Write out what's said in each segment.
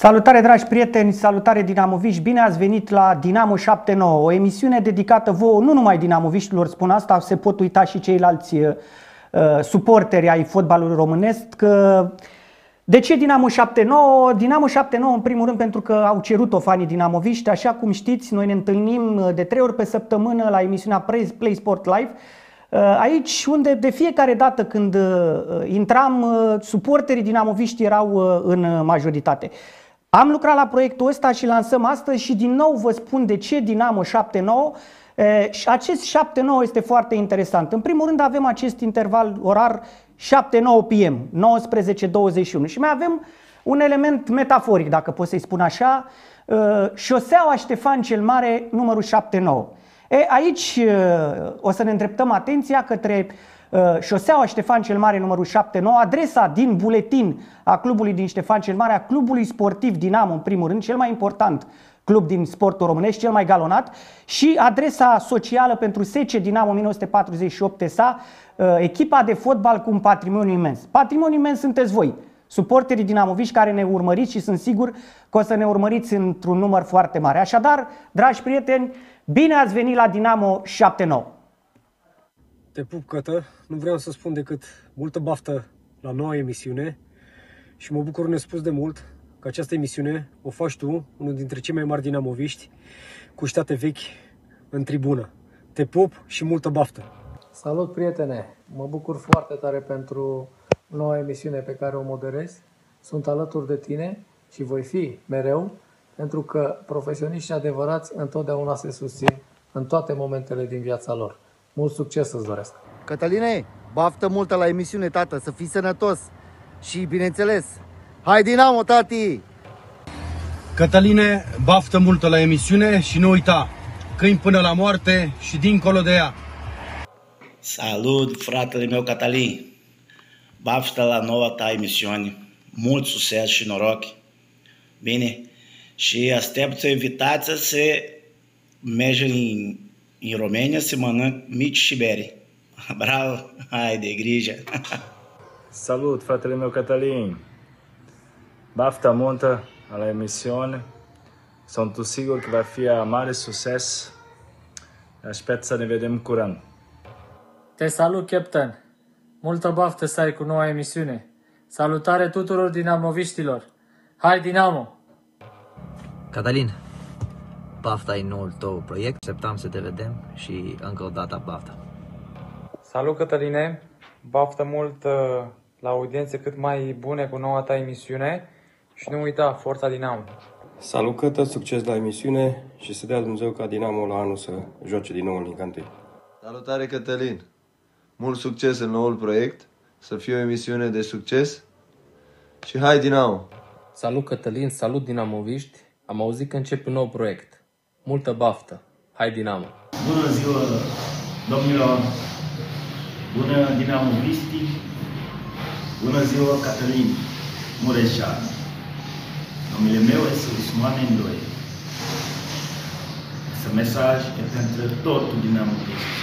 Salutare dragi prieteni, salutare dinamoviști, bine ați venit la Dinamo 79, o emisiune dedicată vouă, nu numai dinamoviștilor, spun asta, se pot uita și ceilalți uh, suporteri ai fotbalului românesc. Că de ce Dinamo 79? Dinamo 79 în primul rând pentru că au cerut-o fanii dinamoviști, așa cum știți, noi ne întâlnim uh, de trei ori pe săptămână la emisiunea Play Sport Live, uh, Aici unde de fiecare dată când uh, intram, suporterii dinamoviști erau în majoritate. Am lucrat la proiectul ăsta și lansăm astăzi și din nou vă spun de ce Dinamo 79 și acest 7-9 este foarte interesant. În primul rând avem acest interval orar 7-9 PM, 19-21 și mai avem un element metaforic, dacă pot să-i spun așa, șoseaua Ștefan cel Mare, numărul 7-9. E, aici o să ne îndreptăm atenția către Uh, șoseaua Ștefan cel Mare numărul 79, adresa din buletin a clubului din Ștefan cel Mare, a clubului sportiv Dinamo în primul rând, cel mai important club din sportul românesc, cel mai galonat și adresa socială pentru SC Dinamo 1948 sa, uh, echipa de fotbal cu un patrimoniu imens. Patrimoniu imens sunteți voi, suporterii dinamoviști care ne urmăriți și sunt sigur că o să ne urmăriți într-un număr foarte mare. Așadar, dragi prieteni, bine ați venit la Dinamo 79! Te pup, Cătă. Nu vreau să spun decât multă baftă la noua emisiune și mă bucur nespus de mult că această emisiune o faci tu, unul dintre cei mai mari dinamoviști, cu ștate vechi în tribună. Te pup și multă baftă! Salut, prietene! Mă bucur foarte tare pentru noua emisiune pe care o moderez. Sunt alături de tine și voi fi mereu, pentru că profesioniștii adevărați întotdeauna se susțin în toate momentele din viața lor. Mult succes îți doresc! Cătăline, baftă multă la emisiune, tată, să fii sănătos și, bineînțeles, hai Dinamo, tati! Cătăline, baftă multă la emisiune și nu uita, câini până la moarte și dincolo de ea. Salut, fratele meu Catalin! Baftă la noua ta emisiune, mult succes și noroc! Bine? Și aștept o invitație să mergi în în România se mănânc mici și beri. Bravo, hai de grijă! Salut, fratele meu Cătălin! Bafta multă la emisiune. Sunt sigur că va fi mare succes. Aștept să ne vedem curând. Te salut, Captain! Multă baftă să ai cu noua emisiune. Salutare tuturor dinamoviștilor! Hai, Dinamo! Catalin, Bafta e noul tău proiect, așteptam să te vedem și încă o dată bafta. Salut Cătăline, baftă mult uh, la audiențe cât mai bune cu noua ta emisiune și nu uita, Forța Dinamo. Salut Cătă, succes la emisiune și să dea Dumnezeu ca Dinamo la anul să joace din nou în Liga 1. Salutare Cătălin, mult succes în noul proiect, să fie o emisiune de succes și hai Dinamo! Salut Cătălin, salut dinamoviști, am auzit că începe un nou proiect. Multă baftă! Hai Dinamo! Bună ziua, domnilor! Bună Dinamo Visti! Bună ziua, Cătălin Mureșan! Numele meu este Usman Endoi. Este mesaj e pentru totul Dinamo Visti.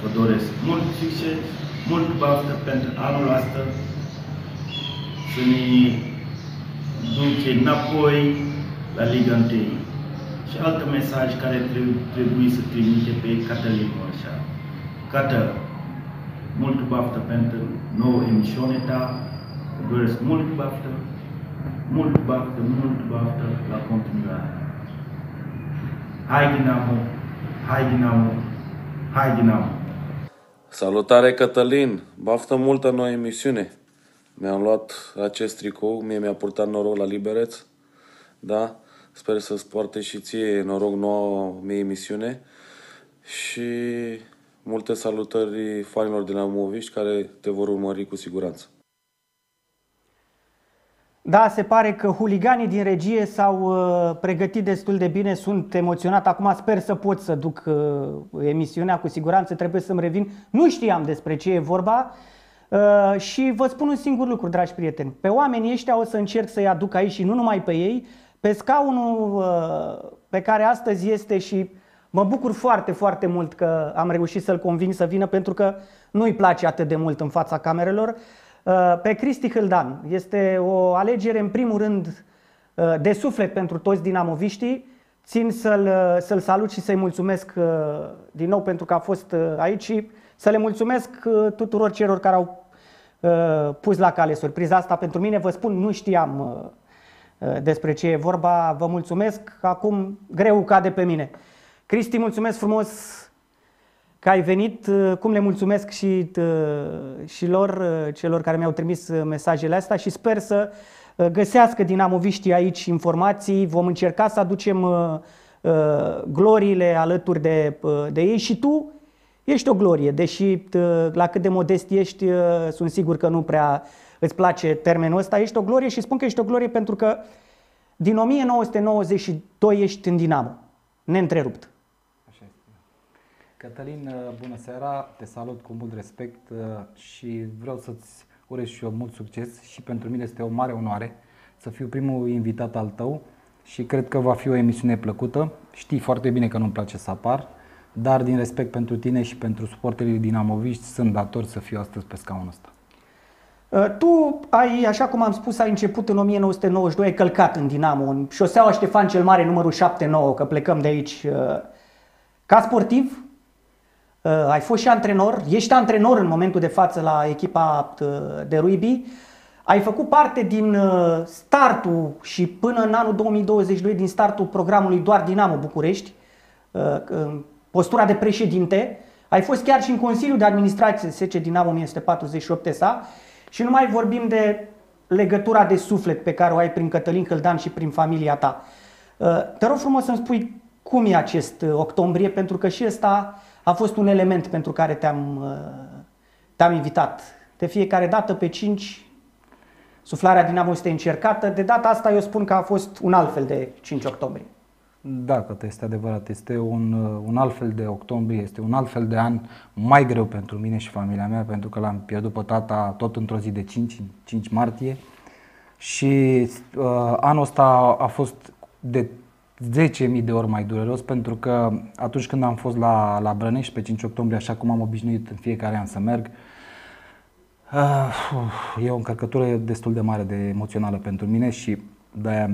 Vă doresc mult succes, mult baftă pentru anul ăsta să ne duce înapoi la Liga 1 și alte mesaje care trebuie să trimite pe Cătălin așa. Cată, mult baftă pentru nouă emisiune ta, doresc mult baftă, mult baftă, mult baftă la continuare. Hai Dinamo, hai Dinamo, hai Dinamo! Salutare Cătălin, baftă multă nouă emisiune. Mi-am luat acest tricou, mie mi-a purtat noroc la Libereț, da? Sper să-ți poarte și ție noroc nouă mie emisiune și multe salutări fanilor de la Moviști care te vor urmări cu siguranță. Da, se pare că huliganii din regie s-au uh, pregătit destul de bine, sunt emoționat. Acum sper să pot să duc uh, emisiunea, cu siguranță trebuie să-mi revin. Nu știam despre ce e vorba uh, și vă spun un singur lucru, dragi prieteni. Pe oamenii ăștia o să încerc să-i aduc aici și nu numai pe ei, pe scaunul uh, pe care astăzi este și mă bucur foarte, foarte mult că am reușit să-l conving să vină pentru că nu-i place atât de mult în fața camerelor. uh, pe Cristi Hâldan. Este o alegere, în primul rând, uh, de suflet pentru toți dinamoviștii. Țin să-l, uh, să-l salut și să-i mulțumesc din nou pentru că a fost aici și să le mulțumesc tuturor celor care au pus la cale surpriza asta. Pentru mine, vă spun, nu știam despre ce e vorba. Vă mulțumesc. Acum greu cade pe mine. Cristi, mulțumesc frumos că ai venit. Cum le mulțumesc și, și lor, celor care mi-au trimis mesajele astea și sper să găsească dinamoviștii aici informații. Vom încerca să aducem gloriile alături de, de ei și tu ești o glorie, deși la cât de modest ești, sunt sigur că nu prea îți place termenul ăsta, ești o glorie și spun că ești o glorie pentru că din 1992 ești în Dinamo, neîntrerupt. Cătălin, uh, bună seara, te salut cu mult respect uh, și vreau să-ți urez și eu mult succes și pentru mine este o mare onoare să fiu primul invitat al tău și cred că va fi o emisiune plăcută. Știi foarte bine că nu-mi place să apar, dar din respect pentru tine și pentru suporterii dinamoviști sunt dator să fiu astăzi pe scaunul ăsta. Uh, tu ai, așa cum am spus, ai început în 1992, ai călcat în Dinamo, în șoseaua Ștefan cel Mare, numărul 7-9, că plecăm de aici. Ca sportiv, Uh, ai fost și antrenor, ești antrenor în momentul de față la echipa uh, de rugby, ai făcut parte din uh, startul și până în anul 2022 din startul programului Doar Dinamo București, postura de președinte, ai fost chiar și în Consiliul de Administrație SC Dinamo 1948 sa și nu mai vorbim de legătura de suflet pe care o ai prin Cătălin Căldan și prin familia ta. Te rog frumos să-mi spui cum e acest octombrie, pentru că și ăsta a fost un element pentru care te-am, uh, te-am invitat. De fiecare dată pe 5 suflarea Dinamo este încercată. De data asta eu spun că a fost un alt fel de 5 octombrie. Da, că este adevărat. Este un, uh, un alt fel de octombrie, este un alt fel de an mai greu pentru mine și familia mea, pentru că l-am pierdut pe tata tot într-o zi de 5, 5 martie. Și uh, anul ăsta a fost de 10.000 de ori mai dureros pentru că atunci când am fost la, la Brănești pe 5 octombrie, așa cum am obișnuit în fiecare an să merg, uh, e o încărcătură destul de mare de emoțională pentru mine și de-aia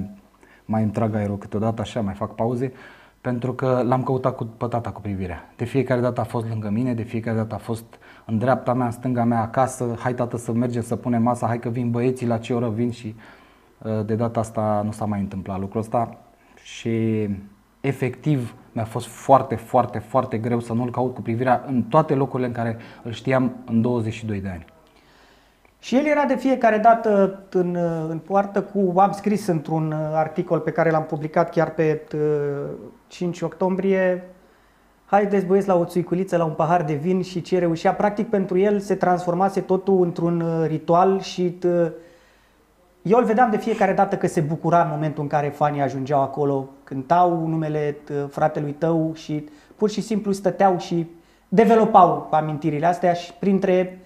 mai îmi trag aerul câteodată așa, mai fac pauze, pentru că l-am căutat cu pătata cu privirea. De fiecare dată a fost lângă mine, de fiecare dată a fost în dreapta mea, în stânga mea acasă, hai tată să mergem să punem masa, hai că vin băieții, la ce oră vin și uh, de data asta nu s-a mai întâmplat lucrul ăsta și efectiv mi-a fost foarte, foarte, foarte greu să nu-l caut cu privirea în toate locurile în care îl știam în 22 de ani. Și el era de fiecare dată în, în poartă cu, am scris într-un articol pe care l-am publicat chiar pe 5 octombrie, haideți băieți la o țuiculiță, la un pahar de vin și ce reușea. Practic pentru el se transformase totul într-un ritual și eu îl vedeam de fiecare dată că se bucura în momentul în care fanii ajungeau acolo, cântau numele fratelui tău și pur și simplu stăteau și developau amintirile astea și printre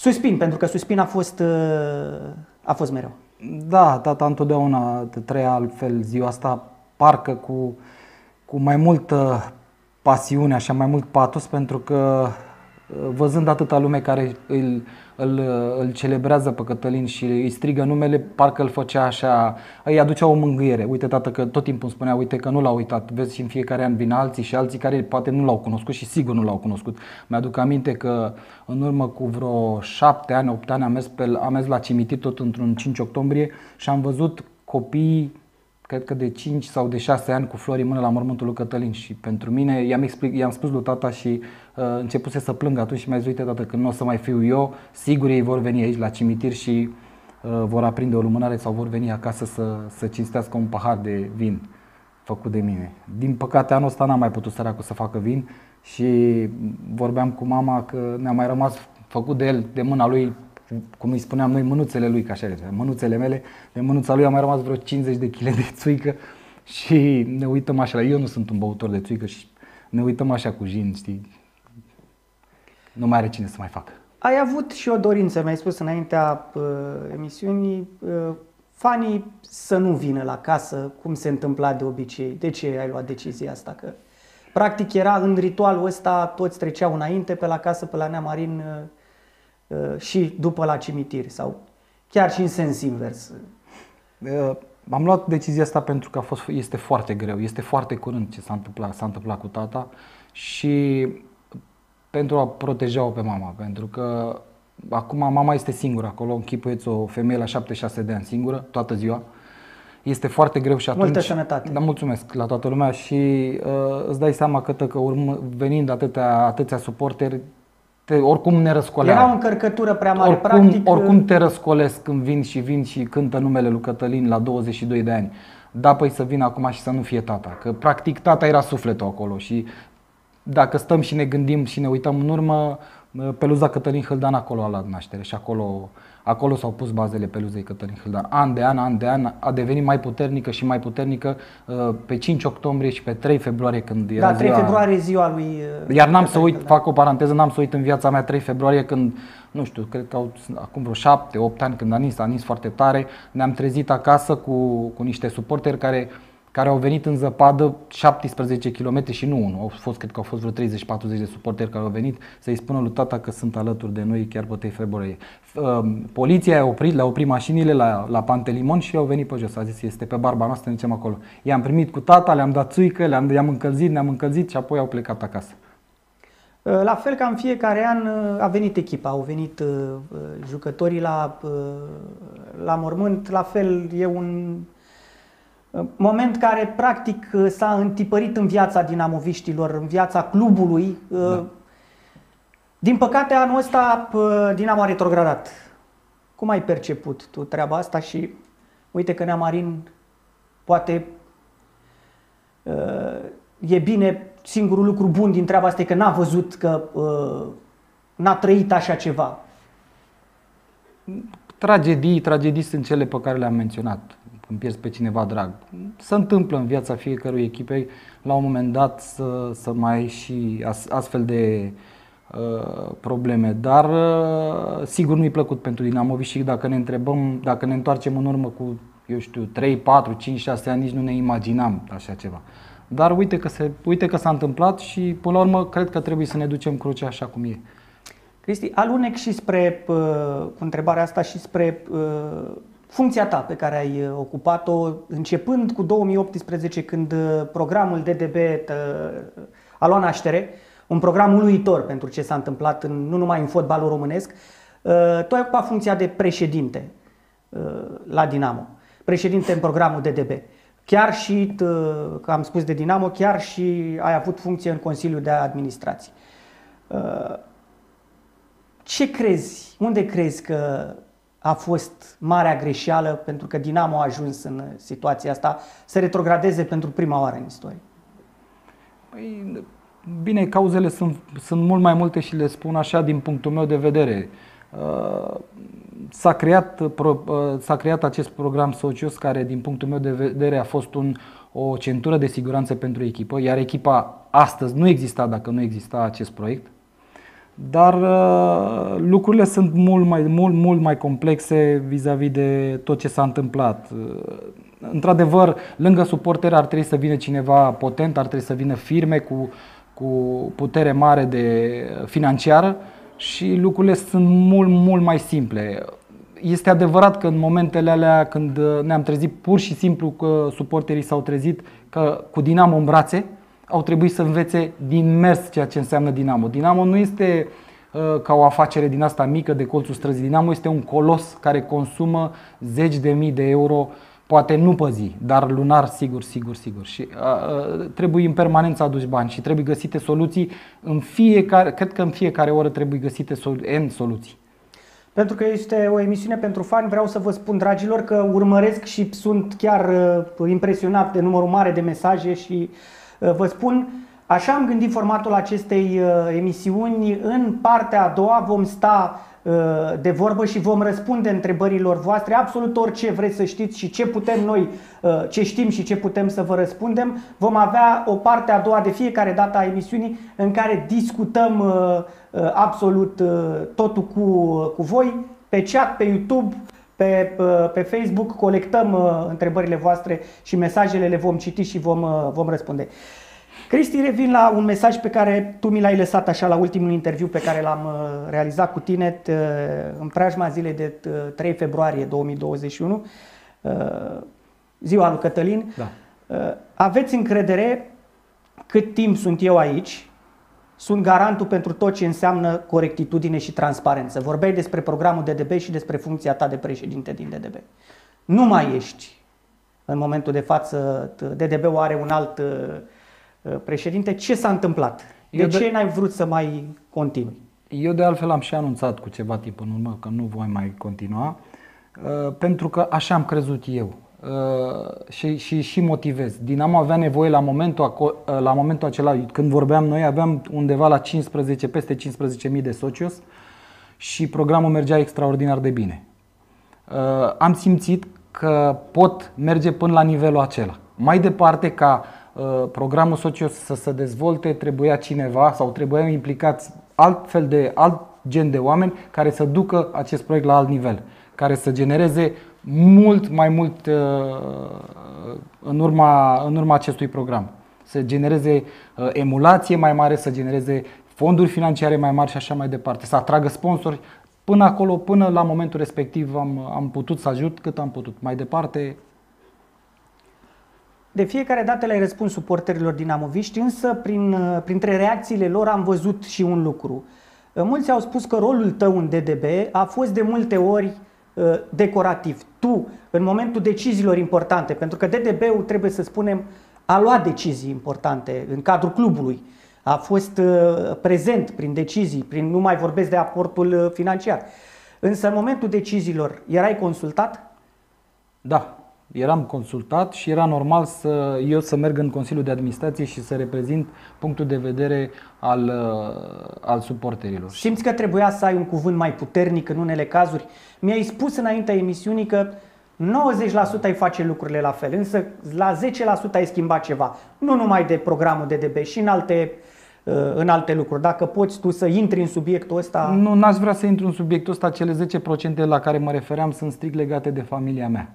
Suspin, pentru că Suspin a fost, a fost mereu. Da, tata întotdeauna trăia altfel ziua asta, parcă cu, cu mai multă pasiune, așa mai mult patos, pentru că văzând atâta lume care îl, îl, îl celebrează pe Cătălin și îi strigă numele, parcă îl făcea așa, îi aducea o mângâiere. Uite, tată, că tot timpul îmi spunea, uite că nu l-a uitat. Vezi și în fiecare an vin alții și alții care poate nu l-au cunoscut și sigur nu l-au cunoscut. Mi-aduc aminte că în urmă cu vreo șapte ani, opt ani am mers, pe, am mers la cimitir tot într-un 5 octombrie și am văzut copii cred că de 5 sau de 6 ani cu flori în mână la mormântul lui Cătălin și pentru mine, i-am, explic, i-am spus lui tata și uh, începuse să plâng atunci și mi-a zis, uite tata, când nu o să mai fiu eu, sigur ei vor veni aici la cimitir și uh, vor aprinde o lumânare sau vor veni acasă să, să cinstească un pahar de vin făcut de mine. Din păcate anul ăsta n-am mai putut săracul să facă vin și vorbeam cu mama că ne-a mai rămas făcut de el, de mâna lui cum îi spuneam noi, mânuțele lui, ca așa este, mânuțele mele, de mânuța lui a mai rămas vreo 50 de kg de țuică și ne uităm așa, eu nu sunt un băutor de țuică și ne uităm așa cu jin, știi, nu mai are cine să mai facă. Ai avut și o dorință, mi-ai spus înaintea uh, emisiunii, uh, fanii să nu vină la casă, cum se întâmpla de obicei. De ce ai luat decizia asta? Că practic era în ritualul ăsta, toți treceau înainte pe la casă, pe la Neamarin, uh, și după la cimitir sau chiar și în sens invers? Am luat decizia asta pentru că a fost, este foarte greu, este foarte curând ce s-a întâmplat, s-a întâmplat cu tata și pentru a proteja-o pe mama, pentru că acum mama este singură acolo, închipuieți o femeie la 76 de ani singură, toată ziua. Este foarte greu și atunci... Multă sănătate. Da, mulțumesc la toată lumea și uh, îți dai seama că, că urmă, venind atâtea, atâția suporteri, te, oricum ne răscolea. Era o încărcătură prea mare, oricum, practic. Oricum te răscolesc când vin și vin și cântă numele lui Cătălin la 22 de ani. Da, păi să vin acum și să nu fie tata. Că practic tata era sufletul acolo și dacă stăm și ne gândim și ne uităm în urmă, peluza Cătălin Hâldan acolo a luat naștere și acolo, acolo s-au pus bazele peluzei Cătălin Hâldan. An de an, an de an a devenit mai puternică și mai puternică uh, pe 5 octombrie și pe 3 februarie când era Da, 3 ziua... februarie ziua lui uh, Iar n-am să uit, fac o paranteză, n-am să uit în viața mea 3 februarie când, nu știu, cred că au, acum vreo 7-8 ani când a nins, a nins foarte tare, ne-am trezit acasă cu, cu niște suporteri care care au venit în zăpadă 17 km și nu unul. Au fost, cred că au fost vreo 30-40 de suporteri care au venit să-i spună lui tata că sunt alături de noi chiar pe 3 februarie. Poliția a oprit, le-a oprit mașinile la, la Pantelimon și au venit pe jos. A zis, este pe barba noastră, ne acolo. I-am primit cu tata, le-am dat țuică, le-am, i-am încălzit, ne-am încălzit și apoi au plecat acasă. La fel ca în fiecare an a venit echipa, au venit jucătorii la, la mormânt, la fel e un Moment care practic s-a întipărit în viața dinamoviștilor, în viața clubului. Da. Din păcate anul ăsta Dinamo a retrogradat. Cum ai perceput tu treaba asta și uite că Neamarin poate e bine, singurul lucru bun din treaba asta e că n-a văzut că n-a trăit așa ceva. Tragedii, tragedii sunt cele pe care le-am menționat când pierzi pe cineva drag. Se întâmplă în viața fiecărui echipei la un moment dat să, să mai ai și astfel de uh, probleme. Dar uh, sigur nu-i plăcut pentru Dinamo și dacă ne întrebăm, dacă ne întoarcem în urmă cu, eu știu, 3, 4, 5, 6 ani, nici nu ne imaginam așa ceva. Dar uite că, se, uite că s-a întâmplat și până la urmă cred că trebuie să ne ducem crucea așa cum e. Cristi, alunec și spre, uh, cu întrebarea asta, și spre funcția ta pe care ai uh, ocupat-o începând cu 2018 când uh, programul DDB a luat naștere, un program uluitor pentru ce s-a întâmplat în, nu numai în fotbalul românesc, uh, tu ai ocupat funcția de președinte la Dinamo, președinte în programul DDB. Chiar și, că am spus de Dinamo, chiar și ai avut funcție în Consiliul de Administrație. Ce crezi? Unde crezi că a fost marea greșeală pentru că Dinamo a ajuns în situația asta să retrogradeze pentru prima oară în istorie? Păi, bine, cauzele sunt, sunt mult mai multe și le spun așa din punctul meu de vedere. Uh, s-a creat, uh, s-a creat acest program socios care, din punctul meu de vedere, a fost un, o centură de siguranță pentru echipă, iar echipa astăzi nu exista dacă nu exista acest proiect. Dar uh, lucrurile sunt mult mai, mult, mult mai complexe vis-a-vis -vis de tot ce s-a întâmplat. Uh, într-adevăr, lângă suporteri ar trebui să vină cineva potent, ar trebui să vină firme cu, cu putere mare de financiară și lucrurile sunt mult, mult mai simple. Este adevărat că în momentele alea când ne-am trezit pur și simplu că suporterii s-au trezit că cu Dinamo în brațe, au trebuit să învețe din mers ceea ce înseamnă Dinamo. Dinamo nu este uh, ca o afacere din asta mică de colțul străzii. Dinamo este un colos care consumă zeci de mii de euro, poate nu pe zi, dar lunar sigur, sigur, sigur. Și uh, uh trebuie în permanență aduși bani și trebuie găsite soluții în fiecare, cred că în fiecare oră trebuie găsite N soluții. Pentru că este o emisiune pentru fani, vreau să vă spun, dragilor, că urmăresc și sunt chiar uh, impresionat de numărul mare de mesaje și uh, Uh, vă spun, așa am gândit formatul acestei uh, emisiuni. În partea a doua vom sta uh, de vorbă și vom răspunde întrebărilor voastre, absolut orice vreți să știți și ce putem noi, ce știm și ce putem să vă răspundem. Vom avea o parte a doua de fiecare dată a emisiunii în care discutăm absolut totul cu, cu voi, pe chat, pe YouTube, pe, pe Facebook, colectăm întrebările voastre și mesajele le vom citi și vom, vom răspunde. Cristi, revin la un mesaj pe care tu mi l-ai lăsat așa la ultimul interviu pe care l-am uh, realizat cu tine uh, în preajma zilei de 3 februarie 2021, ziua lui Cătălin. Da. Aveți încredere cât timp sunt eu aici, sunt garantul pentru tot ce înseamnă corectitudine și transparență. Vorbeai despre programul DDB și despre funcția ta de președinte din DDB. Nu mai ești în momentul de față, DDB-ul are un alt uh, președinte. Ce s-a întâmplat? De, de ce n-ai vrut să mai continui? Eu de altfel am și anunțat cu ceva timp în urmă că nu voi mai continua, uh, pentru că așa am crezut eu. Uh, și, și, și motivez. Dinamo avea nevoie la momentul, uh, la momentul acela, când vorbeam noi, aveam undeva la 15, peste 15.000 de socios și programul mergea extraordinar de bine. Uh, am simțit că pot merge până la nivelul acela. Mai departe, ca programul socios să se dezvolte, trebuia cineva sau trebuia implicați alt fel de, alt gen de oameni care să ducă acest proiect la alt nivel, care să genereze mult mai mult uh, în urma, în urma acestui program. Să genereze uh, emulație mai mare, să genereze fonduri financiare mai mari și așa mai departe, să atragă sponsori. Până acolo, până la momentul respectiv am, am putut să ajut cât am putut. Mai departe, de fiecare dată le-ai răspuns suporterilor dinamoviști, însă prin, uh, printre reacțiile lor am văzut și un lucru. Mulți au spus că rolul tău în DDB a fost de multe ori Uh, decorativ. Tu, în momentul deciziilor importante, pentru că DDB-ul, trebuie să spunem, a luat decizii importante în cadrul clubului, a fost uh, prezent prin decizii, prin nu mai vorbesc de aportul uh, financiar. Însă în momentul deciziilor erai consultat? Da, eram consultat și era normal să eu să merg în Consiliul de Administrație și să reprezint punctul de vedere al, uh, al suporterilor. Simți că trebuia să ai un cuvânt mai puternic în unele cazuri? Mi-ai spus înaintea emisiunii că 90% ai face lucrurile la fel, însă la 10% ai schimbat ceva. Nu numai de programul DDB, și în alte, uh, în alte lucruri. Dacă poți tu să intri în subiectul ăsta... Nu, n-aș vrea să intru în subiectul ăsta. Cele 10% la care mă refeream sunt strict legate de familia mea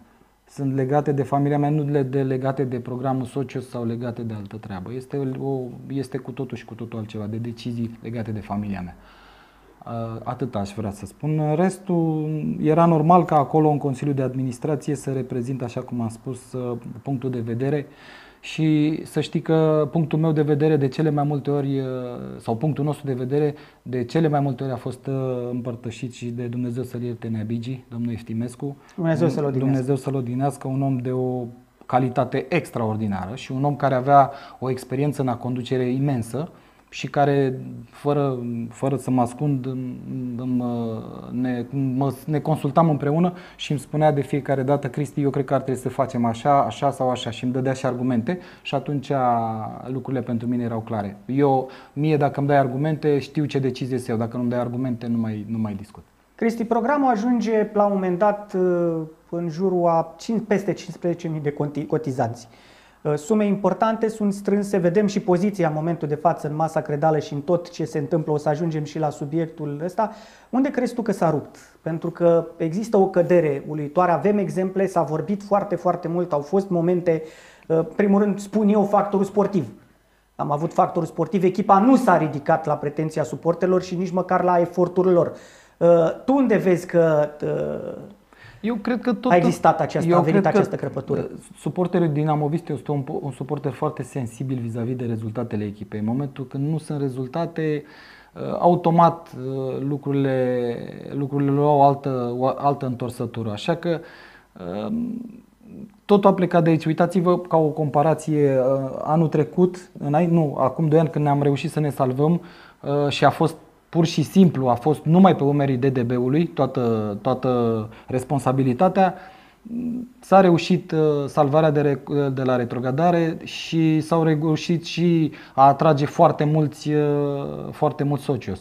sunt legate de familia mea, nu de legate de programul Socios sau legate de altă treabă. Este, o, este cu totul și cu totul altceva, de decizii legate de familia mea. Atât aș vrea să spun. Restul era normal ca acolo în Consiliul de Administrație să reprezint, așa cum am spus, punctul de vedere și să știi că punctul meu de vedere de cele mai multe ori, uh, sau punctul nostru de vedere de cele mai multe ori a fost uh, împărtășit și de Dumnezeu să-l ierte Neabigi, domnul Eftimescu. Dumnezeu să-l odinească. Dumnezeu să-l odinească, un om de o calitate extraordinară și un om care avea o experiență în a conducere imensă și care, fără, fără să mă ascund, ne, mă, ne consultam împreună și îmi spunea de fiecare dată, Cristi, eu cred că ar trebui să facem așa, așa sau așa și îmi dădea și argumente și atunci lucrurile pentru mine erau clare. Eu, mie, dacă îmi dai argumente, știu ce decizie să iau, dacă nu-mi dai argumente, nu mai, nu mai discut. Cristi, programul ajunge la un moment dat uh, în jurul a 5, peste 15.000 de cotizanți. Uh, sume importante sunt strânse, vedem și poziția în momentul de față în masa credală și în tot ce se întâmplă, o să ajungem și la subiectul ăsta. Unde crezi tu că s-a rupt? Pentru că există o cădere uluitoare, avem exemple, s-a vorbit foarte, foarte mult, au fost momente, uh, primul rând spun eu, factorul sportiv. Am avut factorul sportiv, echipa nu s-a ridicat la pretenția suportelor și nici măcar la efortul lor. Uh, tu unde vezi că eu cred că tot, a existat această, eu a venit această crăpătură. Uh, suporterul dinamovist este un, un suporter foarte sensibil vis-a-vis de rezultatele echipei. În momentul când nu sunt rezultate, uh, automat uh, lucrurile, lucrurile luau o altă, o altă întorsătură. Așa că totul a plecat de aici. Uitați-vă ca o comparație anul trecut, nu, acum 2 ani când ne-am reușit să ne salvăm și a fost pur și simplu a fost numai pe umerii DDB-ului toată, toată responsabilitatea. S-a reușit uh, salvarea de, de la retrogradare și s-au reușit și a atrage foarte mulți, uh, foarte mulți socios.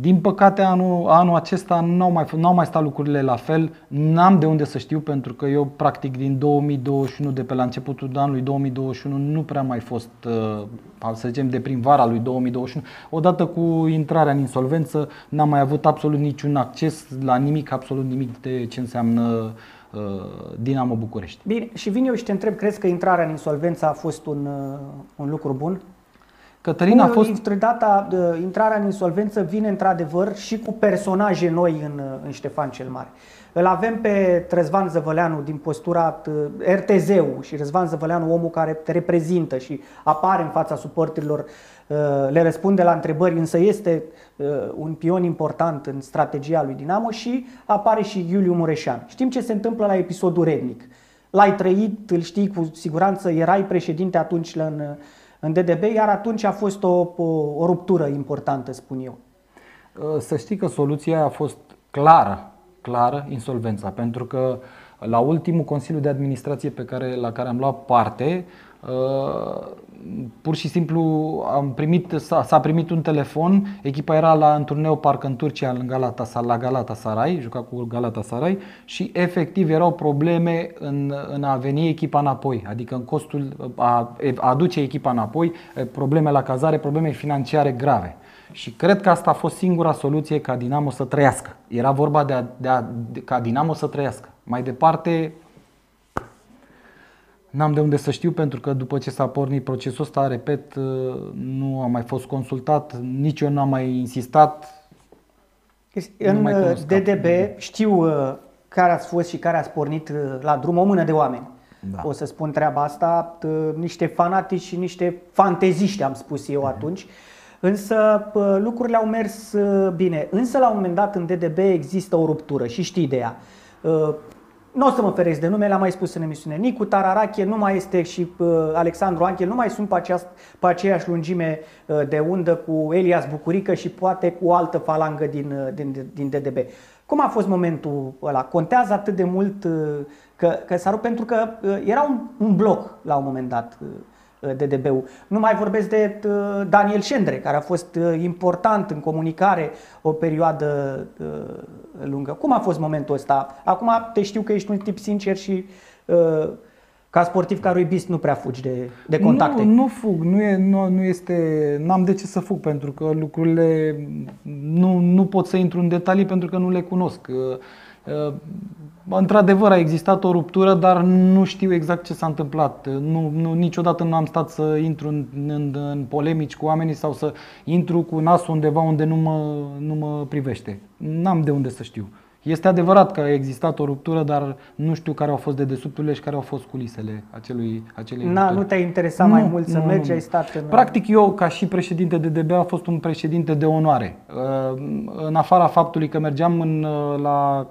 Din păcate, anul, anul acesta nu au mai, n-au mai stat lucrurile la fel. N-am de unde să știu, pentru că eu, practic, din 2021, de pe la începutul anului 2021, nu prea mai fost, uh, să zicem, de prin vara lui 2021. Odată cu intrarea în insolvență, n-am mai avut absolut niciun acces la nimic, absolut nimic de ce înseamnă Dinamo București. Bine, și vin eu și te întreb, crezi că intrarea în insolvență a fost un, uh, un lucru bun? Cătălin a fost... Data, intrarea în insolvență vine într-adevăr și cu personaje noi în, în Ștefan cel Mare. Îl avem pe Răzvan Zăvăleanu din postura RTZ-ul și Răzvan Zăvăleanu, omul care te reprezintă și apare în fața suporterilor, le răspunde la întrebări, însă este un pion important în strategia lui Dinamo și apare și Iuliu Mureșan. Știm ce se întâmplă la episodul Rednic. L-ai trăit, îl știi cu siguranță, erai președinte atunci în, în DDB, iar atunci a fost o, o, o ruptură importantă, spun eu. Să știi că soluția a fost clară clară insolvența, pentru că la ultimul Consiliu de Administrație pe care, la care am luat parte, uh, pur și simplu am primit, s-a, primit un telefon, echipa era la într-un parc în Turcia în Galata, la Galatasaray, juca cu Galatasaray și efectiv erau probleme în, în a veni echipa înapoi, adică în costul a, a aduce echipa înapoi, probleme la cazare, probleme financiare grave. Și cred că asta a fost singura soluție ca Dinamo să trăiască. Era vorba de, a, de, a, de ca Dinamo să trăiască. Mai departe, n-am de unde să știu pentru că după ce s-a pornit procesul ăsta, repet, nu am mai fost consultat, nici eu n-am mai insistat. În DDB știu uh, care ați fost și care ați pornit uh, la drum o mână de oameni. Da. O să spun treaba asta, niște fanatici și niște fanteziști am spus eu atunci. Însă lucrurile au mers ă, bine. Însă la un moment dat în DDB există o ruptură și știi de ea. Ă, nu o să mă feresc de nume, l-am mai spus în emisiune. Nicu Tararache nu mai este și uh, Alexandru Anchel nu mai sunt pe, aceast, pe aceeași lungime uh, de undă cu Elias Bucurică și poate cu o altă falangă din, uh, din, din DDB. Cum a fost momentul ăla? Contează atât de mult uh, că, că s-a rupt pentru că uh, era un, un bloc la un moment dat. Uh, DDB-ul. Nu mai vorbesc de uh, Daniel Șendre, care a fost uh, important în comunicare o perioadă uh, lungă. Cum a fost momentul ăsta? Acum te știu că ești un tip sincer și ca sportiv caruibist nu prea fugi de, de contacte. Nu, nu fug, nu, e, nu, nu este, n-am de ce să fug pentru că lucrurile nu, nu pot să intru în detalii pentru că nu le cunosc. Într-adevăr a existat o ruptură, dar nu știu exact ce s-a întâmplat. Nu, nu, niciodată nu am stat să intru în, în, în polemici cu oamenii sau să intru cu nasul undeva unde nu mă, nu mă privește. N-am de unde să știu. Este adevărat că a existat o ruptură, dar nu știu care au fost dedesubturile și care au fost culisele acelui, acelei Na, Nu te-ai interesat nu, mai mult să nu, mergi, nu. ai stat în... Practic eu, ca și președinte de DB, a fost un președinte de onoare. În afara faptului că mergeam în, la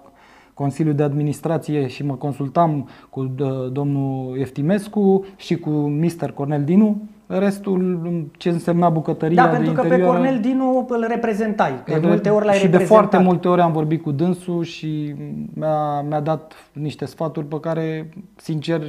Consiliul de Administrație și mă consultam cu domnul Eftimescu și cu Mr. Cornel Dinu, restul ce însemna bucătăria da, pentru că interior, pe Cornel Dinu îl reprezentai, că de multe ori l-ai Și de foarte multe ori am vorbit cu dânsul și mi-a, mi-a dat niște sfaturi pe care, sincer,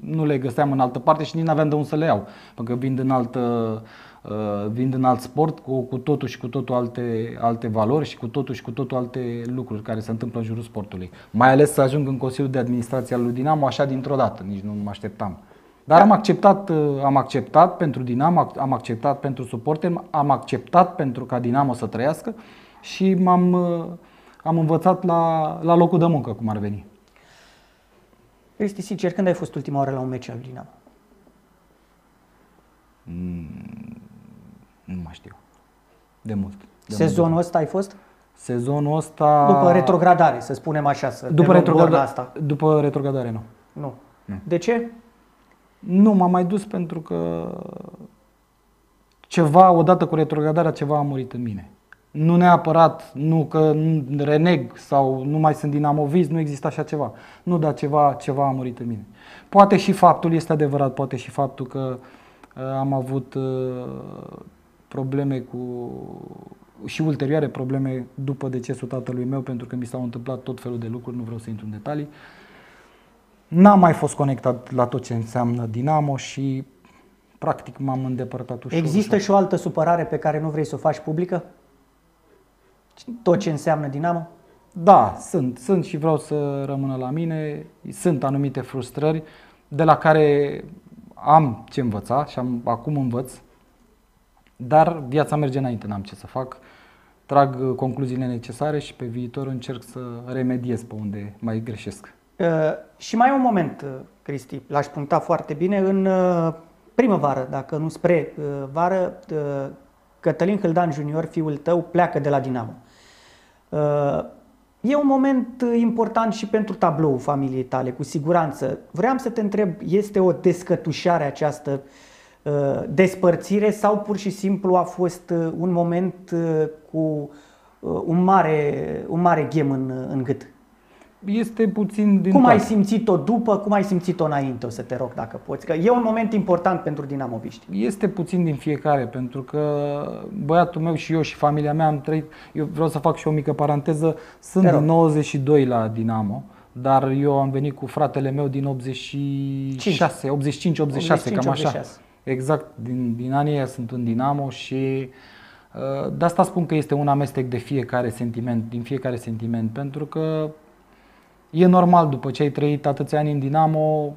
nu le găseam în altă parte și nici nu aveam de unde să le iau, pentru că vin în altă Uh, vin în alt sport cu, cu totul și cu totul alte, alte valori și cu totul și cu totul alte lucruri care se întâmplă în jurul sportului. Mai ales să ajung în Consiliul de Administrație al lui Dinamo așa dintr-o dată, nici nu mă așteptam. Dar am acceptat, uh, am acceptat pentru Dinamo, am acceptat pentru suporteri, am acceptat pentru ca Dinamo să trăiască și m-am uh, am învățat la, la locul de muncă, cum ar veni. Este sincer, când ai fost ultima oară la un meci al Dinamo? Mm, nu mai știu. De mult. De Sezonul mult. ăsta ai fost? Sezonul ăsta... După retrogradare, să spunem așa, să după, retrograda... asta. după retrogradare, nu. Nu. nu. De ce? Nu, m-am mai dus pentru că ceva, odată cu retrogradarea, ceva a murit în mine. Nu neapărat, nu că reneg sau nu mai sunt dinamovist, nu există așa ceva. Nu, dar ceva, ceva a murit în mine. Poate și faptul, este adevărat, poate și faptul că uh, am avut uh, probleme cu și ulterioare probleme după decesul tatălui meu pentru că mi s-au întâmplat tot felul de lucruri, nu vreau să intru în detalii. N-am mai fost conectat la tot ce înseamnă Dinamo și practic m-am îndepărtat ușor. Există ușor. și o altă supărare pe care nu vrei să o faci publică? Tot ce înseamnă Dinamo? Da, sunt. Sunt și vreau să rămână la mine. Sunt anumite frustrări de la care am ce învăța și am, acum învăț dar viața merge înainte, n-am ce să fac. Trag concluziile necesare și pe viitor încerc să remediez pe unde mai greșesc. Uh, și mai e un moment, uh, Cristi, l-aș puncta foarte bine, în uh, primăvară, dacă nu spre uh, vară, uh, Cătălin Hâldan Junior, fiul tău, pleacă de la Dinamo. Uh, E un moment uh, important și pentru tabloul familiei tale, cu siguranță. Vreau să te întreb, este o descătușare această uh, despărțire sau pur și simplu a fost uh, un moment uh, cu uh, un mare, un mare ghem în, în gât? Este puțin din Cum toate. ai simțit-o după, cum ai simțit-o înainte, o să te rog dacă poți, că e un moment important pentru dinamoviști. Este puțin din fiecare, pentru că băiatul meu și eu și familia mea am trăit, eu vreau să fac și o mică paranteză, sunt Te rog. din 92 la Dinamo, dar eu am venit cu fratele meu din 86, 85, 86, cam așa. 86. Exact, din, din anii ăia sunt în Dinamo și uh, de asta spun că este un amestec de fiecare sentiment, din fiecare sentiment, pentru că e normal după ce ai trăit atâția ani în Dinamo,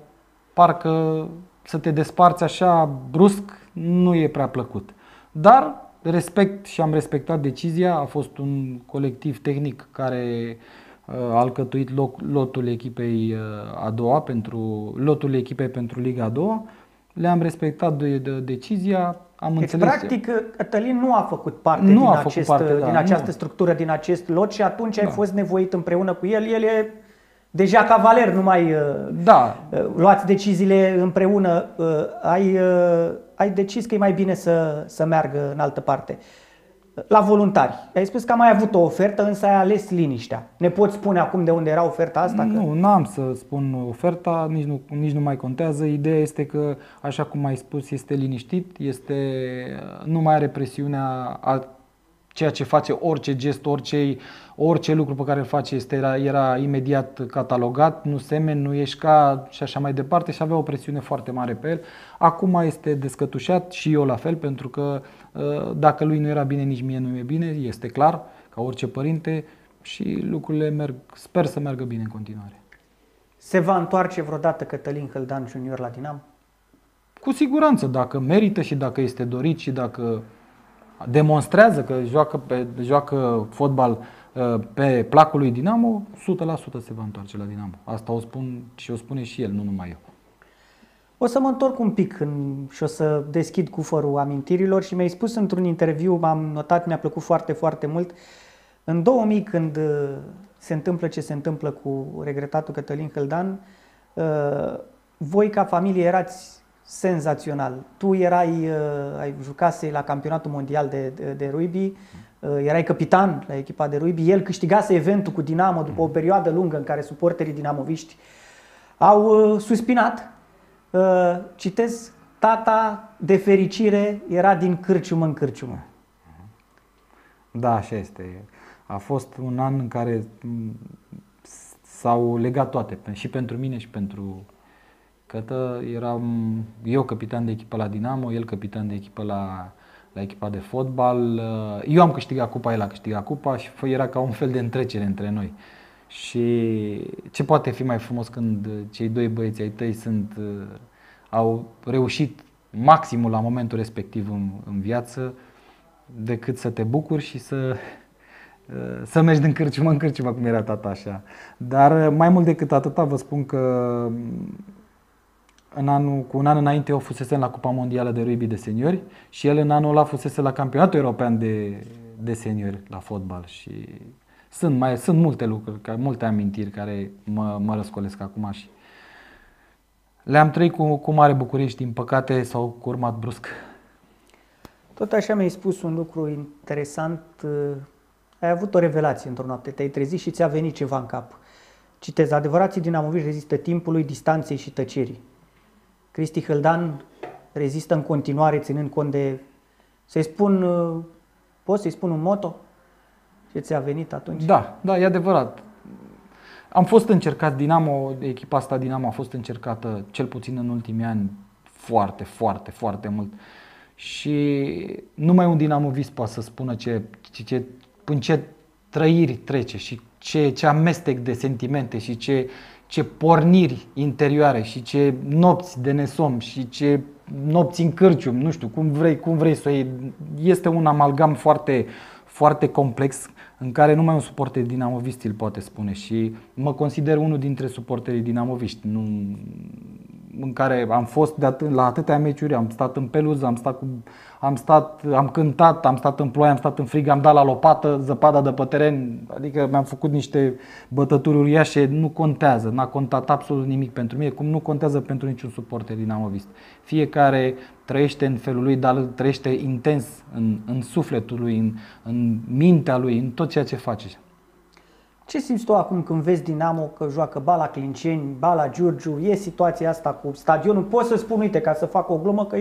parcă să te desparți așa brusc nu e prea plăcut. Dar respect și am respectat decizia, a fost un colectiv tehnic care uh, a alcătuit loc, lotul echipei uh, a doua pentru lotul echipei pentru Liga a doua. Le-am respectat de, de decizia, am Deci, înțeles. practic, Cătălin nu a făcut parte Nu din, a făcut acest, parte, da, din această nu. structură, din acest lot și atunci ai Da. fost nevoit împreună cu el. El e deja cavaler, nu mai uh, Da. uh, luați deciziile împreună. Uh, Ai, uh, ai decis că e mai bine să, să meargă în altă parte. La voluntari. Ai spus că am mai avut o ofertă, însă ai ales liniștea. Ne poți spune acum de unde era oferta asta? Că... Nu, n-am să spun oferta, nici nu, nici nu mai contează. Ideea este că, așa cum ai spus, este liniștit, este, nu mai are presiunea a ceea ce face orice gest, orice, orice lucru pe care îl face este, era, era imediat catalogat, nu semeni, nu ești ca și așa mai departe și avea o presiune foarte mare pe el. Acum este descătușat și eu la fel, pentru că uh, dacă lui nu era bine, nici mie nu e bine, este clar, ca orice părinte și lucrurile merg, sper să meargă bine în continuare. Se va întoarce vreodată Cătălin Hăldan Junior la Dinamo? Cu siguranță, dacă merită și dacă este dorit și dacă demonstrează că joacă, pe, joacă fotbal uh, pe placul lui Dinamo, 100% se va întoarce la Dinamo. Asta o spun și o spune și el, nu numai eu. O să mă întorc un pic în, și o să deschid cufărul amintirilor și mi-ai spus într-un interviu, m-am notat, mi-a plăcut foarte, foarte mult. În 2000, când uh, se întâmplă ce se întâmplă cu regretatul Cătălin Hăldan, uh, voi ca familie erați senzațional. Tu erai, uh, ai jucase la campionatul mondial de, de, de rugby, uh, erai capitan la echipa de rugby, el câștigase eventul cu Dinamo după o perioadă lungă în care suporterii dinamoviști au uh, suspinat. Uh, citez, tata de fericire era din cârciumă în cârciumă. Da, așa este. A fost un an în care m, s-au legat toate, pe- și pentru mine și pentru Cătă. Eram eu capitan de echipă la Dinamo, el capitan de echipă la, la echipa de fotbal. Eu am câștigat cupa, el a câștigat cupa și fă- era ca un fel de întrecere între noi. Și ce poate fi mai frumos când cei doi băieți ai tăi sunt, uh, au reușit maximul la momentul respectiv în, în viață, decât să te bucuri și să, uh, să mergi din cârciumă în cârciumă, cum era tata așa. Dar uh, mai mult decât atâta vă spun că mm, în anul, cu un an înainte eu fusesem la Cupa Mondială de Rugby de Seniori și el în anul ăla fusese la Campionatul European de, de Seniori la fotbal și sunt, mai, sunt multe lucruri, ca- multe amintiri care mă, mă răscolesc acum și le-am trăit cu, cu mare bucurie și din păcate s-au curmat brusc. Tot așa mi-ai spus un lucru interesant. uh, Ai avut o revelație într-o noapte, te-ai trezit și ți-a venit ceva în cap. Citez, adevărații dinamoviști rezistă timpului, distanței și tăcerii. Cristi Hăldan rezistă în continuare ținând cont de, să-i spun, uh, pot să-i spun un moto? Ce ți-a venit atunci? Da, da, e adevărat. Am fost încercat, Dinamo, echipa asta Dinamo a fost încercată cel puțin în ultimii ani foarte, foarte, foarte mult. Și numai un dinamovist poate să spună ce, ce, ce, în ce trăiri trece și ce, ce amestec de sentimente și ce, ce porniri interioare și ce nopți de nesom și ce nopți în cârcium, nu știu, cum vrei, cum vrei să o iei. Este un amalgam foarte, foarte complex în care numai un suporter dinamovist îl poate spune și mă consider unul dintre suporterii dinamoviști, nu, în care am fost de atât, la atâtea meciuri, am stat în peluză, am stat, cu, am stat, am cântat, am stat în ploaie, am stat în frig, am dat la lopată zăpada de pe teren, adică mi-am făcut niște bătături uriașe, nu contează, n-a contat absolut nimic pentru mine, cum nu contează pentru niciun suporter dinamovist. Fiecare trăiește în felul lui, dar trăiește intens în, în sufletul lui, în, în mintea lui, în tot ceea ce face. Ce simți tu acum când vezi Dinamo că joacă ba la Clinceni, ba la Giurgiu, e situația asta cu stadionul? Poți să spun, uite, ca să fac o glumă, că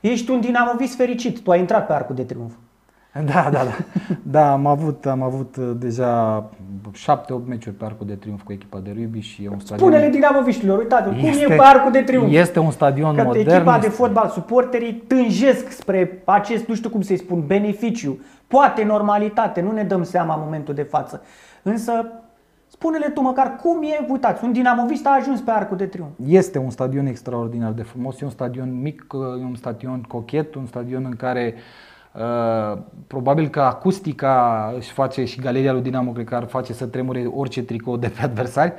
ești un dinamovist fericit, tu ai intrat pe arcul de triumf. Da, da, da. Da, am avut, am avut uh, deja 7-8 meciuri pe arcul de triumf cu echipa de rugby și e un stadion... Spune-le dinamoviștilor, uitați cum e pe arcul de triumf. Este un stadion că modern. echipa de fotbal, suporterii tânjesc spre acest, nu știu cum să-i spun, beneficiu. Poate normalitate, nu ne dăm seama în momentul de față. Însă Spune-le tu măcar cum e, uitați, un dinamovist a ajuns pe Arcul de Triunf. Este un stadion extraordinar de frumos, e un stadion mic, e un stadion cochet, un stadion în care uh, probabil că acustica își face și galeria lui Dinamo cred că ar face să tremure orice tricou de pe adversari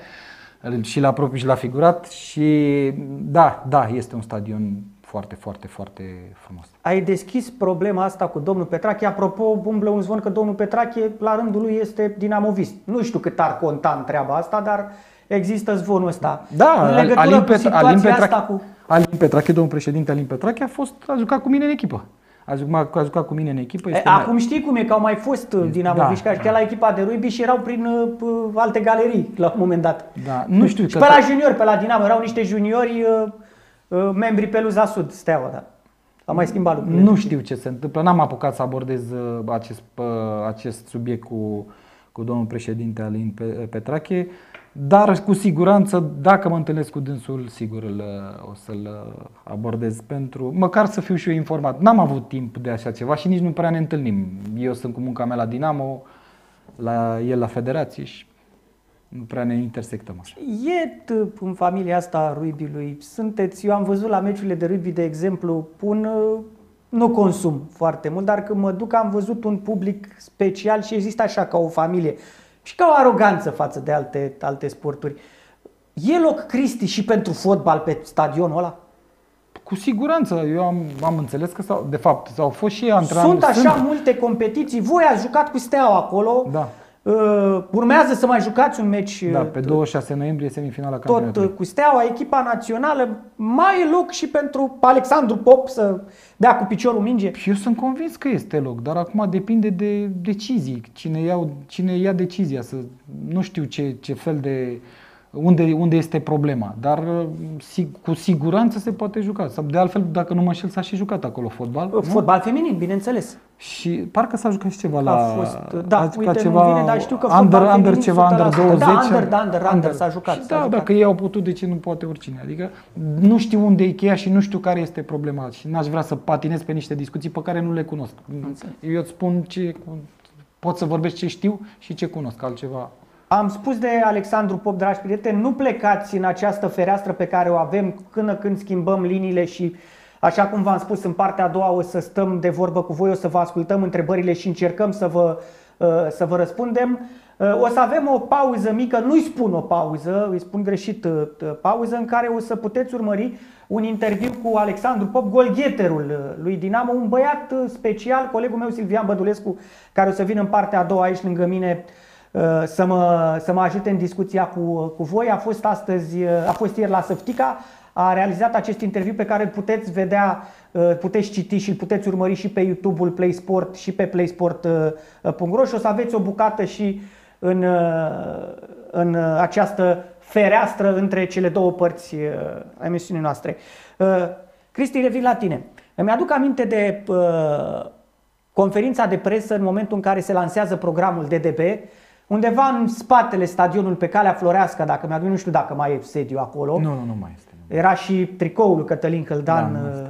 și la propriu și la figurat și da, da, este un stadion foarte, foarte, foarte frumos. Ai deschis problema asta cu domnul Petrache. Apropo, umblă un zvon că domnul Petrache, la rândul lui, este dinamovist. Nu știu cât ar conta în treaba asta, dar există zvonul ăsta. Da, în legătură Alin, cu situația Alin Petrache, asta cu... Alin Petrache, domnul președinte Alin Petrache, a, fost, a jucat cu mine în echipă. A jucat, a jucat cu mine în echipă. Este e, acum știi cum e, că au mai fost uh, dinamoviști da, care da. la echipa de rugby și erau prin uh, alte galerii la un moment dat. Da, nu știu. Și pe la juniori, pe la Dinamo, erau niște juniori uh, uh, membri pe Luza Sud, Steaua, da. A mai schimbat lucrurile. Nu știu ce se întâmplă, n-am apucat să abordez uh, acest, acest subiect cu, cu domnul președinte Alin Petrache, dar cu siguranță, dacă mă întâlnesc cu dânsul, sigur îl, uh, o să-l uh, abordez pentru, măcar să fiu și eu informat. N-am avut timp de așa ceva și nici nu prea ne întâlnim. Eu sunt cu munca mea la Dinamo, la el la federație și nu prea ne intersectăm așa. E în familia asta a rugby-ului. Sunteți, eu am văzut la meciurile de rugby, de exemplu, pun, uh, nu consum foarte mult, dar când mă duc am văzut un public special și există așa ca o familie și ca o aroganță față de alte, alte sporturi. E loc, Cristi, și pentru fotbal pe stadionul ăla? Cu siguranță, eu am, am înțeles că, s-au, de fapt, s-au fost și antrenori. Sunt așa sunt... multe competiții, voi ați jucat cu Steaua acolo, da. Uh, urmează să mai jucați un meci da, pe 26 noiembrie semifinala tot campionatului. cu Steaua, echipa națională. Mai e loc și pentru Alexandru Pop să dea cu piciorul minge? Eu sunt convins că este loc, dar acum depinde de decizii. Cine, iau, cine ia decizia să nu știu ce, ce fel de unde, unde este problema. Dar uh, cu siguranță se poate juca. Sau de altfel, dacă nu mă înșel, s-a și jucat acolo fotbal. Fotbal nu? feminin, bineînțeles. Și parcă s-a jucat și ceva la... A fost, da, a uite, ceva, nu vine, dar știu că under, fotbal under ceva, under 20. Da, under, da, under, under, s-a jucat. Și s-a da, jucat. dacă ei au putut, de ce nu poate oricine? Adică nu știu unde e cheia și nu știu care este problema și n-aș vrea să patinez pe niște discuții pe care nu le cunosc. Eu îți spun ce... Pot să vorbesc ce știu și ce cunosc, altceva am spus de Alexandru Pop, dragi prieteni, nu plecați în această fereastră pe care o avem când când schimbăm liniile și Așa cum v-am spus, în partea a doua o să stăm de vorbă cu voi, o să vă ascultăm întrebările și încercăm să vă, uh, să vă răspundem. Uh, o să avem o pauză mică, nu-i spun o pauză, îi spun greșit uh, pauză, în care o să puteți urmări un interviu cu Alexandru Pop, golgheterul lui Dinamo, un băiat special, colegul meu Silvian Bădulescu, care o să vină în partea a doua aici lângă mine Uh, să mă, să mă ajute în discuția cu, cu voi. A fost astăzi, uh, a fost ieri la Săftica, a realizat acest interviu pe care îl puteți vedea, uh, puteți citi și îl puteți urmări și pe YouTube-ul Play Sport și pe playsport.ro și o să aveți o bucată și în, în această fereastră între cele două părți a emisiunii noastre. Cristi, revin la tine. Îmi aduc aminte de conferința de presă în momentul în care se lansează programul DDB, Undeva în spatele stadionului pe calea Floreasca, dacă mi-aduc, nu știu dacă mai e sediu acolo. Nu, nu, nu mai este. Era și tricoul lui Cătălin Căldan. Da, uh,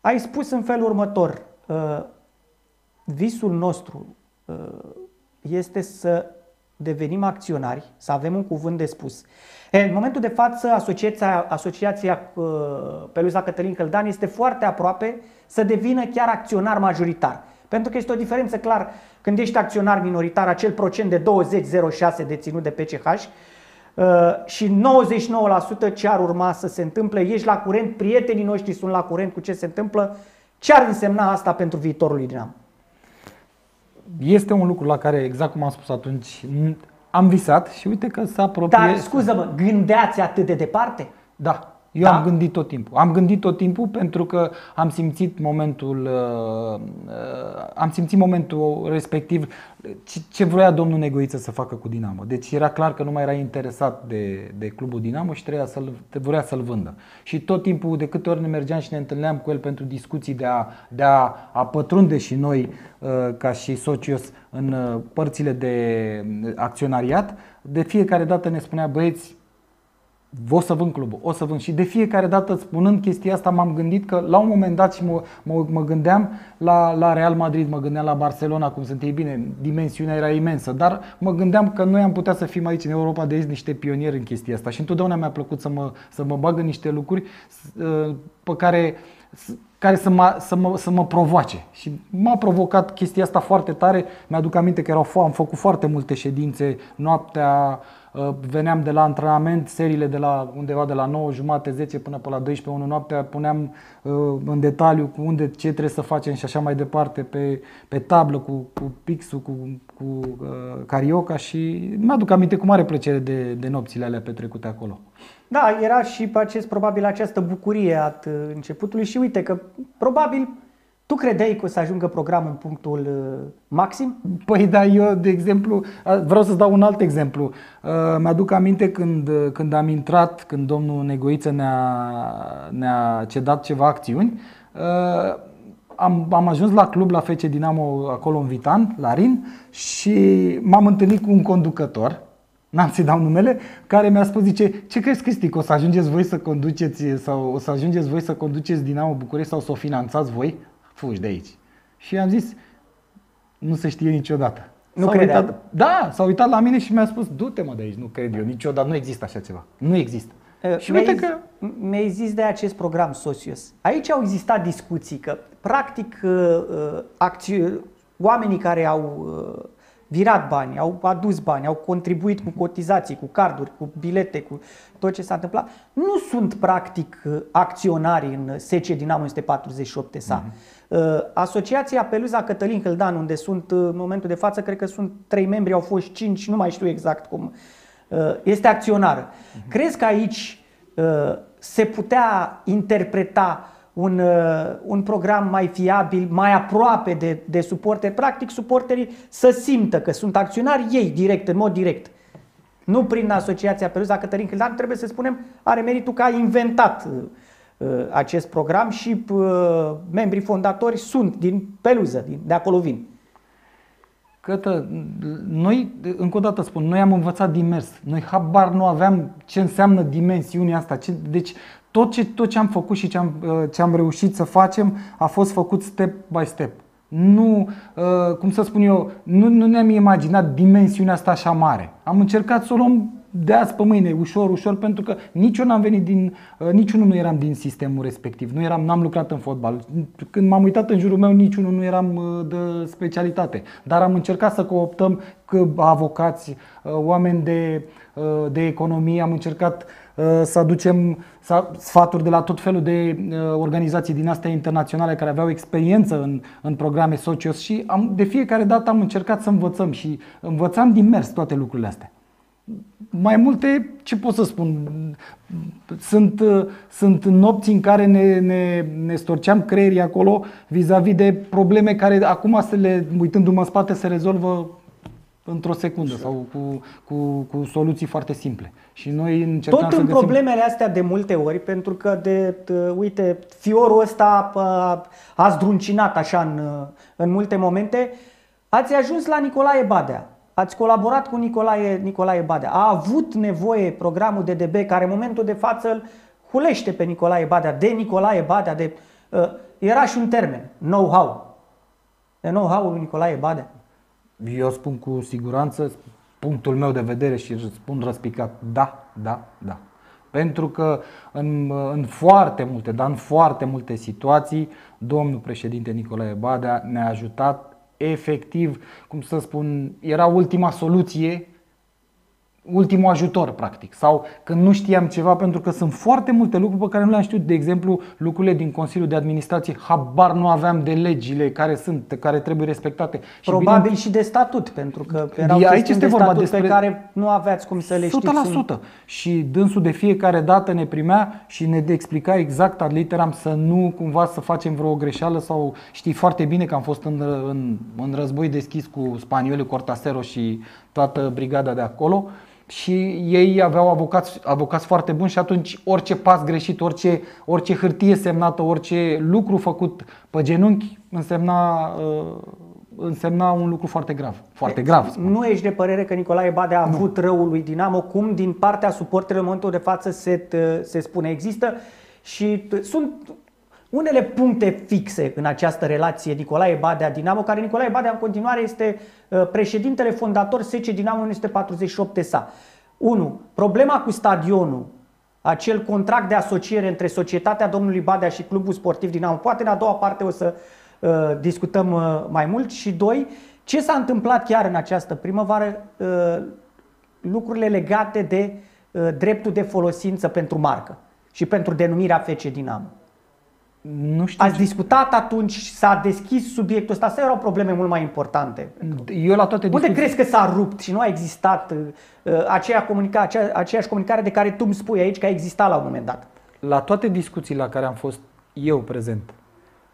ai spus în felul următor, uh, visul nostru uh, este să devenim acționari, să avem un cuvânt de spus. E, în momentul de față, asociația, asociația Peluza Cătălin Căldan este foarte aproape să devină chiar acționar majoritar. Pentru că este o diferență clar când ești acționar minoritar, acel procent de 20,06 deținut de PCH uh, și 99% ce ar urma să se întâmple, ești la curent, prietenii noștri sunt la curent cu ce se întâmplă, ce ar însemna asta pentru viitorul lui Dinamo? Este un lucru la care, exact cum am spus atunci, am visat și uite că s-a apropie. Dar, scuză-mă, gândeați atât de departe? Da. Eu da? am gândit tot timpul. Am gândit tot timpul pentru că am simțit momentul, uh, uh, am simțit momentul respectiv ce, ce vrea domnul Negoiță să facă cu Dinamo. Deci era clar că nu mai era interesat de, de clubul Dinamo și trebuia să-l, vrea să-l vândă. Și tot timpul, de câte ori ne mergeam și ne întâlneam cu el pentru discuții de a, de a, a pătrunde și noi, uh, ca și socios, în uh, părțile de acționariat, de fiecare dată ne spunea, băieți, o să vând clubul, o să vând. Și de fiecare dată spunând chestia asta m-am gândit că la un moment dat și mă, mă, mă gândeam la, la Real Madrid, mă gândeam la Barcelona, cum sunt ei bine, dimensiunea era imensă, dar mă gândeam că noi am putea să fim aici în Europa de Est niște pionieri în chestia asta și întotdeauna mi-a plăcut să mă, să mă bag în niște lucruri uh, pe care care să mă, să, mă, să mă provoace. Și m-a provocat chestia asta foarte tare. Mi-aduc aminte că erau, am făcut foarte multe ședințe noaptea, Uh, veneam de la antrenament, seriile de la undeva de la 9 jumate, 10 până pe la 12, 1 noaptea, puneam uh, în detaliu cu unde, ce trebuie să facem și așa mai departe pe, pe tablă cu, cu pixul, cu, cu uh, carioca și mi-aduc aminte cu mare plăcere de, de nopțile alea petrecute acolo. Da, era și acest, probabil această bucurie a începutului și uite că probabil tu credeai că o să ajungă programul în punctul uh, maxim? Păi da, eu, de exemplu, vreau să-ți dau un alt exemplu. Uh, mi-aduc aminte când, uh, când am intrat, când domnul Negoiță ne-a, ne-a cedat ceva acțiuni, am, am ajuns la club, la FC Dinamo, acolo în Vitan, la Rin, și m-am întâlnit cu un conducător, n-am să-i dau numele, care mi-a spus, zice, ce crezi, Cristi, că o să ajungeți voi să conduceți sau o să ajungeți voi să conduceți Dinamo București sau să o finanțați voi? Fugi de aici. Și am zis, nu se știe niciodată. Nu s-a uitat, Da, s-a uitat la mine și mi-a spus, du-te mă de aici, nu cred eu, niciodată, nu există așa ceva. Nu există. Uh, și uite că... Mi-ai zis de acest program Socios. Aici au existat discuții că, practic, uh, uh acți- oamenii care au uh, virat bani, au adus bani, au contribuit cu cotizații, cu carduri, cu bilete, cu tot ce s-a întâmplat, nu sunt practic uh, acționari în SC Dinamo 148 sa. Mm-hmm. Asociația Peluza Cătălin Hăldan, unde sunt uh, în momentul de față, cred că sunt trei membri, au fost cinci, nu mai știu exact cum, este acționară. Mm-hmm. Crezi că aici se putea interpreta un, uh, un program mai fiabil, mai aproape de, de suporteri. Practic, suporterii să simtă că sunt acționari ei, direct, în mod direct. Nu prin Asociația Peluza. Cătălin Câldan, trebuie să spunem, are meritul că a inventat uh, uh, acest program și uh, membrii fondatori sunt din Peluză, din, de acolo vin. Cătă, noi, încă o dată spun, noi am învățat din mers. Noi habar nu aveam ce înseamnă dimensiunea asta. Ce, deci tot ce, tot ce am făcut și ce am, uh, ce am reușit să facem a fost făcut step by step. Nu, uh, cum să spun eu, nu, nu ne-am imaginat dimensiunea asta așa mare. Am încercat să o luăm de azi pe mâine, ușor, ușor, pentru că nici eu n-am venit din, uh, niciunul nu eram din sistemul respectiv, nu eram, n-am lucrat în fotbal. Când m-am uitat în jurul meu, niciunul nu eram de specialitate. Dar am încercat să cooptăm că avocați, oameni de, de economie, am încercat Uh, să aducem sfaturi de la tot felul de uh, organizații din astea internaționale care aveau experiență în, în programe socios și am, de fiecare dată am încercat să învățăm și învățam din mers toate lucrurile astea. Mai multe, ce pot să spun, sunt, uh, sunt nopți în care ne, ne, ne storceam creierii acolo vis-a-vis de probleme care acum, să le, uitându-mă în spate, se rezolvă într-o secundă sau cu, cu, cu soluții foarte simple. Și noi încercăm Tot să în găsim... problemele astea de multe ori, pentru că de, uite, fiorul ăsta a, a zdruncinat așa în, în multe momente, ați ajuns la Nicolae Badea. Ați colaborat cu Nicolae, Nicolae Badea. A avut nevoie programul DDB, care în momentul de față îl hulește pe Nicolae Badea, de Nicolae Badea, de, uh, era și un termen, know-how. De know-how-ul lui Nicolae Badea. Eu spun cu siguranță punctul meu de vedere și răspund răspicat, da, da, da. Pentru că în, în foarte multe, dar în foarte multe situații, domnul președinte Nicolae Badea ne-a ajutat efectiv, cum să spun, era ultima soluție ultimul ajutor, practic. Sau când nu știam ceva, pentru că sunt foarte multe lucruri pe care nu le-am știut. De exemplu, lucrurile din Consiliul de Administrație, habar nu aveam de legile care sunt, care trebuie respectate. Probabil și, bine, și de statut, pentru că erau aici este de vorba statut despre pe care nu aveați cum să le 100%. știți. Și dânsul de fiecare dată ne primea și ne explica exact ad literam să nu cumva să facem vreo greșeală sau știi foarte bine că am fost în, în, în război deschis cu spaniolii Cortasero și toată brigada de acolo și ei aveau avocați, avocați foarte buni și atunci orice pas greșit, orice, orice hârtie semnată, orice lucru făcut pe genunchi însemna, uh, însemna un lucru foarte grav. Foarte grav. Spun. Nu ești de părere că Nicolae Bade a avut răul lui Dinamo, cum din partea suporterilor în momentul de față se, se spune. Există și sunt unele puncte fixe în această relație Nicolae Badea-Dinamo, care Nicolae Badea în continuare este uh, președintele fondator SC Dinamo 1948 SA. 1. Problema cu stadionul, acel contract de asociere între societatea domnului Badea și clubul sportiv Dinamo. Poate în a doua parte o să uh, discutăm uh, mai mult. Și doi, ce s-a întâmplat chiar în această primăvară, uh, lucrurile legate de uh, dreptul de folosință pentru marcă și pentru denumirea FC Dinamo. Nu știu. Ați discutat atunci, s-a deschis subiectul ăsta, sau erau probleme mult mai importante? Eu la toate Unde crezi că s-a rupt și nu a existat uh, aceea comunica, acea, aceeași comunicare de care tu îmi spui aici că a existat la un moment dat? La toate discuțiile la care am fost eu prezent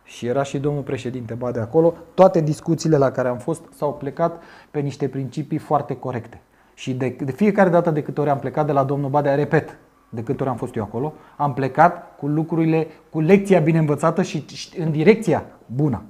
și era și domnul președinte Bade acolo, toate discuțiile la care am fost s-au plecat pe niște principii foarte corecte. Și de, de fiecare dată de câte ori am plecat de la domnul Badea, repet, de câte ori am fost eu acolo, am plecat cu lucrurile, cu lecția bine învățată și în direcția bună.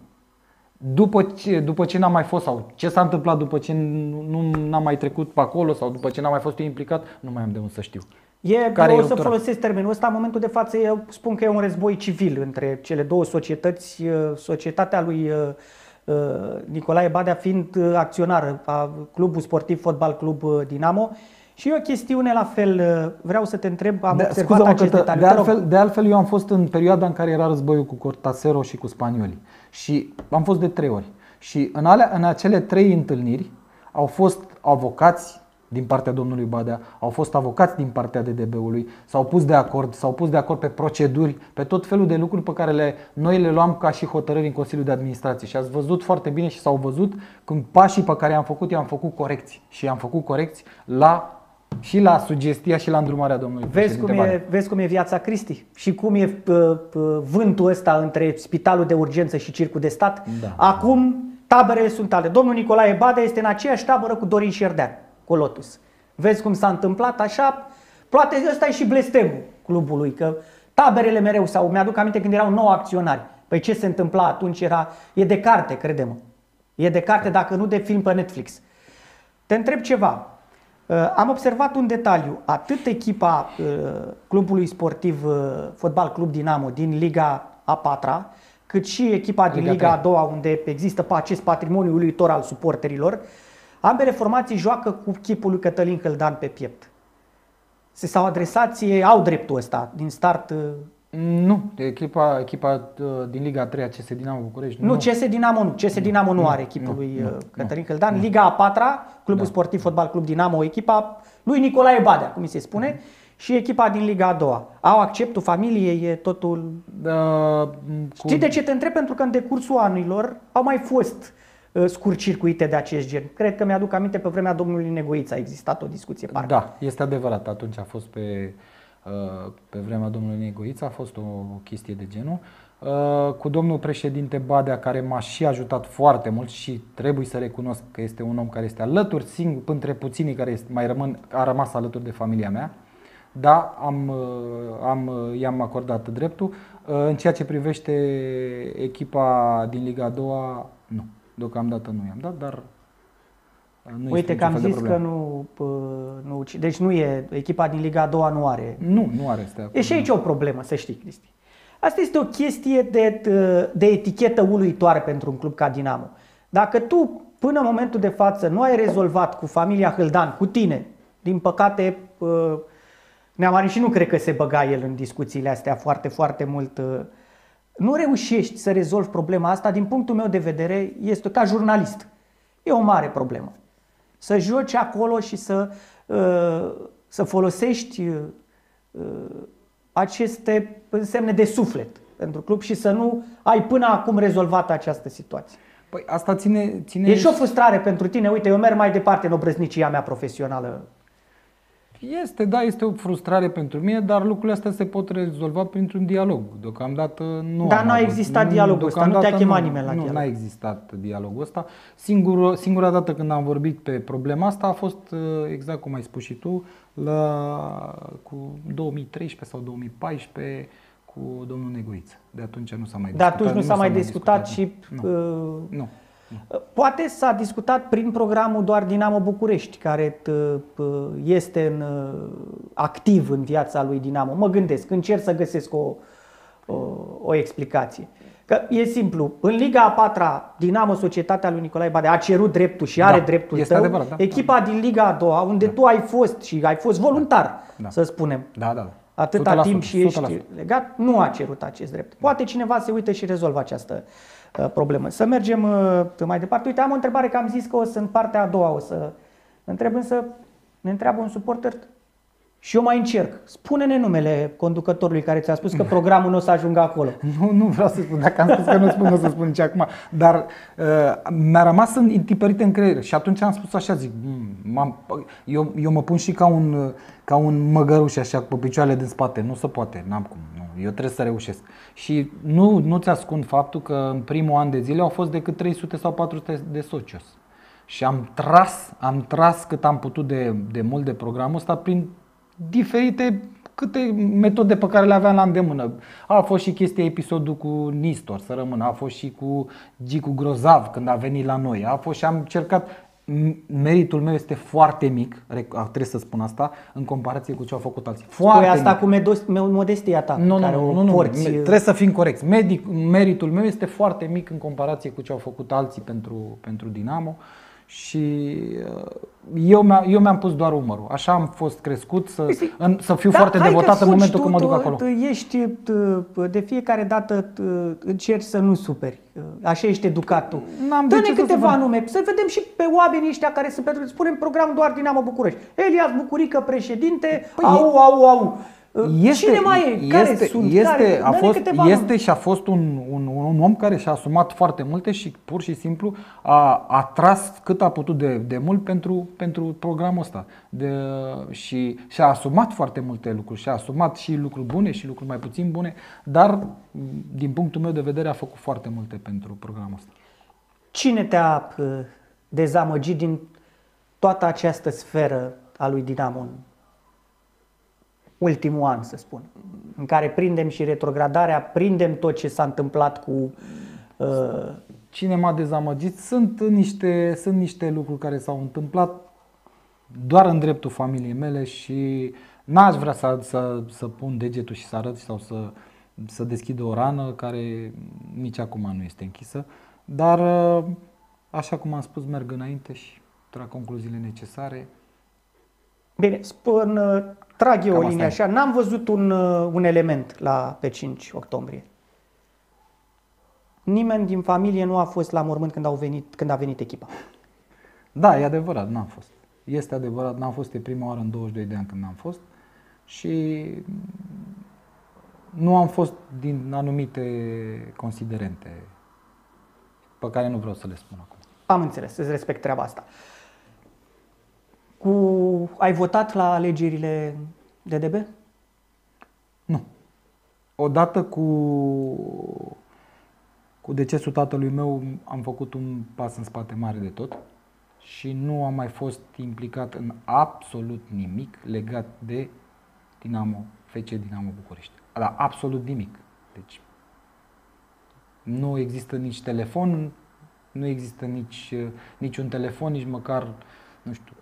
După ce, după ce n-am mai fost sau ce s-a întâmplat după ce nu n-am mai trecut pe acolo sau după ce n-am mai fost eu implicat, nu mai am de unde să știu. E, Care o e să folosesc termenul ăsta, în momentul de față eu spun că e un război civil între cele două societăți, societatea lui Nicolae Badea fiind acționar a Clubul Sportiv Fotbal Club Dinamo și e o chestiune la fel, uh, vreau să te întreb, am de, observat acest că, detaliu. De altfel, de altfel, eu am fost în perioada în care era războiul cu Cortasero și cu spaniolii. Și am fost de trei ori. Și în, alea, în acele trei întâlniri au fost avocați din partea domnului Badea, au fost avocați din partea DDB-ului, s-au pus de acord, s-au pus de acord pe proceduri, pe tot felul de lucruri pe care le, noi le luam ca și hotărâri în Consiliul de Administrație. Și ați văzut foarte bine și s-au văzut când pașii pe care i-am făcut, i-am făcut corecții. Și i-am făcut corecții la și la sugestia și la îndrumarea domnului vezi cum, e, vezi cum e viața Cristi și cum e uh, uh, vântul ăsta între spitalul de urgență și circul de stat. Da. Acum taberele sunt ale. Domnul Nicolae Badea este în aceeași tabără cu Dorin Șerdean, cu Lotus. Vezi cum s-a întâmplat așa? Poate ăsta e și blestemul clubului, că taberele mereu sau mi-aduc aminte când erau nou acționari. Păi ce se întâmpla atunci era, e de carte, credem. E de carte dacă nu de film pe Netflix. Te întreb ceva. Uh, am observat un detaliu. Atât echipa uh, clubului sportiv uh, Fotbal Club Dinamo din Liga a 4 cât și echipa din Liga, Liga a doua unde există acest patrimoniu uluitor al suporterilor, ambele formații joacă cu chipul lui Cătălin Căldan pe piept. Se s-au adresat, au dreptul ăsta din start nu, echipa, echipa uh, din Liga 3 CS Dinamo București. Nu, nu. CS Dinamo nu. CS Dinamo nu, nu are echipul lui nu, uh, Cătălin Căldan. Liga a 4 Clubul da. Sportiv Fotbal Club Dinamo, echipa lui Nicolae Badea, cum se spune, mm. și echipa din Liga a doua. Au acceptul familiei, e totul... Da, cu... Știi de ce te întreb? Pentru că în decursul anilor au mai fost uh, scurt-circuite de acest gen. Cred că mi-aduc aminte pe vremea domnului Negoiță a existat o discuție. Parcă. Da, este adevărat. Atunci a fost pe Uh, pe vremea domnului Negoiță, a fost o chestie de genul. Uh, cu domnul președinte Badea, care m-a și ajutat foarte mult și trebuie să recunosc că este un om care este alături, singur, între puținii care mai rămân, a rămas alături de familia mea. Da, am, uh, am, i-am acordat dreptul. În ceea ce privește echipa din Liga a doua, nu. Deocamdată nu i-am dat, dar nu Uite că am zis că nu, nu... Deci nu e, echipa din Liga a doua nu are. Nu, nu are. Stea e și aici o problemă, să știi, Cristi. Asta este o chestie de, de etichetă uluitoare pentru un club ca Dinamo. Dacă tu, până în momentul de față, nu ai rezolvat cu familia Hâldan, cu tine, din păcate Neamari și nu cred că se băga el în discuțiile astea foarte, foarte mult. uh, Nu reușești să rezolvi problema asta, din punctul meu de vedere, este ca jurnalist. E o mare problemă. Să joci acolo și să, uh, să folosești uh, aceste însemne de suflet pentru club și să nu ai până acum rezolvat această situație. Păi asta ține... ține E și o frustrare pentru tine. Uite, eu merg mai departe în obrăznicia mea profesională. Este, da, este o frustrare pentru mine, dar lucrurile astea se pot rezolva printr-un dialog. Deocamdată nu Dar am nu a avut. existat dialogul ăsta, nu te-a deocamdată chemat nu, nimeni la Nu, dialog. n-a existat dialogul ăsta. Singur, singura dată când am vorbit pe problema asta a fost, uh, exact cum ai spus și tu, la, cu 2013 sau 2014 cu domnul Negoiță. De atunci nu s-a mai De discutat. atunci nu s-a mai discutat discutat, și... Nu. uh, Nu. Poate s-a discutat prin programul doar Dinamo București, care t- p- este în, uh, activ în viața lui Dinamo. Mă gândesc, încerc să găsesc o, o, o explicație. Că e simplu, în Liga a patra, Dinamo, societatea lui Nicolae Bade, a cerut dreptul și are Da, dreptul este tău. adevărat, da. Echipa din Liga a doua, unde tu ai fost și ai fost voluntar, Da. să spunem, Da, da. atâta 100%, timp și ești 100%. legat, nu a cerut acest drept. Poate cineva se uită și rezolvă această uh, problemă. Să mergem uh, mai departe. Uite, am o întrebare că am zis că o să în partea a doua o să întreb, însă ne întreabă un suporter și eu mai încerc. Spune-ne numele conducătorului care ți-a spus că programul nu o să ajungă acolo. Nu, nu vreau să spun, dacă am spus că nu spun, nu o să spun nici acum. Dar uh, mi-a rămas în, întipărit în creier și atunci am spus așa, zic, "Mm, m-am, eu, eu mă pun și ca un, uh, ca un măgăruș așa cu picioarele din spate, nu se poate, n-am cum, nu, eu trebuie să reușesc. Și nu, nu-ți ascund faptul că în primul an de zile au fost decât 300 sau 400 de socios. Și am tras, am tras cât am putut de, de mult de programul ăsta prin diferite câte metode pe care le aveam la îndemână. A fost și chestia episodul cu Nistor, să rămână, a fost și cu Gicu Grozav când a venit la noi, a fost și am încercat M- Meritul meu este foarte mic, rec- trebuie să spun asta, în comparație cu ce au făcut alții. Foarte Spui asta mic. cu medos- me- modestia ta, Nu, nu, care nu, o nu, nu, porți. trebuie să fim corecți. Medic, meritul meu este foarte mic în comparație cu ce au făcut alții pentru, pentru Dinamo și uh, eu, mi-a, eu mi-am pus doar umărul. Așa am fost crescut să, în, să fiu Da, foarte hai că devotat în suci momentul tu, când mă duc tu, acolo. Tu ești tu, de fiecare dată tu, încerci să nu superi. Așa ești educat tu. N-am de Dă-ne ce să câteva supăr. nume, să vedem și pe oamenii ăștia care sunt pentru, spunem program doar Dinamo București. Elias Bucurică, președinte, Păi au, au, au. Cine mai e? Care este, sunt? Este, care? a Dă-ne fost, câteva este nume. și a fost un, un, un om care și-a asumat foarte multe și pur și simplu a, a tras cât a putut de, de mult pentru, pentru programul ăsta. De, și și-a asumat foarte multe lucruri. Și-a asumat și lucruri bune și lucruri mai puțin bune, dar din punctul meu de vedere a făcut foarte multe pentru programul ăsta. Cine te-a uh, dezamăgit din toată această sferă a lui Dinamo în ultimul an, să spun, în care prindem și retrogradarea, prindem tot ce s-a întâmplat cu uh, Cine m-a dezamăgit? Sunt niște, sunt niște lucruri care s-au întâmplat doar în dreptul familiei mele și n-aș vrea să, să, să pun degetul și să arăt sau să, să deschid o rană care nici acum nu este închisă, dar așa cum am spus, merg înainte și trag concluziile necesare. Bine, spun, uh, trag eu Cam o linie asta e. așa. N-am văzut un, uh, un element la pe 5 octombrie. Nimeni din familie nu a fost la mormânt când, au venit, când a venit echipa. Da, e adevărat, n-am fost. Este adevărat, n-am fost de prima oară în 22 de ani când am fost și nu am fost din anumite considerente pe care nu vreau să le spun acum. Am înțeles, îți respect treaba asta. Cu, ai votat la alegerile DDB? Nu. Odată cu, cu decesul tatălui meu am făcut un pas în spate mare de tot și nu am mai fost implicat în absolut nimic legat de Dinamo, FC Dinamo București. La absolut nimic. Deci nu există nici telefon, nu există nici, uh, niciun telefon, nici măcar, nu știu,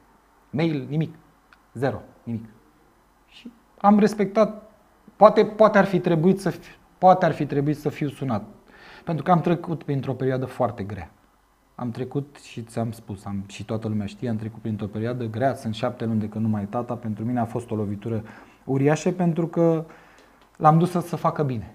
mail, nimic. Zero, nimic. Și am respectat, poate, poate ar fi trebuit să fi, poate ar fi trebuit să fiu sunat. Pentru că am trecut printr-o perioadă foarte grea. Am trecut și ți-am spus, am, și toată lumea știe, am trecut printr-o perioadă grea, sunt șapte luni de când nu mai e tata, pentru mine a fost o lovitură uriașe pentru că l-am dus să, să facă bine.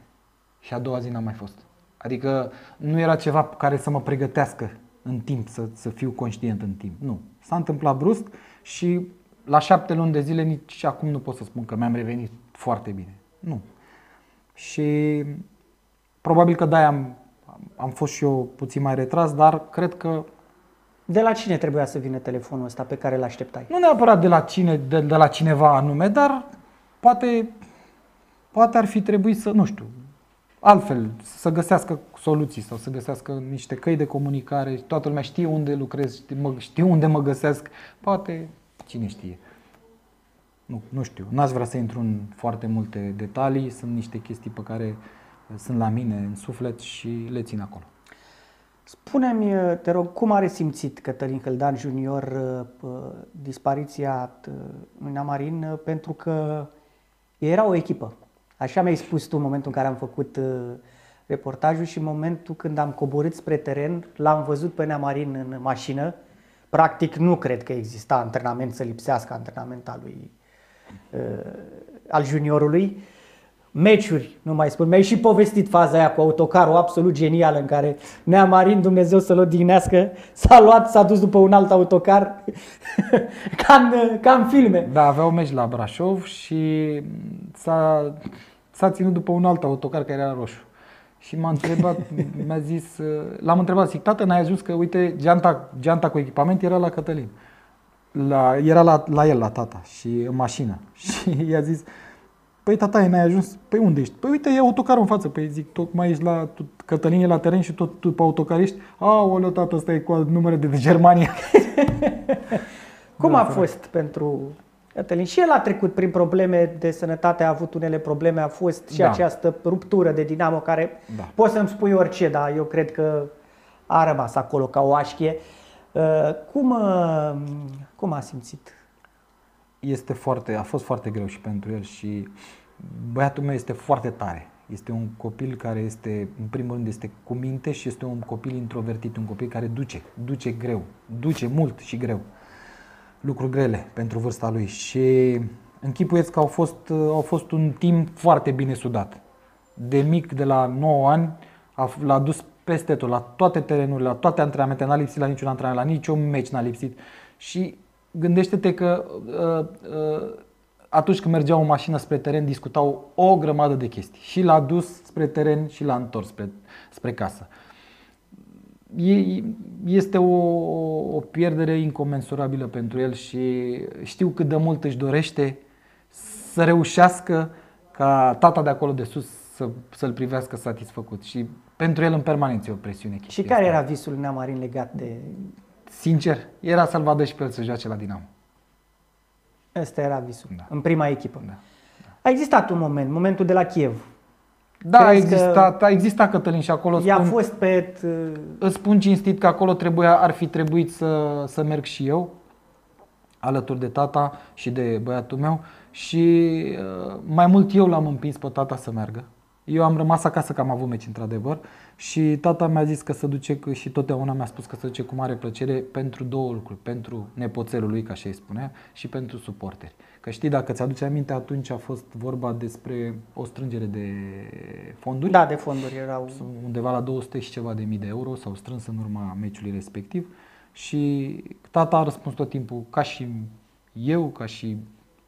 Și a doua zi n-am mai fost. Adică nu era ceva care să mă pregătească în timp, să, să fiu conștient în timp. Nu. S-a întâmplat brusc și la șapte luni de zile nici acum nu pot să spun că mi-am revenit foarte bine. Nu. Și probabil că de-aia am, am fost și eu puțin mai retras, dar cred că De la cine trebuia să vină telefonul ăsta pe care îl așteptai? nu neapărat de la, cine, de, de la cineva anume, dar poate, poate ar fi trebuit să, nu știu, altfel, să găsească soluții sau să găsească niște căi de comunicare. Toată lumea știe unde lucrez, știe, mă, știu unde mă găsesc. Poate, cine știe. Nu, nu știu, n-aș vrea să intru în foarte multe detalii, sunt niște chestii pe care uh, sunt la mine în suflet și le țin acolo. Spune-mi, te rog, cum are simțit Cătălin Hăldan Junior uh, uh, dispariția uh, lui Namarin uh, pentru că era o echipă. Așa mi-ai spus tu în momentul în care am făcut uh, reportajul și în momentul când am coborât spre teren, l-am văzut pe Neamarin în mașină. Practic nu cred că exista antrenament să lipsească antrenament al lui uh, al juniorului. Meciuri, nu mai spun, mi-ai și povestit faza aia cu autocarul absolut genială în care Neamarin, Dumnezeu să-l odihnească, s-a luat, s-a dus după un alt autocar, ca, în, ca în filme. Da, avea un meci la Brașov și s-a, s-a ținut după un alt autocar care era roșu. Și m-a întrebat, mi-a zis, l-am întrebat, zic, tată, n-ai ajuns că, uite, geanta, geanta cu echipament era la Cătălin. La, era la, la el, la tata, și în mașină. Și i-a zis, păi tata, n-ai ajuns? Păi unde ești? Păi uite, e autocarul în față. Păi zic, tocmai ești la, tu, Cătălin e la teren și tot tu pe autocar ești? Aoleu, tată, ăsta e cu numere de, de Germania. Cum Da, a sărac. fost pentru Cătălin? Și el a trecut prin probleme de sănătate, a avut unele probleme, a fost și Da. această ruptură de dinamo care Da. poți să-mi spui orice, dar eu cred că a rămas acolo ca o așchie. Uh, Cum, uh, cum a simțit? Este foarte, a fost foarte greu și pentru el și băiatul meu este foarte tare. Este un copil care este, în primul rând, este cu minte și este un copil introvertit, un copil care duce, duce greu, duce mult și greu. Lucruri grele pentru vârsta lui și închipuieți că au fost, au fost un timp foarte bine sudat. De mic, de la 9 ani, a, l-a dus peste tot, la toate terenurile, la toate antrenamentele, n-a lipsit la niciun antrenament, la niciun meci n-a lipsit. Și gândește-te că uh, uh, atunci când mergeau în mașină spre teren, discutau o grămadă de chestii. Și l-a dus spre teren și l-a întors spre, spre casă. E, este o, o pierdere incomensurabilă pentru el și știu cât de mult își dorește să reușească ca tata de acolo de sus să, să-l privească satisfăcut. Și pentru el în permanență e o presiune. Și care era visul lui Neamarin legat de... Sincer, era să-l vadă și pe el să joace la Dinamo. Ăsta era visul, da. în prima echipă. Da. A existat un moment, momentul de la Kiev. Da, a Crezi că existat, a existat Cătălin și acolo I-a spun, fost pe... îți spun cinstit că acolo trebuia, ar fi trebuit să, să merg și eu alături de tata și de băiatul meu și uh, mai mult eu l-am împins pe tata să meargă. Eu am rămas acasă că am avut meci într-adevăr și tata mi-a zis că se duce cu- și totdeauna mi-a spus că se duce cu mare plăcere pentru două lucruri, pentru nepoțelul lui, ca așa îi spunea, și pentru suporteri. Că știi, dacă ți-aduce aminte, atunci a fost vorba despre o strângere de fonduri. Da, de fonduri erau. Undeva la 200 și ceva de mii de euro s-au strâns în urma meciului respectiv și tata a răspuns tot timpul, ca și eu, ca și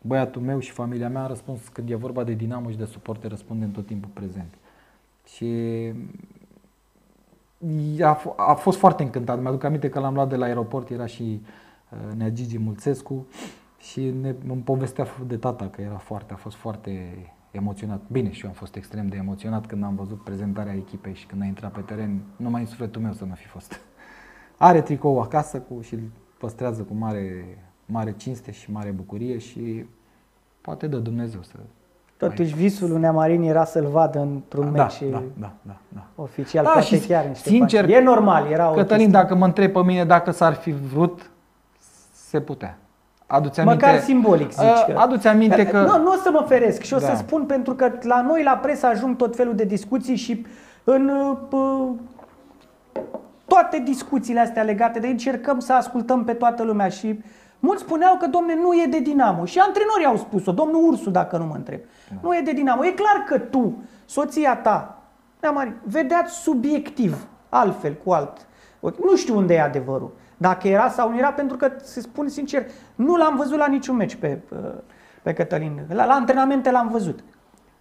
băiatul meu și familia mea a răspuns când e vorba de Dinamo și de suporte, răspundem tot timpul prezent. Și a, f- a fost foarte încântat. Mi-aduc aminte că l-am luat de la aeroport, era și uh, Nea Gigi Mulțescu și ne, îmi povestea f- de tata că era foarte, a fost foarte emoționat. Bine, și eu am fost extrem de emoționat când am văzut prezentarea echipei și când a intrat pe teren, numai în sufletul meu să nu fi fost. Are tricou acasă cu, și îl păstrează cu mare, mare cinste și mare bucurie și poate dă Dumnezeu să... Totuși visul lui Neamarin era să-l vadă într-un Da, meci da, da, da, da. oficial, Da, poate și chiar niște sincer, bani. E normal, era o Cătălin, chestie. dacă mă întreb pe mine dacă s-ar fi vrut, se putea. Aduți aminte, Măcar simbolic zici Uh, că... Aduți aminte că... Nu, nu o să mă feresc și o Da. să spun pentru că la noi la presă ajung tot felul de discuții și în uh, toate discuțiile astea legate de încercăm să ascultăm pe toată lumea și Mulți spuneau că, domne, nu e de Dinamo. Și antrenorii au spus-o, domnul Ursu, dacă nu mă întreb. Da. Nu e de Dinamo. E clar că tu, soția ta, Mari, vedeați subiectiv, altfel, cu alt. Nu știu unde e adevărul. Dacă era sau nu era, pentru că, se spun sincer, nu l-am văzut la niciun meci pe, pe Cătălin. La, la antrenamente l-am văzut.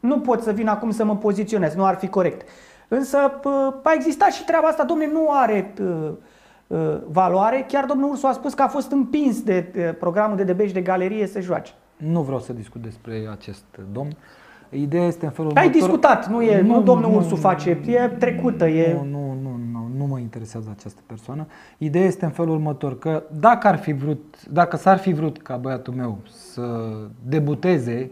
Nu pot să vin acum să mă poziționez, nu ar fi corect. Însă a existat și treaba asta, domne, nu are uh, uh, valoare. Chiar domnul Ursu a spus că a fost împins de uh, programul de debeș de galerie să joace. Nu vreau să discut despre acest domn. Ideea este în felul Ai următor... discutat, nu e, nu, nu domnul nu, Ursu face, e trecută, e... Nu, nu, nu, nu, nu mă interesează această persoană. Ideea este în felul următor, că dacă ar fi vrut, dacă s-ar fi vrut ca băiatul meu să debuteze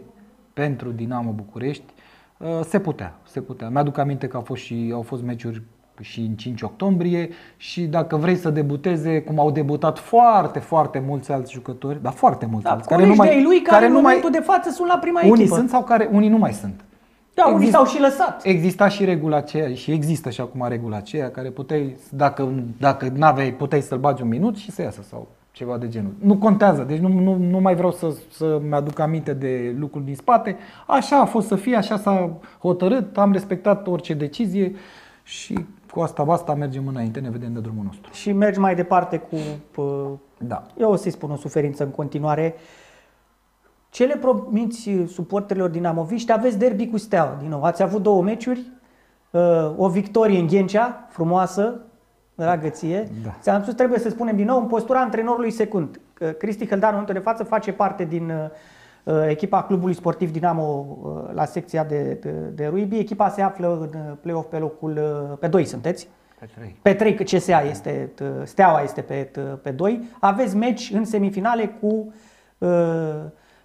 pentru Dinamo București, uh, se putea, se putea. Mi-aduc aminte că au fost și au fost meciuri și în 5 octombrie și dacă vrei să debuteze, cum au debutat foarte, foarte mulți alți jucători, dar foarte mulți da, alți, care nu mai, lui care, care în momentul mai, de față sunt la prima unii echipă. Unii sunt sau care unii nu mai sunt. Da, Exist, unii s-au și lăsat. Exista și regula aceea și există și acum regula aceea care puteai, dacă, dacă n-aveai, puteai să-l bagi un minut și să iasă sau ceva de genul. Nu contează, deci nu, nu, nu mai vreau să, să-mi aduc aminte de lucruri din spate. Așa a fost să fie, așa s-a hotărât, am respectat orice decizie și cu asta basta mergem înainte, ne vedem de drumul nostru. Și mergi mai departe cu, da. eu o să-i spun o suferință în continuare. Ce le promiți suporterilor dinamoviști? Aveți derby cu Steaua din nou. Ați avut două meciuri, uh, o victorie în Ghencea, frumoasă, dragă ție. Da. Ți-am spus, trebuie să spunem din nou, în postura antrenorului secund. Cristi Hăldan, în momentul de față, face parte din uh, echipa clubului sportiv Dinamo uh, la secția de, de, de Ruibi. Echipa se află în uh, play-off pe locul, uh, pe 2 sunteți? Pe 3. Pe 3, că CSA este, Steaua este pe, pe 2. Aveți meci în semifinale cu, uh,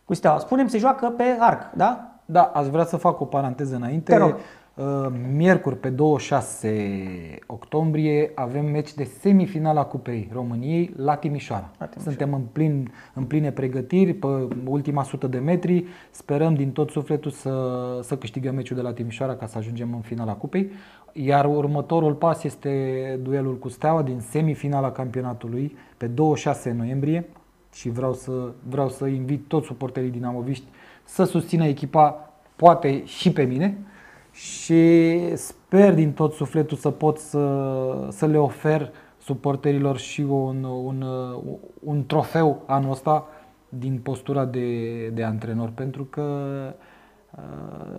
cu Steaua. Spunem, se joacă pe arc, da? Da, aș vrea să fac o paranteză înainte. Te rog. Uh, miercuri, pe 26 octombrie, avem meci de semifinala Cupei României la Timișoara. la Timișoara. Suntem în, plin, în pline pregătiri, pe ultima sută de metri. Sperăm din tot sufletul să, să câștigăm meciul de la Timișoara ca să ajungem în finala Cupei. Iar următorul pas este duelul cu Steaua din semifinala campionatului pe 26 noiembrie și vreau să, vreau să invit toți suporterii dinamoviști să susțină echipa, poate și pe mine, și sper din tot sufletul să pot să, să le ofer suporterilor și un, un, un trofeu anul ăsta din postura de, de antrenor, pentru că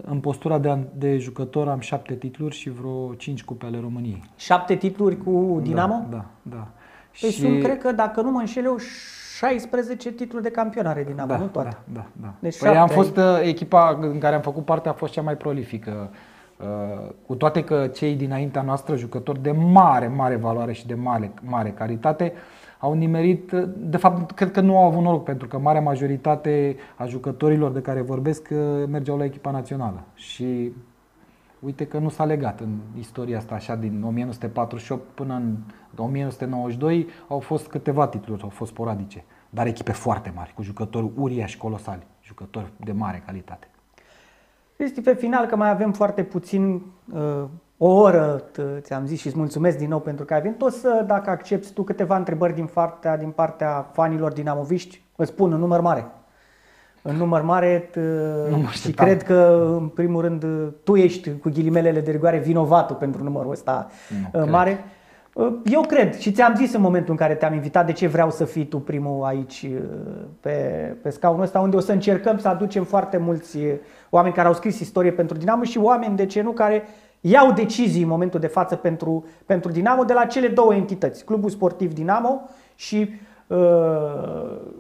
în postura de, de jucător am șapte titluri și vreo cinci cupe ale României. Șapte titluri cu Dinamo? Da, da. da. Păi și... sunt, cred că, dacă nu mă înșel eu, 16 titluri de campionare din da, nu toate. Da, da, da. Deci păi am fost, uh, echipa în care am făcut parte a fost cea mai prolifică. Uh, cu toate că cei dinaintea noastră, jucători de mare, mare valoare și de mare, mare caritate, au nimerit, uh, de fapt, cred că nu au avut noroc, pentru că marea majoritate a jucătorilor de care vorbesc mergeau la echipa națională. Și uite că nu s-a legat în istoria asta așa din 1948 până în 1992 au fost câteva titluri, au fost sporadice, dar echipe foarte mari, cu jucători uriași, colosali, jucători de mare calitate. Cristi, pe final, că mai avem foarte puțin, uh, o oră, ți-am zis și îți mulțumesc din nou pentru că ai venit. O să, dacă accepti tu câteva întrebări din partea, din partea fanilor dinamoviști, îți spun în număr mare. În număr mare nu și cred că, în primul rând, tu ești, cu ghilimelele de rigoare, vinovatul pentru numărul ăsta nu, mare. Cred. Eu cred și ți-am zis în momentul în care te-am invitat de ce vreau să fii tu primul aici pe, pe scaunul ăsta, unde o să încercăm să aducem foarte mulți oameni care au scris istorie pentru Dinamo și oameni, de ce nu, care iau decizii în momentul de față pentru, pentru Dinamo de la cele două entități, Clubul Sportiv Dinamo și uh,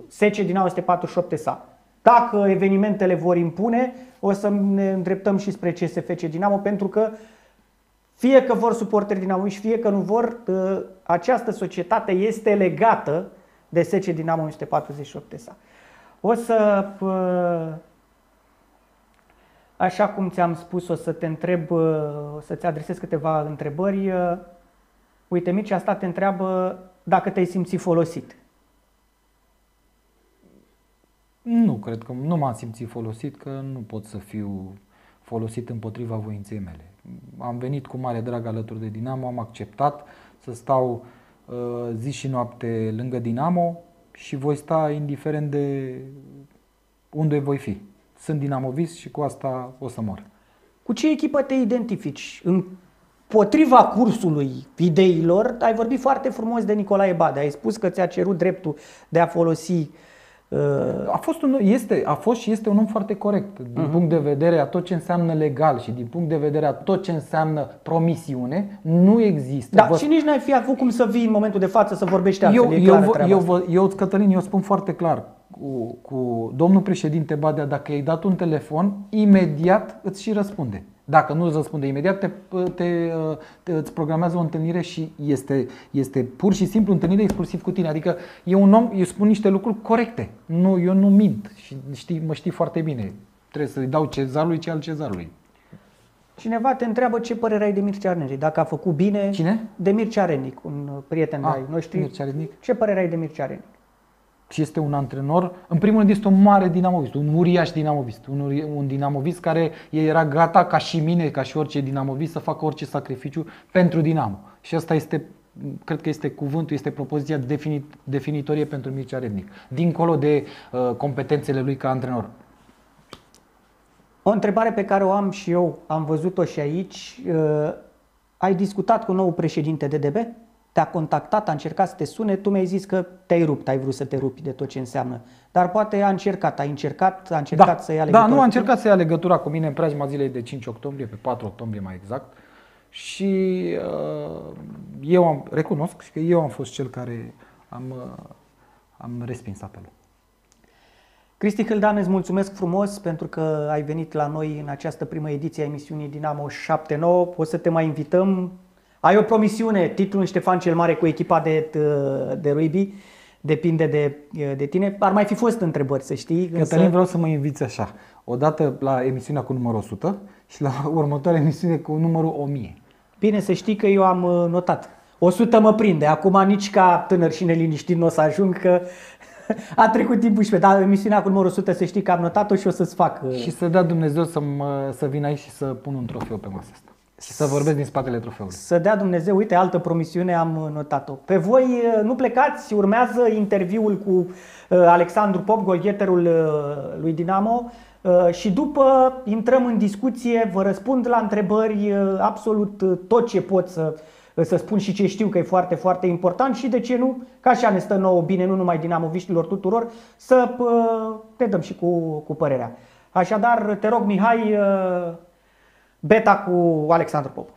SC Dinamo este 48 sa. Dacă evenimentele vor impune, o să ne îndreptăm și spre CSFC Dinamo pentru că fie că vor suporteri dinamoiști, fie că nu vor, ă, această societate este legată de SC Dinamo 148 sa. O să, ă, așa cum ți-am spus, o să te întreb, ă, o să-ți adresez câteva întrebări. Uite, Mici, asta te întreabă dacă te-ai simțit folosit. Nu, cred că nu m-am simțit folosit, că nu pot să fiu folosit împotriva voinței mele. Am venit cu mare drag alături de Dinamo, am acceptat să stau uh, zi și noapte lângă Dinamo și voi sta indiferent de unde voi fi. Sunt dinamovist și cu asta o să mor. Cu ce echipă te identifici? În potriva cursului ideilor, ai vorbit foarte frumos de Nicolae Bade. Ai spus că ți-a cerut dreptul de a folosi uh, a fost, un, este, a fost și este un om foarte corect din uh-huh. punct de vedere a tot ce înseamnă legal și din punct de vedere a tot ce înseamnă promisiune, nu există. Da, vă... și nici n-ai fi avut cum să vii în momentul de față să vorbești altfel. Eu, e eu, eu, eu, eu, eu, Cătălin, eu spun foarte clar cu, cu domnul președinte Badea, dacă i-ai dat un telefon, imediat îți și răspunde. Dacă nu îți răspunde imediat, te, te, te, îți programează o întâlnire și este, este pur și simplu întâlnire exclusiv cu tine. Adică e un om, eu spun niște lucruri corecte. Nu, eu nu mint și știi, mă știi foarte bine. Trebuie să-i dau cezarului ce al cezarului. Cineva te întreabă ce părere ai de Mircea Arenic, dacă a făcut bine. Cine? De Mircea Arenic, un prieten Ah, de ai noștri. Mircea Arenic. Ce părere ai de Mircea Arenic? Și este un antrenor, în primul rând este un mare dinamovist, un uriaș dinamovist, un, uri- un dinamovist care era gata ca și mine, ca și orice dinamovist să facă orice sacrificiu pentru Dinamo. Și asta este, cred că este cuvântul, este propoziția definit, definitorie pentru Mircea Rednic, dincolo de uh, competențele lui ca antrenor. O întrebare pe care o am și eu, am văzut-o și aici. Uh, ai discutat cu nou președinte DDB? Te-a contactat, a încercat să te sune, tu mi-ai zis că te-ai rupt, ai vrut să te rupi de tot ce înseamnă. Dar poate a încercat, a încercat, a încercat da, să ia da, legătura. nu a încercat să ia legătura cu mine în preajma zilei de 5 octombrie, pe 4 octombrie mai exact. Și uh, eu am, recunosc că eu am fost cel care am, uh, am respins apelul. Cristi Hâldan, îți mulțumesc frumos pentru că ai venit la noi în această primă ediție a emisiunii Dinamo 7-9. O să te mai invităm. Ai o promisiune, titlul în Ștefan cel Mare cu echipa de, de rugby. Depinde de, de tine. Ar mai fi fost întrebări, să știi. Cătălin, vreau să mă inviți așa. Odată la emisiunea cu numărul 100 și la următoarea emisiune cu numărul 1000. Bine să știi că eu am uh, notat. 100 mă prinde. Acum nici ca tânăr și neliniștit nu o să ajung că a trecut timpul și pe dar emisiunea cu numărul 100 să știi că am notat-o și o să-ți fac. uh, Și să dea Dumnezeu să, mă, să vin aici și să pun un trofeu pe masă asta. Și să vorbesc din spatele trofeului. Să dea Dumnezeu, uite, altă promisiune am uh, notat-o. Pe voi uh, nu plecați, urmează interviul cu uh, Alexandru Pop, golgheterul uh, lui Dinamo. Uh, și după intrăm în discuție, vă răspund la întrebări uh, absolut uh, tot ce pot să, uh, să spun și ce știu că e foarte, foarte important și de ce nu, ca așa ne stă nouă bine, nu numai dinamoviștilor tuturor, să uh, te dăm și cu, cu părerea. Așadar, te rog, Mihai, uh, beta cu Alexandru Pop.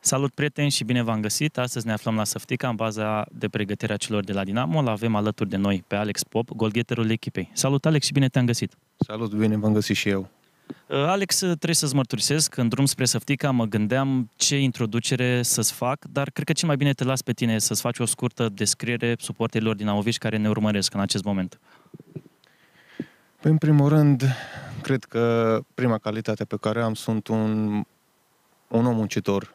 Salut prieteni și bine v-am găsit! Astăzi ne aflăm la Săftica în baza de pregătire a celor de la Dinamo. L avem alături de noi pe Alex Pop, golgheterul echipei. Salut Alex și bine te-am găsit! Salut, bine v-am găsit și eu. Uh, Alex, trebuie să-ți mărturisesc, în drum spre Săftica mă gândeam ce introducere să-ți fac, dar cred că cel mai bine te las pe tine să-ți faci o scurtă descriere suporterilor dinamoviști care ne urmăresc în acest moment. Păi, în primul rând, cred că prima calitate pe care am sunt un, un om muncitor.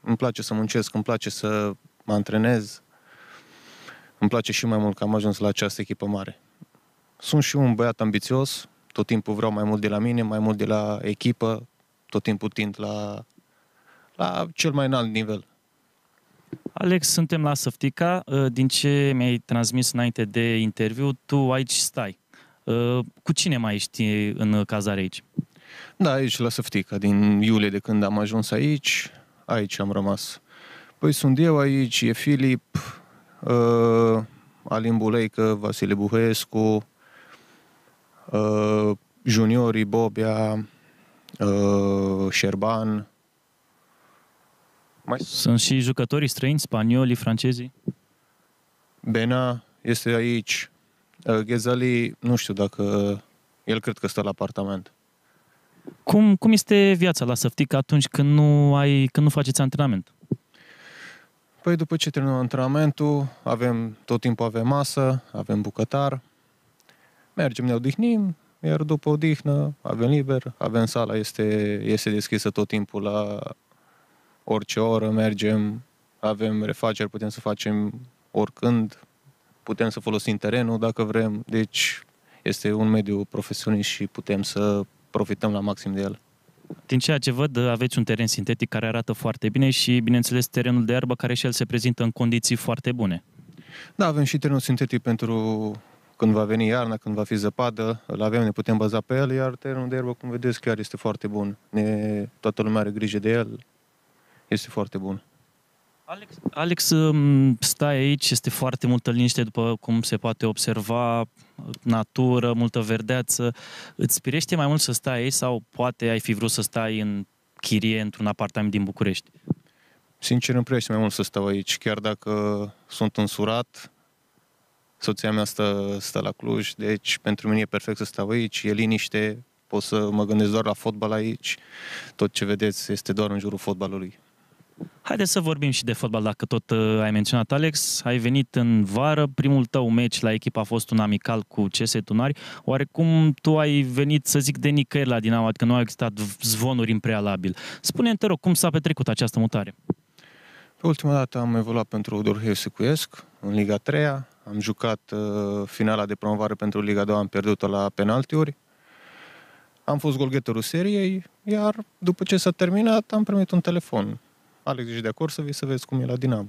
Îmi place să muncesc, îmi place să mă antrenez. Îmi place și mai mult că am ajuns la această echipă mare. Sunt și un băiat ambițios, tot timpul vreau mai mult de la mine, mai mult de la echipă, tot timpul tind la, la cel mai înalt nivel. Alex, suntem la Săftica. Uh, Din ce mi-ai transmis înainte de interviu, tu aici stai. Uh, Cu cine mai ești în cazare aici? Da, aici la Săftica, din iulie de când am ajuns aici, aici am rămas. Păi sunt eu aici, e Filip, uh, Alin Buleică, Vasile Buhescu, uh, juniorii Bobia, uh, Șerban. Mai Sunt și jucătorii străini, spaniolii, francezii? Bena este aici. Uh, Ghezali, nu știu dacă... El cred că stă la apartament. Cum, cum este viața la Săftica atunci când nu, ai, când nu faceți antrenament? Păi după ce terminăm antrenamentul, avem, tot timpul avem masă, avem bucătar, mergem, ne odihnim, iar după odihnă avem liber, avem sala, este, este deschisă tot timpul la orice oră, mergem, avem refaceri, putem să facem oricând, putem să folosim terenul dacă vrem, deci este un mediu profesionist și putem să profităm la maxim de el. Din ceea ce văd, aveți un teren sintetic care arată foarte bine și, bineînțeles, terenul de iarbă care și el se prezintă în condiții foarte bune. Da, avem și terenul sintetic pentru când va veni iarna, când va fi zăpadă, îl avem, ne putem baza pe el, iar terenul de erbă, cum vedeți, chiar este foarte bun. Ne, toată lumea are grijă de el, este foarte bun. Alex, Alex, um, stai aici, este foarte multă liniște, după cum se poate observa, natură, multă verdeață. Îți spirește mai mult să stai aici sau poate ai fi vrut să stai în chirie într-un apartament din București? Sincer, îmi privește mai mult să stau aici, chiar dacă sunt însurat. Soția mea stă, stă la Cluj, deci pentru mine e perfect să stau aici, e liniște, pot să mă gândesc doar la fotbal aici. Tot ce vedeți este doar în jurul fotbalului. Haideți să vorbim și de fotbal, dacă tot uh, ai menționat, Alex. Ai venit în vară, primul tău meci la echipă a fost un amical cu CS Tunari. Oarecum tu ai venit, să zic, de nicăieri la Dinamo, adică nu au existat zvonuri în prealabil. Spune-mi, te rog, cum s-a petrecut această mutare? Pe ultima dată am evoluat pentru Dorheu Secuiesc, în Liga 3 am jucat uh, finala de promovare pentru Liga 2, am pierdut-o la penaltiuri. Am fost golgheterul seriei, iar după ce s-a terminat am primit un telefon Alex, ești de acord să vii să vezi cum e la Dinamo?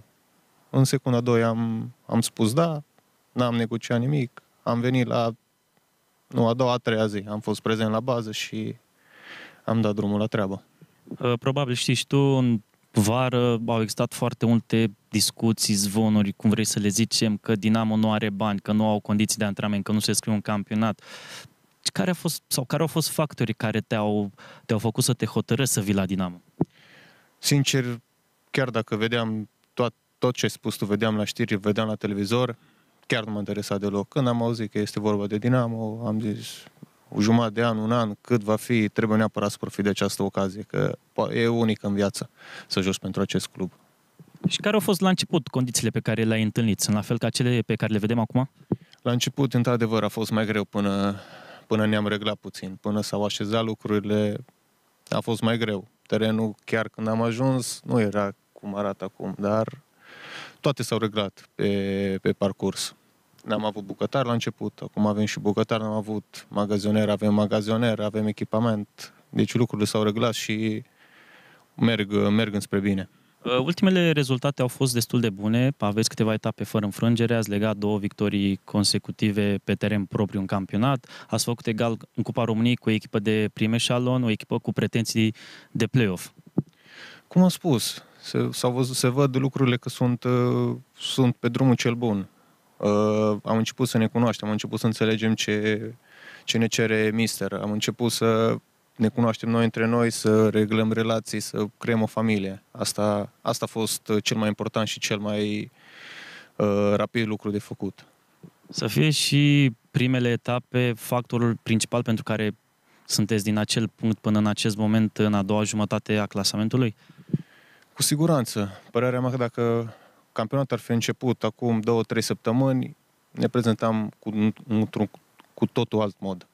În secunda 2 am, am spus da, n-am negociat nimic, am venit la, nu, a doua, a treia zi, am fost prezent la bază și am dat drumul la treabă. Uh, probabil știți și tu, în vară au existat foarte multe discuții, zvonuri, cum vrei să le zicem, că Dinamo nu are bani, că nu au condiții de antrenament, că nu se scrie un campionat. Care, a fost, sau care au fost factorii care te-au, te-au făcut să te hotărăști să vii la Dinamo? Sincer, chiar dacă vedeam tot, tot ce ai spus tu, vedeam la știri, vedeam la televizor, chiar nu mă interesa deloc. Când am auzit că este vorba de Dinamo, am zis o jumătate de an, un an, cât va fi, trebuie neapărat să profit de această ocazie, că e unic în viață să joci pentru acest club. Și care au fost la început condițiile pe care le-ai întâlnit? Sunt la fel ca cele pe care le vedem acum? La început, într-adevăr, a fost mai greu până, până ne-am reglat puțin, până s-au așezat lucrurile, a fost mai greu. Terenul, chiar când am ajuns, nu era cum arată acum, dar toate s-au reglat pe, pe parcurs. N-am avut bucătar la început, acum avem și bucătar, n-am avut magazioner, avem magazioner, avem echipament. Deci lucrurile s-au reglat și merg, merg înspre bine. Uh, ultimele rezultate au fost destul de bune. Aveți câteva etape fără înfrângere, ați legat două victorii consecutive pe teren propriu în campionat, ați făcut egal în Cupa României cu o echipă de prime șalon, o echipă cu pretenții de play-off. Cum am spus, se, s-au văzut, se văd lucrurile că sunt, uh, sunt pe drumul cel bun. Uh, am început să ne cunoaștem, am început să înțelegem ce, ce ne cere mister, am început să ne cunoaștem noi între noi, să reglăm relații, să creăm o familie. Asta, asta a fost uh, cel mai important și cel mai uh, rapid lucru de făcut. Să fie și primele etape factorul principal pentru care sunteți din acel punct până în acest moment în a doua jumătate a clasamentului? Cu siguranță. Părerea mea că dacă campionatul ar fi început acum două, trei săptămâni, ne prezentam cu, într-un cu totul alt mod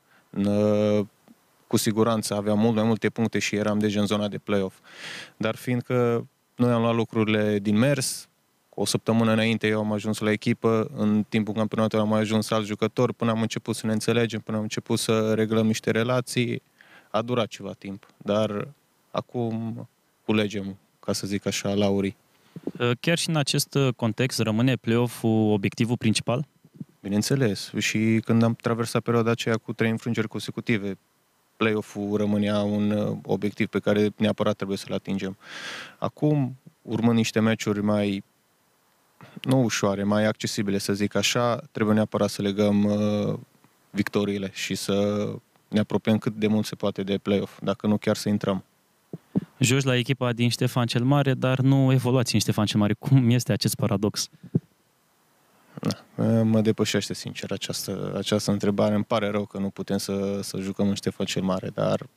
cu siguranță aveam mult mai multe puncte și eram deja în zona de play-off. Dar fiindcă noi am luat lucrurile din mers, o săptămână înainte eu am ajuns la echipă, în timpul campionatului am mai ajuns alți jucători, până am început să ne înțelegem, până am început să reglăm niște relații, a durat ceva timp, dar acum culegem, ca să zic așa, laurii. Chiar și în acest context rămâne play-off-ul obiectivul principal? Bineînțeles. Și când am traversat perioada aceea cu trei înfrângeri consecutive, play-off-ul rămânea un uh, obiectiv pe care neapărat trebuie să-l atingem. Acum, urmând niște meciuri mai nu ușoare, mai accesibile, să zic așa, trebuie neapărat să legăm uh, victoriile și să ne apropiem cât de mult se poate de play-off, dacă nu chiar să intrăm. Joci la echipa din Ștefan cel Mare, dar nu evoluați în Ștefan cel Mare. Cum este acest paradox? Da, mă depășește sincer această, această întrebare. Îmi pare rău că nu putem să, să jucăm în Ștefan cel Mare, dar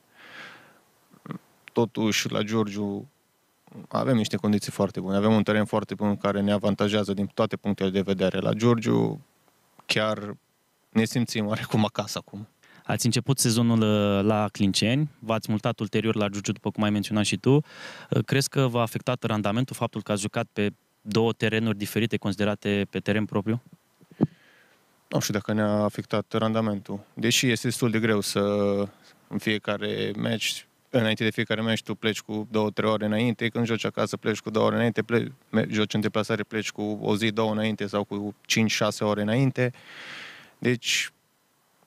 totuși la Giurgiu avem niște condiții foarte bune. Avem un teren foarte bun care ne avantajează din toate punctele de vedere. La Giurgiu chiar ne simțim oarecum acasă acum. Ați început sezonul uh, la Clinceni, v-ați mutat ulterior la Giurgiu, după cum ai menționat și tu. Uh, crezi că v-a afectat randamentul faptul că ați jucat pe două terenuri diferite considerate pe teren propriu? Nu știu dacă ne-a afectat randamentul. Deși este destul de greu să în fiecare match înainte de fiecare meci tu pleci cu două, trei ore înainte, când joci acasă pleci cu două ore înainte, pleci, joci în deplasare pleci cu o zi, două înainte sau cu 5-6 ore înainte. Deci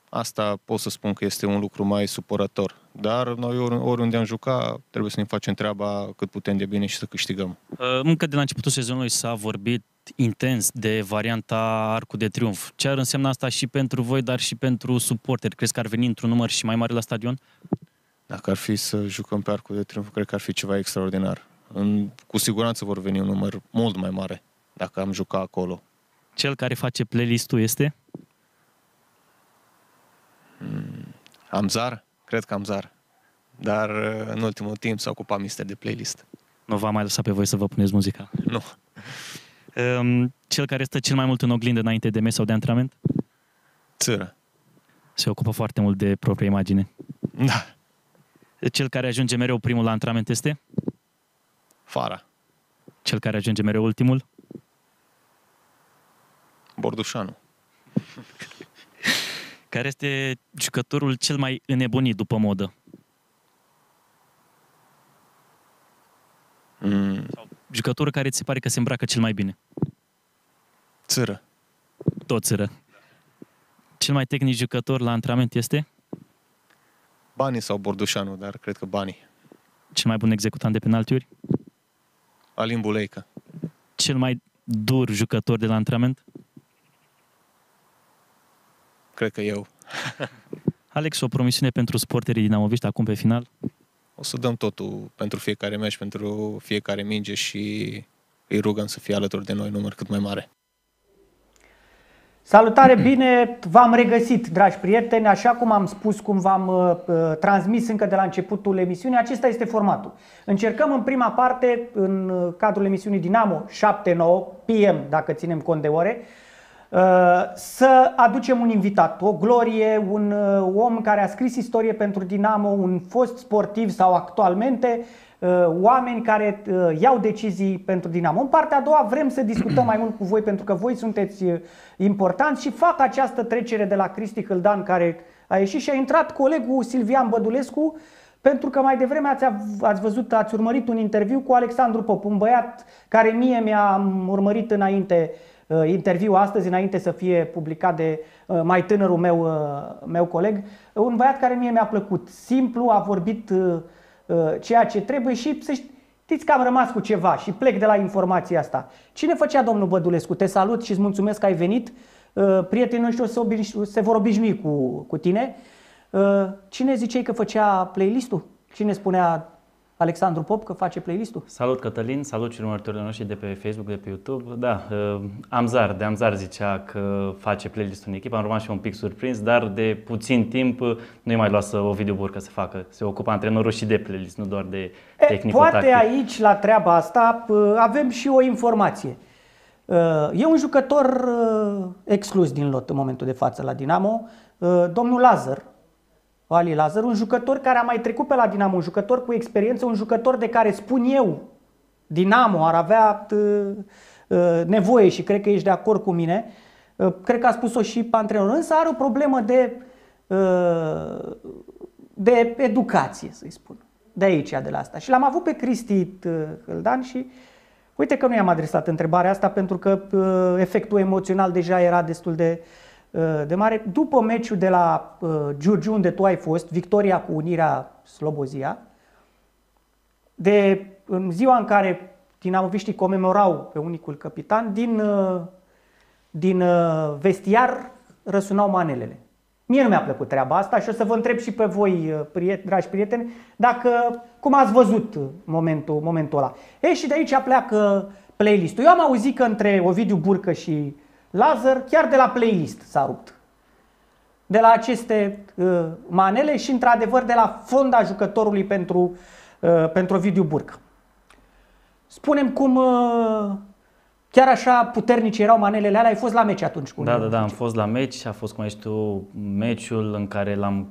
asta pot să spun că este un lucru mai supărător. Dar noi oriunde am jucat, trebuie să ne facem treaba cât putem de bine și să câștigăm. Uh, încă de la începutul sezonului s-a vorbit intens de varianta Arcul de Triunf. Ce ar însemna asta și pentru voi, dar și pentru suporteri? Crezi că ar veni într-un număr și mai mare la stadion? Dacă ar fi să jucăm pe Arcul de Triunf, cred că ar fi ceva extraordinar. În, cu siguranță vor veni un număr mult mai mare dacă am jucat acolo. Cel care face playlist-ul este? Hmm, Amzar? Cred că Amzar. Dar în ultimul timp s-a ocupat mister de playlist. Nu va mai lăsa pe voi să vă puneți muzica? Nu. Um, cel care stă cel mai mult în oglindă înainte de mes sau de antrenament? Țără. Se ocupă foarte mult de propria imagine. Da. Cel care ajunge mereu primul la antrenament este? Fara. Cel care ajunge mereu ultimul? Bordușanu. care este jucătorul cel mai înnebunit după modă? Mm. Sau jucătorul care ți se pare că se îmbracă cel mai bine? Țără. Tot țără. Cel mai tehnic jucător la antrenament este? Banii sau Bordușanu, dar cred că banii. Cel mai bun executant de penaltiuri? Alin Buleică. Cel mai dur jucător de la antrenament? Cred că eu. Alex, o promisiune pentru sporterii dinamoviști acum pe final? O să dăm totul pentru fiecare meci, pentru fiecare minge și îi rugăm să fie alături de noi număr cât mai mare. Salutare, bine v-am regăsit, dragi prieteni. Așa cum am spus, cum v-am uh, uh transmis încă de la începutul emisiunii, acesta este formatul. Încercăm în prima parte, în uh, cadrul emisiunii Dinamo 7-9 PM, dacă ținem cont de ore, uh, să aducem un invitat, o glorie, un uh, om care a scris istorie pentru Dinamo, un fost sportiv sau actualmente Uh, oameni care uh, iau decizii pentru Dinamo. În partea a doua vrem să discutăm mai mult cu voi pentru că voi sunteți uh, importanți și fac această trecere de la Cristi Hâldan care a ieșit și a intrat colegul Silvian Bădulescu pentru că mai devreme ați, ați văzut, ați urmărit un interviu cu Alexandru Pop, un băiat care mie mi-a urmărit înainte interviu astăzi, înainte să fie publicat de mai tânărul meu, meu coleg, un băiat care mie mi-a plăcut. Simplu, a vorbit Uh, ceea ce trebuie și să știți că am rămas cu ceva și plec de la informația asta. Cine făcea domnul Bădulescu? Te salut și îți mulțumesc că ai venit. Uh, prietenii noștri o să obișnu- se vor obișnui cu, cu tine. Uh, cine zicei că făcea playlistul? Cine spunea Alexandru Pop că face playlistul. Salut Cătălin, salut și urmăritorii noștri de pe Facebook, de pe YouTube. Da, uh, Amzar, de Amzar zicea că face playlistul în echipă, am rămas și un pic surprins, dar de puțin timp nu i mai luat să o Burcă să facă. Se ocupa antrenorul și de playlist, nu doar de tehnic. Poate aici, la treaba asta, uh, avem și o informație. Uh, e un jucător exclus din lot în momentul de față la Dinamo, domnul Lazar, Ali Lazar, un jucător care a mai trecut pe la Dinamo, un jucător cu experiență, un jucător de care spun eu, Dinamo ar avea nevoie și cred că ești de acord cu mine, cred că a spus-o și pe antrenor, însă are o problemă de, de educație, să-i spun, de aici, de la asta. Și l-am avut pe Cristi Hâldan și uite că nu i-am adresat întrebarea asta pentru că efectul emoțional deja era destul de uh, Uh, de mare. După meciul de la uh, Giurgiu, unde tu ai fost, victoria cu Unirea Slobozia, de, în ziua în care dinamoviștii comemorau pe unicul capitan, din, uh, din vestiar răsunau manelele. Mie nu mi-a plăcut treaba asta și o să vă întreb și pe voi, dragi prieteni, dacă, cum ați văzut momentul, momentul ăla. E, și de aici pleacă playlistul. Eu am auzit că între Ovidiu Burcă și Lazar chiar de la playlist s-a rupt. De la aceste uh, manele și într-adevăr de la fonda jucătorului pentru, uh, pentru Ovidiu Burcă. Spunem cum uh, chiar așa puternice erau manelele alea, ai fost la meci atunci cu Da, da, da, am fost la meci, a fost, cum ești tu, meciul în care l-am,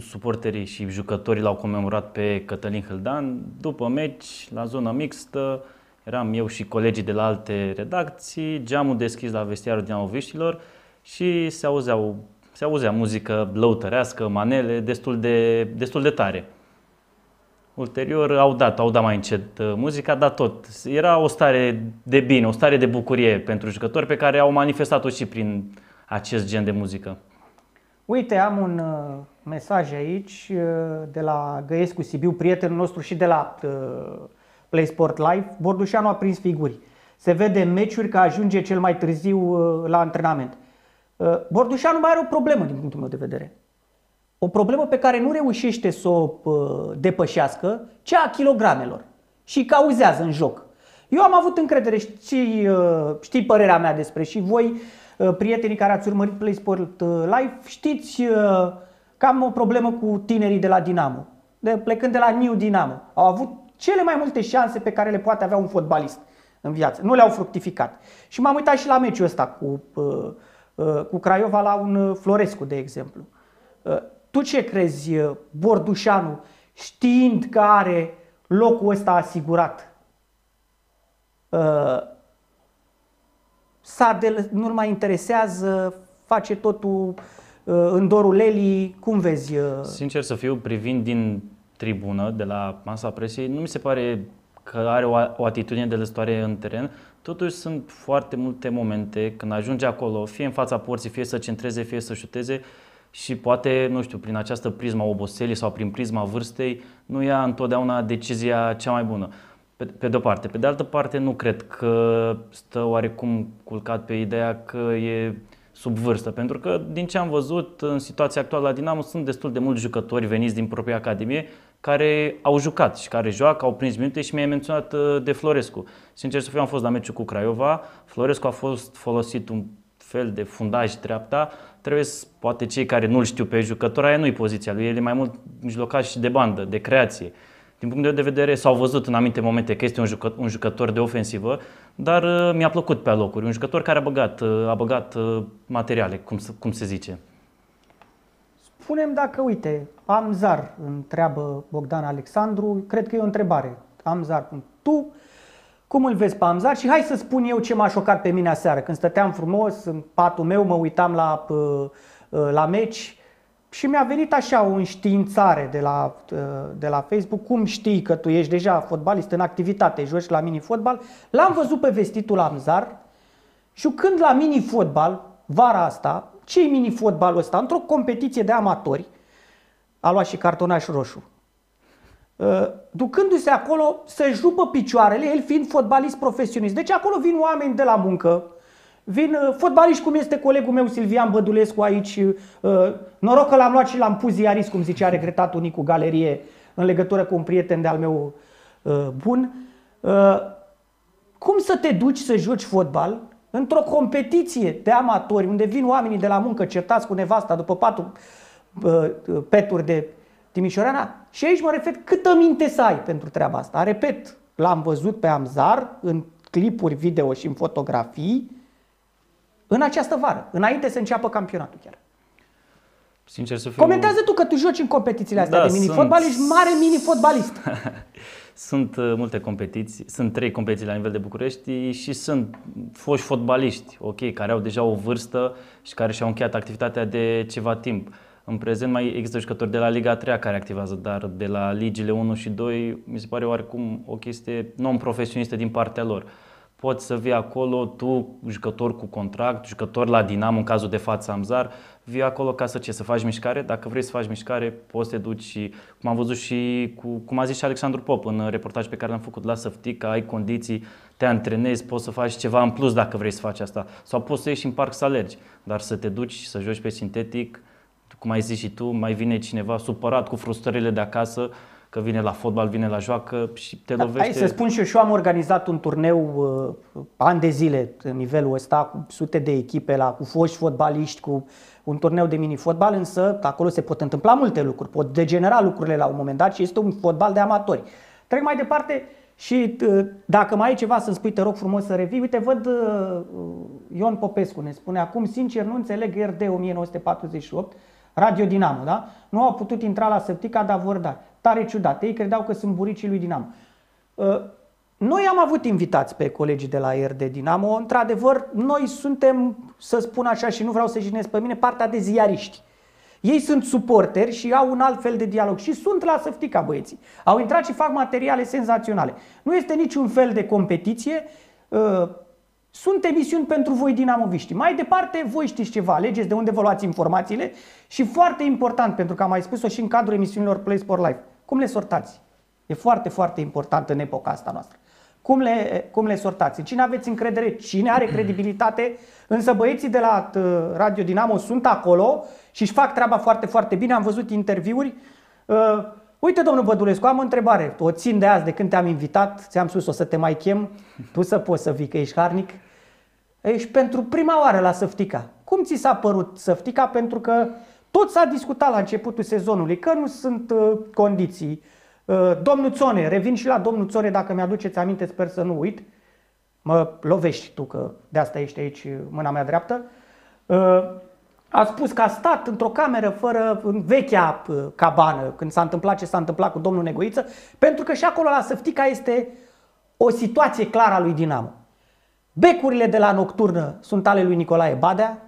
suporterii și jucătorii l-au comemorat pe Cătălin Hâldan. După meci, la zona mixtă, Eram eu și colegii de la alte redacții, geamul deschis la vestiarul dinamoviștilor și se, auzeau, se auzea muzică lăutărească, manele, destul de, destul de tare. Ulterior au dat, au dat mai încet uh, muzica, dar tot. Era o stare de bine, o stare de bucurie pentru jucători pe care au manifestat-o și prin acest gen de muzică. Uite, am un uh, mesaj aici uh, de la Găescu Sibiu, prietenul nostru și de la uh, Play Sport Live. Bordușanu a prins figuri. Se vede în meciuri că ajunge cel mai târziu uh, la antrenament. Uh, Bordușanu mai are o problemă din punctul meu de vedere. O problemă pe care nu reușește să o uh, depășească, cea a kilogramelor. Și cauzează în joc. Eu am avut încredere, știi, uh, știi părerea mea despre și voi, uh, prietenii care ați urmărit Play Sport uh, Live, știți uh, că am o problemă cu tinerii de la Dinamo. De, plecând de la New Dinamo. Au avut cele mai multe șanse pe care le poate avea un fotbalist în viață. Nu le-au fructificat. Și m-am uitat și la meciul ăsta cu, uh, uh, cu Craiova la un uh, Florescu, de exemplu. Uh, tu ce crezi, uh, Bordușanu, știind că are locul ăsta asigurat, uh, s-a de, nu-l mai interesează, face totul uh, în dorul Lelii, cum vezi? uh? Sincer să fiu, privind din tribună, de la masa presiei, nu mi se pare că are o, o atitudine de lăstoare în teren. Totuși sunt foarte multe momente când ajunge acolo, fie în fața porții, fie să centreze, fie să șuteze și poate, nu știu, prin această prisma oboselii sau prin prisma vârstei, nu ia întotdeauna decizia cea mai bună. Pe, pe de-o parte. Pe de altă parte, nu cred că stă oarecum culcat pe ideea că e sub vârstă, pentru că din ce am văzut în situația actuală la Dinamo sunt destul de mulți jucători veniți din propria academie care au jucat și care joacă, au prins minute și mi-ai menționat uh, de Florescu. Sincer să fiu, am fost la meciul cu Craiova, Florescu a fost folosit un fel de fundaj dreapta, trebuie să, poate cei care nu-l știu pe jucător, aia nu-i poziția lui, el e mai mult mijlocaș de bandă, de creație. Din punct de vedere, s-au văzut în anumite momente că este un, jucă, un jucător de ofensivă, dar uh, mi-a plăcut pe alocuri. Un jucător care a băgat, uh, a băgat uh, materiale, cum, cum se zice. Spunem dacă, uite, Amzar întreabă Bogdan Alexandru, cred că e o întrebare. Amzar, tu cum îl vezi pe Amzar? Și hai să spun eu ce m-a șocat pe mine aseară. Când stăteam frumos în patul meu, mă uitam la, la meci și mi-a venit așa o înștiințare de la, de la Facebook. Cum știi că tu ești deja fotbalist în activitate, joci la mini-fotbal? L-am văzut pe vestitul Amzar și când la mini-fotbal, vara asta, ce e mini-fotbalul ăsta? Într-o competiție de amatori, a luat și cartonaș roșu. Ducându-se acolo să-și rupă picioarele, el fiind fotbalist profesionist. Deci acolo vin oameni de la muncă, vin fotbaliști cum este colegul meu Silvian Bădulescu aici. Noroc că l-am luat și l-am pus ziarist, cum zicea regretatul Nicu Galerie, în legătură cu un prieten de-al meu bun. Cum să te duci să joci fotbal într-o competiție de amatori, unde vin oamenii de la muncă certați cu nevasta după patru peturi de Timișoreana? Și aici mă refer câtă minte să ai pentru treaba asta. Repet, l-am văzut pe Amzar în clipuri video și în fotografii în această vară, înainte să înceapă campionatul chiar. Sincer să fiu... Comentează tu că tu joci în competițiile astea Da, de mini-fotbal, sunt. ești mare mini-fotbalist. Sunt uh, multe competiții, sunt trei competiții la nivel de București și sunt foști fotbaliști, ok, care au deja o vârstă și care și-au încheiat activitatea de ceva timp. În prezent mai există jucători de la Liga 3 care activează, dar de la ligile 1 și 2 mi se pare oarecum o chestie non-profesionistă din partea lor. Poți să vii acolo, tu, jucător cu contract, jucător la Dinamo, în cazul de față Amzar, vii acolo ca să ce? Să faci mișcare? Dacă vrei să faci mișcare, poți să te duci și, cum am văzut și, cu, cum a zis și Alexandru Pop în reportaj pe care l-am făcut la Săftic, ai condiții, te antrenezi, poți să faci ceva în plus dacă vrei să faci asta. Sau poți să ieși în parc să alergi, dar să te duci să joci pe sintetic, cum ai zis și tu, mai vine cineva supărat cu frustrările de acasă, că vine la fotbal, vine la joacă și te lovește. Hai să spun și eu, și eu am organizat un turneu uh, ani de zile în nivelul ăsta, cu sute de echipe, la, cu foști fotbaliști, cu un turneu de mini-fotbal, însă acolo se pot întâmpla multe lucruri, pot degenera lucrurile la un moment dat și este un fotbal de amatori. Trec mai departe și uh, dacă mai ai ceva să-mi spui, te rog frumos să revii. Uite, văd uh, Ion Popescu ne spune acum, sincer, nu înțeleg RD 1948, Radio Dinamo, da? Nu au putut intra la Săptica, dar vor da. Tare ciudat. Ei credeau că sunt buricii lui Dinamo. Uh, Noi am avut invitați pe colegii de la RD Dinamo. Într-adevăr, noi suntem, să spun așa și nu vreau să jignesc pe mine, partea de ziariști. Ei sunt suporteri și au un alt fel de dialog și sunt la săftica băieții. Au intrat și fac materiale senzaționale. Nu este niciun fel de competiție. Uh, sunt emisiuni pentru voi dinamoviști. Mai departe, voi știți ceva, alegeți de unde vă luați informațiile și foarte important, pentru că am mai spus-o și în cadrul emisiunilor Play Sport Live, cum le sortați? E foarte, foarte important în epoca asta noastră. Cum le, cum le sortați? Cine aveți încredere? Cine are credibilitate? Însă băieții de la uh, Radio Dinamo sunt acolo și își fac treaba foarte, foarte bine. Am văzut interviuri. Uh, uite, domnul Bădulescu, am o întrebare. O țin de azi, de când te-am invitat. Ți-am spus, o să te mai chem. Tu să poți să vii, că ești harnic. Ești pentru prima oară la Săftica. Cum ți s-a părut Săftica? Pentru că tot s-a discutat la începutul sezonului că nu sunt uh, condiții. Uh, domnul Țone, revin și la domnul Țone dacă mi-aduceți aminte, sper să nu uit. Mă lovești tu că de asta ești aici mâna mea dreaptă. Uh, a spus că a stat într-o cameră fără, în vechea uh, cabană, când s-a întâmplat ce s-a întâmplat cu domnul Negoiță, pentru că și acolo la Săftica este o situație clară a lui Dinamo. Becurile de la nocturnă sunt ale lui Nicolae Badea,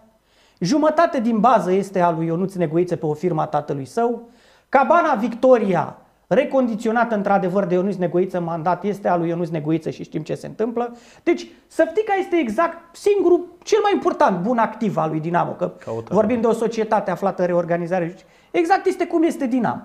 jumătate din bază este a lui Ionuț Negoiță pe o firma tatălui său, cabana Victoria, recondiționată într-adevăr de Ionuț Negoiță, mandat este al lui Ionuț Negoiță și știm ce se întâmplă. Deci Săftica este exact singurul, cel mai important bun activ al lui Dinamo, că Caută. vorbim de o societate aflată în reorganizare. Exact este cum este Dinamo.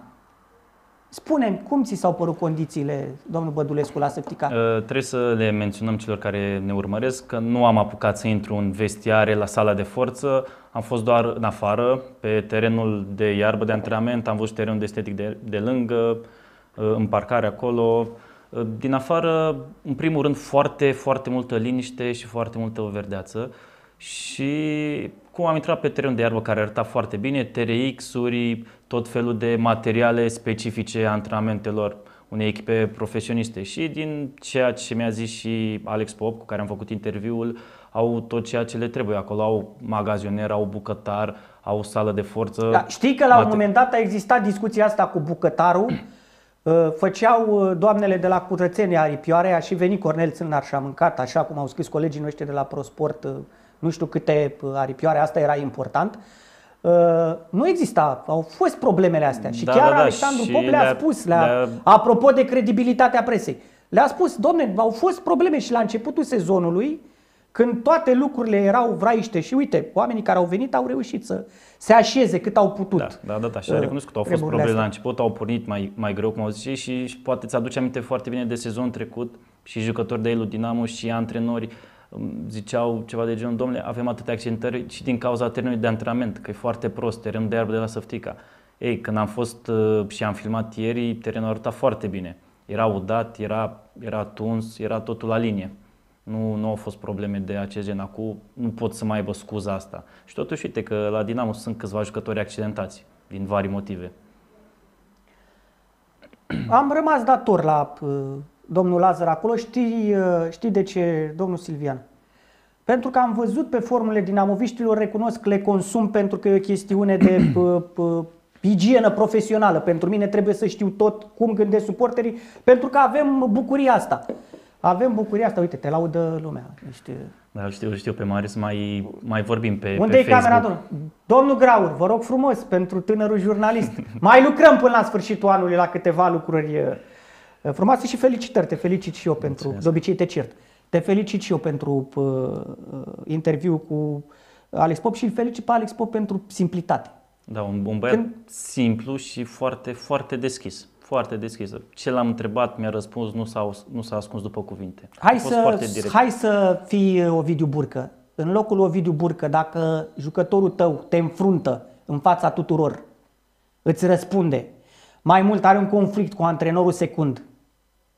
Spune, cum ți s-au părut condițiile, domnul Bădulescu, la Săptica? Uh, trebuie să le menționăm celor care ne urmăresc că nu am apucat să intru în vestiare la sala de forță, am fost doar în afară, pe terenul de iarbă de antrenament, am văzut terenul de estetic de, de lângă, uh, în parcare acolo. Uh, din afară, în primul rând, foarte, foarte multă liniște și foarte multă verdeață. Și cum am intrat pe terenul de iarbă care arăta foarte bine, TRX-uri, tot felul de materiale specifice antrenamentelor unei echipe profesioniste. Și din ceea ce mi-a zis și Alex Pop, cu care am făcut interviul, au tot ceea ce le trebuie. Acolo au magazioner, au bucătar, au sală de forță. Da, știi că la un moment dat a existat discuția asta cu bucătarul, uh, făceau uh, doamnele de la curățenie aripioare, a și venit Cornel Țânar și a mâncat, așa cum au scris colegii noștri de la ProSport, uh, nu știu câte aripioare, asta era important. Nu exista, au fost problemele astea și da, chiar da, da, Alexandru Pop le-a, le spus, le-a, le apropo de credibilitatea presei, le-a spus, domne, au fost probleme și la începutul sezonului, când toate lucrurile erau vraiște și uite, oamenii care au venit au reușit să se așeze cât au putut. Da, da, da, da și a recunoscut că au fost probleme astea. la început, au pornit mai, mai greu, cum au zis și, și poate ți aduce aminte foarte bine de sezon trecut și jucători de el Dinamo și antrenori ziceau ceva de genul, domnule, avem atâtea accidentări și din cauza terenului de antrenament, că e foarte prost, terenul de iarbă de la Săftica. Ei, când am fost uh, și am filmat ieri, terenul arăta foarte bine. Era udat, era, era tuns, era totul la linie. Nu, nu au fost probleme de acest gen. Acum nu pot să mai aibă scuza asta. Și totuși, uite că la Dinamo sunt câțiva jucători accidentați, din vari motive. Am rămas dator la uh, domnul Lazar acolo. Știi, uh, știi de ce, domnul Silvian? Pentru că am văzut pe formule dinamoviștilor, recunosc, le consum pentru că e o chestiune de uh, uh, igienă profesională. Pentru mine trebuie să știu tot cum gândesc suporterii, pentru că avem bucuria asta. Avem bucuria asta, uite, te laudă lumea. Ești... Da, știu, știu, pe Marius mai, mai vorbim pe, Unde pe e camera, domnul? Domnul Graur, vă rog frumos, pentru tânărul jurnalist. mai lucrăm până la sfârșitul anului la câteva lucruri uh, frumoase și felicitări. Te felicit și eu pentru, Mulțumesc. de obicei te cert. Te felicit și eu pentru uh, uh, interviu cu Alex Pop și îl felicit pe Alex Pop pentru simplitate. Da, un, un băiat Când... simplu și foarte, foarte deschis foarte deschisă. Ce l-am întrebat, mi-a răspuns, nu s-a, nu s-a ascuns după cuvinte. Hai să, hai să fii Ovidiu Burcă. În locul Ovidiu Burcă, dacă jucătorul tău te înfruntă în fața tuturor, îți răspunde, mai mult are un conflict cu antrenorul secund,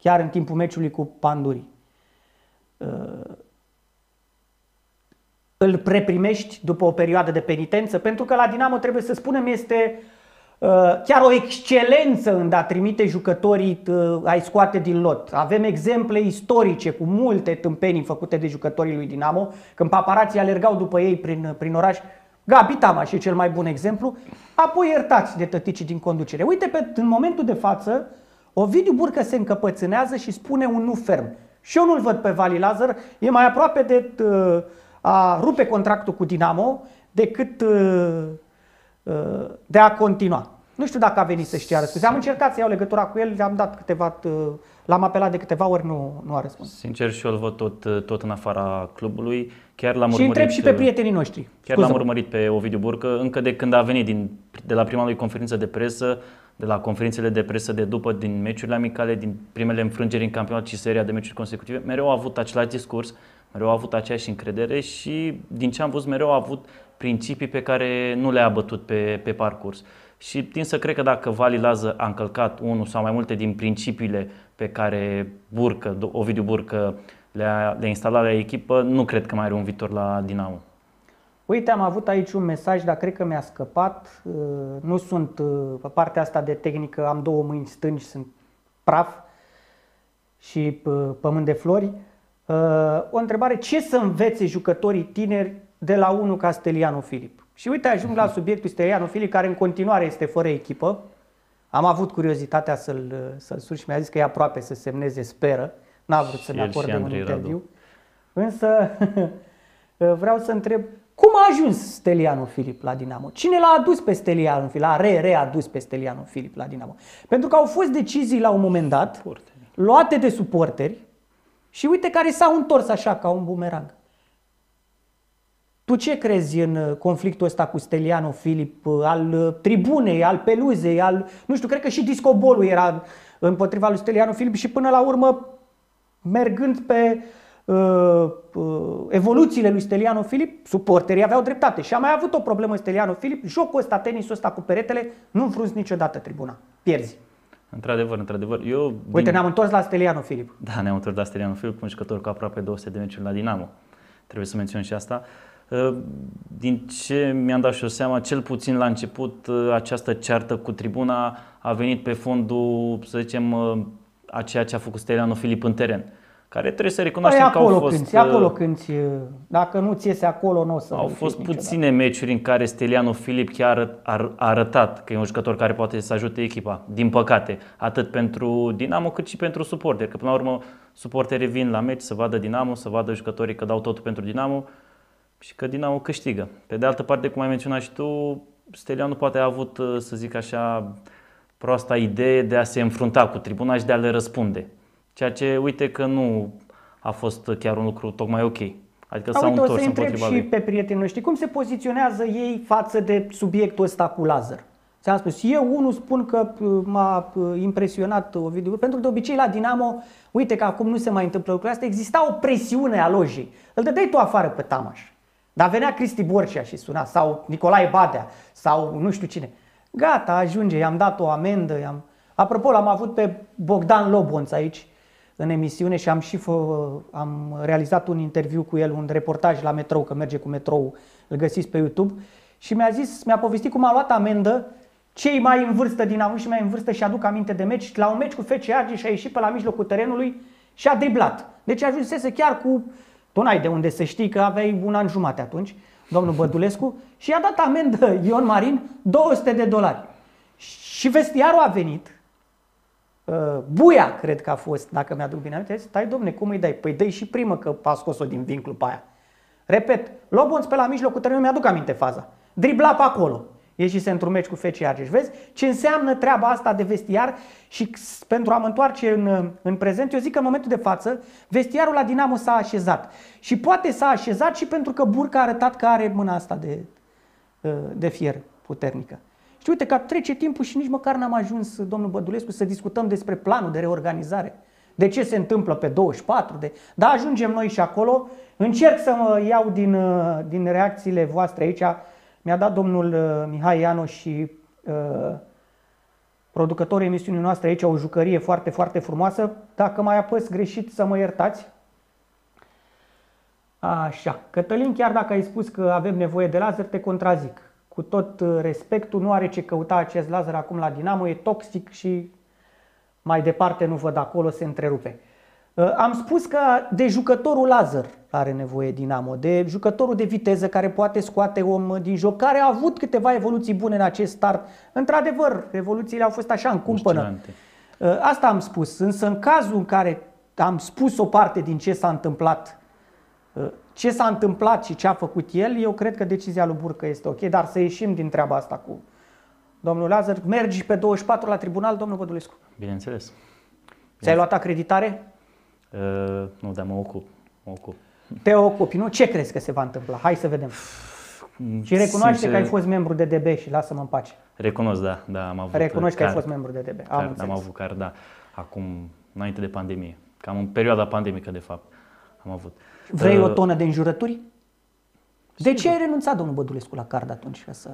chiar în timpul meciului cu Panduri, uh, îl preprimești după o perioadă de penitență, pentru că la Dinamo trebuie să spunem este Uh, chiar o excelență în a trimite jucătorii uh, ai scoate din lot. Avem exemple istorice cu multe tâmpenii făcute de jucătorii lui Dinamo, când paparații alergau după ei prin, prin oraș. Gabi Tama și cel mai bun exemplu, apoi iertați de tăticii din conducere. Uite, pe, în momentul de față, Ovidiu Burcă se încăpățânează și spune un nu ferm. Și eu nu-l văd pe Vali Lazar, e mai aproape de uh, a rupe contractul cu Dinamo decât uh, de a continua. Nu știu dacă a venit să-și ceară scuze. Am încercat să iau legătura cu el, am dat câteva, uh, l-am apelat de câteva ori, nu, nu a răspuns. Sincer și eu îl văd tot, tot în afara clubului. Chiar l-am Și urmărit, întreb și pe prietenii noștri. Chiar Scuză-mă. l-am urmărit pe Ovidiu Burcă încă de când a venit din, de la prima lui conferință de presă, de la conferințele de presă de după, din meciurile amicale, din primele înfrângeri în campionat și seria de meciuri consecutive. Mereu a avut același discurs, mereu a avut aceeași încredere și din ce am văzut mereu a avut principii pe care nu le-a bătut pe, pe parcurs. Și tin să cred că dacă Vali Lază a încălcat unul sau mai multe din principiile pe care Burcă, Ovidiu Burcă le-a, le-a instalat la echipă, nu cred că mai are un viitor la Dinamo. Uite, am avut aici un mesaj, dar cred că mi-a scăpat. Uh, Nu sunt uh, pe partea asta de tehnică, am două mâini stângi, sunt praf și uh, pământ de flori. Uh, O întrebare, ce să învețe jucătorii tineri de la unul ca Stelianu Filip? Și uite, ajung la subiectul Stelianu Filip, care în continuare este fără echipă. Am avut curiozitatea să-l, să-l sun și mi-a zis că e aproape să semneze, speră. N-a vrut să-mi el și acorde un Andrei Radu. interviu. Însă vreau să întreb cum a ajuns Stelianu Filip la Dinamo? Cine l-a adus pe Stelianu Filip? L-a re, readus pe Stelianu Filip la Dinamo? Pentru că au fost decizii la un moment dat luate de suporteri și uite care s-au întors așa ca un bumerang. Tu ce crezi în uh, conflictul ăsta cu Stelianu Filip, uh, al uh, tribunei, al peluzei, al, nu știu, cred că și discobolul era împotriva lui Stelianu Filip și până la urmă, mergând pe uh, uh, evoluțiile lui Stelianu Filip, suporterii aveau dreptate și a mai avut o problemă Stelianu Filip, jocul ăsta, tenisul ăsta cu peretele, nu înfrunzi niciodată tribuna, pierzi. Într-adevăr, într-adevăr. Eu, Uite, din- ne-am întors la Stelianu Filip. Da, ne-am întors la Stelianu Filip, un jucător cu aproape 200 de meciuri la Dinamo. Trebuie să menționăm și asta. Uh, Din ce mi-am dat și eu seama, cel puțin la început, uh, această ceartă cu tribuna a venit pe fondul, să zicem, uh, a ceea ce a făcut Stelianu Filip în teren. Care trebuie să Păi recunoaștem că au acolo fost... cânti, acolo uh, cânti. Dacă nu ți iese acolo, nu o să Au reușești fost niciodată. puține meciuri în care Stelianu Filip chiar a a arătat că e un jucător care poate să ajute echipa, din păcate, atât pentru Dinamo cât și pentru suporteri, că până la urmă suporterii vin la meci să vadă Dinamo, să vadă jucătorii că dau totul pentru Dinamo și că Dinamo câștigă. Pe de altă parte, cum ai menționat și tu, Stelianu poate a avut, să zic așa, proasta idee de a se înfrunta cu tribuna și de a le răspunde. Ceea ce, uite că nu a fost chiar un lucru tocmai ok. Adică Da, s-au uite, o întors să întreb împotriva și lui. pe prietenii noștri. Cum se poziționează ei față de subiectul ăsta cu Lazar? Ți-am spus, eu unul spun că uh, m-a uh, impresionat Ovidiu, pentru că de obicei la Dinamo, uite că acum nu se mai întâmplă lucrurile astea, exista o presiune a lojii. Îl dădeai tu afară pe Tamaș. Dar venea Cristi Borcea și suna, sau Nicolae Badea, sau nu știu cine. Gata, ajunge, i-am dat o amendă. I-am... Apropo, l-am avut pe Bogdan Lobonț aici în emisiune și am și fă, am realizat un interviu cu el, un reportaj la metrou, că merge cu metrou, îl găsiți pe YouTube. Și mi-a zis, mi-a povestit cum a luat amendă cei mai în vârstă din avut și mai în vârstă și aduc aminte de meci. La un meci cu FC Argeș și a ieșit pe la mijlocul terenului și a driblat. Deci ajunsese chiar cu... Tu n-ai de unde să știi că aveai un an jumate atunci, domnul Bădulescu, și i-a dat amendă Ion Marin 200 de dolari. Și vestiarul a venit, Uh, Buia, cred că a fost, dacă mi-aduc bine aminte, zis, stai domne, cum îi dai? Păi dai și primă că a scos-o din vinclu pe aia. Repet, Lobonț pe la mijlocul terenului, mi-aduc aminte faza. Dribla pe acolo. Ieșise într-un meci cu FC Argeș. Vezi ce înseamnă treaba asta de vestiar și c- pentru a mă întoarce în, în prezent, eu zic că în momentul de față, vestiarul la Dinamo s-a așezat. Și poate s-a așezat și pentru că Burca a arătat că are mâna asta de, de fier puternică. Și uite că trece timpul și nici măcar n-am ajuns, domnul Bădulescu, să discutăm despre planul de reorganizare. De ce se întâmplă pe 24? De... Da, ajungem noi și acolo. Încerc să mă iau din, uh, din reacțiile voastre aici. Mi-a dat domnul uh, Mihai Iano și uh, producătorul emisiunii noastre aici o jucărie foarte, foarte frumoasă. Dacă mai apăs greșit, să mă iertați. Așa. Cătălin, chiar dacă ai spus că avem nevoie de laser, te contrazic. Cu tot uh, respectul, nu are ce căuta acest laser acum la Dinamo, e toxic și mai departe nu văd acolo, se întrerupe. Uh, Am spus că de jucătorul laser are nevoie Dinamo, de jucătorul de viteză care poate scoate om din joc, care a avut câteva evoluții bune în acest start. Într-adevăr, evoluțiile au fost așa în cumpănă. Fascinante. Uh, Asta am spus, însă în cazul în care am spus o parte din ce s-a întâmplat, uh, ce s-a întâmplat și ce a făcut el, eu cred că decizia lui Burcă este ok, dar să ieșim din treaba asta cu domnul Lazar. Mergi pe 24 la tribunal, domnul Bădulescu. Bineînțeles. Ți-ai luat acreditare? Uh, nu, dar mă ocup. Mă ocup. Te ocupi, nu? Ce crezi că se va întâmpla? Hai să vedem. Și recunoaște Sincer, că ai fost membru de DB și lasă-mă în pace. Recunosc, da, da, am avut Recunoști că ai card. fost membru de DB. Am Card, înțeles. am avut card, da. Acum, înainte de pandemie. Cam în perioada pandemică, de fapt, am avut. Vrei Uh, o tonă de înjurături? De ce ai renunțat, domnul Bădulescu, la card atunci, ca să,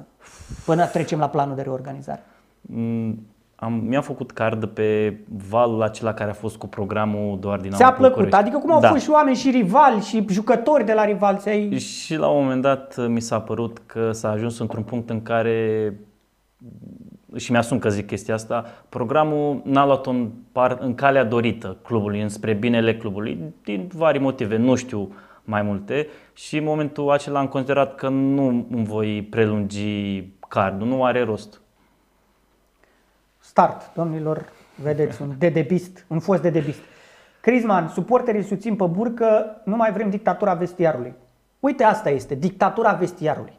până trecem la planul de reorganizare? Mm, Am, mi-am făcut card pe valul acela care a fost cu programul doar din Ți-a plăcut? Adică cum au fost și oameni și rivali și jucători de la rivali? Ți-ai... Și la un moment dat uh, mi s-a părut că s-a ajuns într-un punct în care și mi-asum că zic chestia asta, programul n-a luat în, par, în calea dorită clubului, înspre binele clubului, din vari motive, nu știu mai multe și în momentul acela am considerat că nu îmi voi prelungi cardul, nu are rost. Start, domnilor, vedeți, un dedebist, un fost dedebist. Crisman, suporterii susțin pe burcă, nu mai vrem dictatura vestiarului. Uite, asta este, dictatura vestiarului.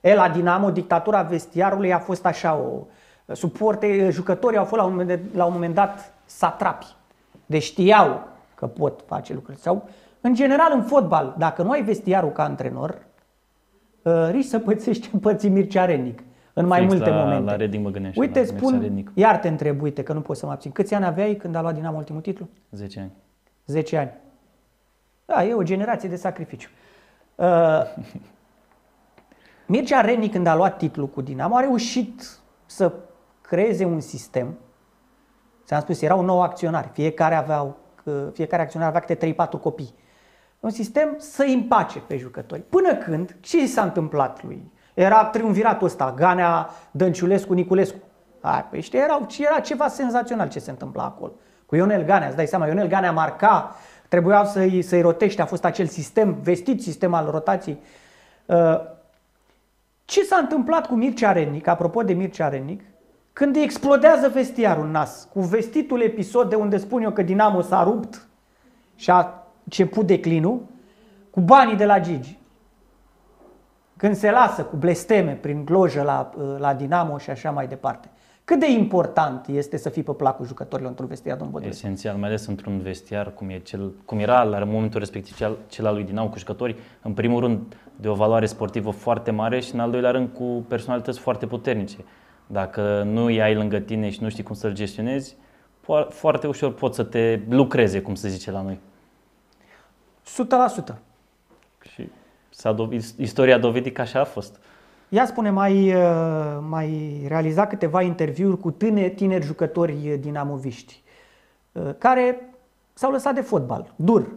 E, la Dinamo, dictatura vestiarului a fost așa o... Suporte, jucătorii au fost la un, moment, de- la un moment dat satrapi. Deci știau că pot face lucruri. Sau, în general, în fotbal, dacă nu ai vestiarul ca antrenor, uh, riști să pățești pății Mircea Renic în mai Fix multe la, momente. La Reading mă gândeam și Uite, la Mircea spun, Rednic. iar te întreb, uite că nu pot să mă abțin. Câți ani aveai când a luat Dinamo ultimul titlu? 10 ani. 10 ani. Da, e o generație de sacrificiu. Uh, Mircea Reni, când a luat titlul cu Dinamo, a reușit să creeze un sistem. Ți-am spus, erau 9 acționari. Fiecare, aveau, fiecare acționar avea câte 3-4 copii. Un sistem să îi împace pe jucători. Până când, ce s-a întâmplat lui? Era triumviratul ăsta, Ganea, Dănciulescu, Niculescu. Hai, păi știi, erau, era ceva senzațional ce se întâmpla acolo. Cu Ionel Ganea, îți dai seama, Ionel Ganea marca, trebuiau să-i, să-i rotește, a fost acel sistem, vestit sistem al rotației. Uh, ce s-a întâmplat cu Mircea Renic, apropo de Mircea Renic, când îi explodează vestiarul în nas, cu vestitul episod de unde spun eu că Dinamo s-a rupt și a început declinul, cu banii de la Gigi. Când se lasă cu blesteme prin glojă la, la Dinamo și așa mai departe. Cât de important este să fii pe placul jucătorilor într-un vestiar, domnul Bădulescu? Esențial, mai ales într-un vestiar cum, e cel, cum era la momentul respectiv cel, cel al lui Dinamo cu jucători, în primul rând de o valoare sportivă foarte mare și în al doilea rând cu personalități foarte puternice. Dacă nu îi ai lângă tine și nu știi cum să-l gestionezi, po- foarte ușor poți să te lucreze, cum se zice la noi. 100%. Și s-a dovedit, istoria a dovedit că așa a fost. Ia spune, mai, uh, mai realizat câteva interviuri cu tineri, tineri jucători dinamoviști uh, care s-au lăsat de fotbal, dur.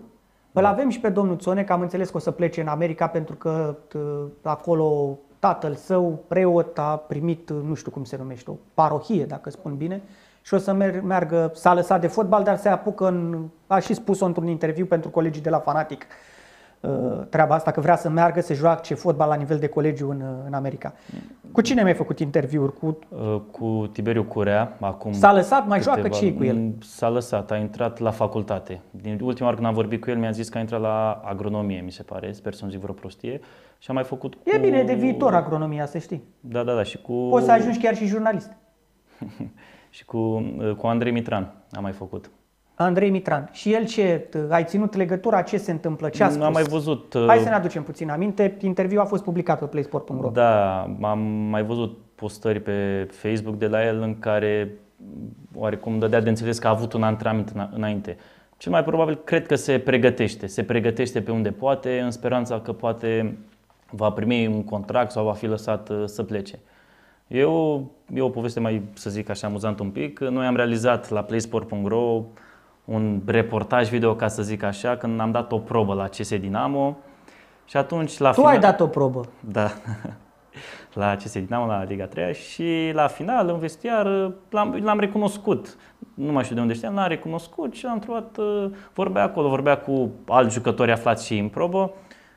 Îl avem și pe domnul Țone, că am înțeles că o să plece în America pentru că uh, acolo tatăl său, preot, a primit, uh, nu știu cum se numește, o parohie, dacă spun bine, și o să mer- meargă, s-a lăsat de fotbal, dar se apucă în, a și spus-o într-un interviu pentru colegii de la Fanatic, uh, treaba asta, că vrea să meargă să joace fotbal la nivel de colegiu în, uh, în America. Cu cine mi-ai făcut interviuri? Cu Uh, Cu Tiberiu Curea, acum S-a lăsat? Mai joacă ce e cu el? Mm, S-a lăsat, a intrat la facultate. Din ultima oară când am vorbit cu el, mi-a zis că a intrat la agronomie, mi se pare, sper să nu zic vreo prostie. Și a mai făcut cu... E bine de viitor agronomia, să știi. Da, da, da, și cu... Poți să ajungi chiar și jurnalist. Și cu, uh, cu Andrei Mitran am mai făcut. Andrei Mitran. Și el ce? T- Ai ținut legătura? Ce se întâmplă? Ce a Nu spus? am mai văzut, uh, Hai să ne aducem puțin aminte. Interviul a fost publicat pe playsport.ro. Da, am mai văzut postări pe Facebook de la el în care oarecum dădea de înțeles că a avut un antrenament îna- înainte. Cel mai probabil cred că se pregătește, se pregătește pe unde poate, în speranța că poate va primi un contract sau va fi lăsat uh, să plece. Eu, e o poveste mai, să zic așa, amuzant un pic. Noi am realizat la playsport.ro un reportaj video, ca să zic așa, când am dat o probă la CS Dinamo și atunci la Tu ai dat o probă. Da. la CS Dinamo, la Liga 3 și la final, în vestiar, l-am, l-am recunoscut. Nu mai știu de unde știam, l-am recunoscut și l-am întrebat, uh, vorbea acolo, vorbea cu alți jucători aflați și în probă,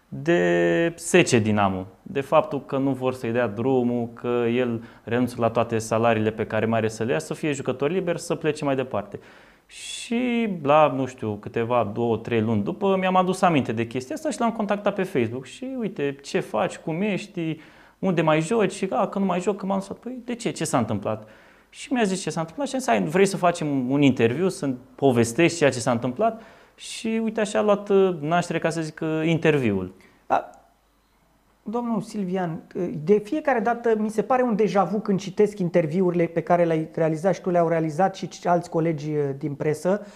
de Sece Dinamo, de faptul că nu vor să-i dea drumul, că el renunță la toate salariile pe care mai are să le ia, să fie jucător liber, să plece mai departe. Și la, nu știu, câteva, două, trei luni după, mi-am adus aminte de chestia asta și l-am contactat pe Facebook. Și uite, ce faci, cum ești, unde mai joci? Și a, că nu mai joc, că m-am lăsat. Păi, de ce? Ce s-a întâmplat? Și mi-a zis ce s-a întâmplat și am zis, hai, vrei să facem un interviu, să povestești ceea ce s-a întâmplat? Și uite așa a luat uh, naștere, ca să zic, uh, interviul. Da. Domnul Silvian, uh, de fiecare dată mi se pare un deja vu când citesc interviurile pe care le-ai realizat și tu le-au realizat și alți colegi din presă.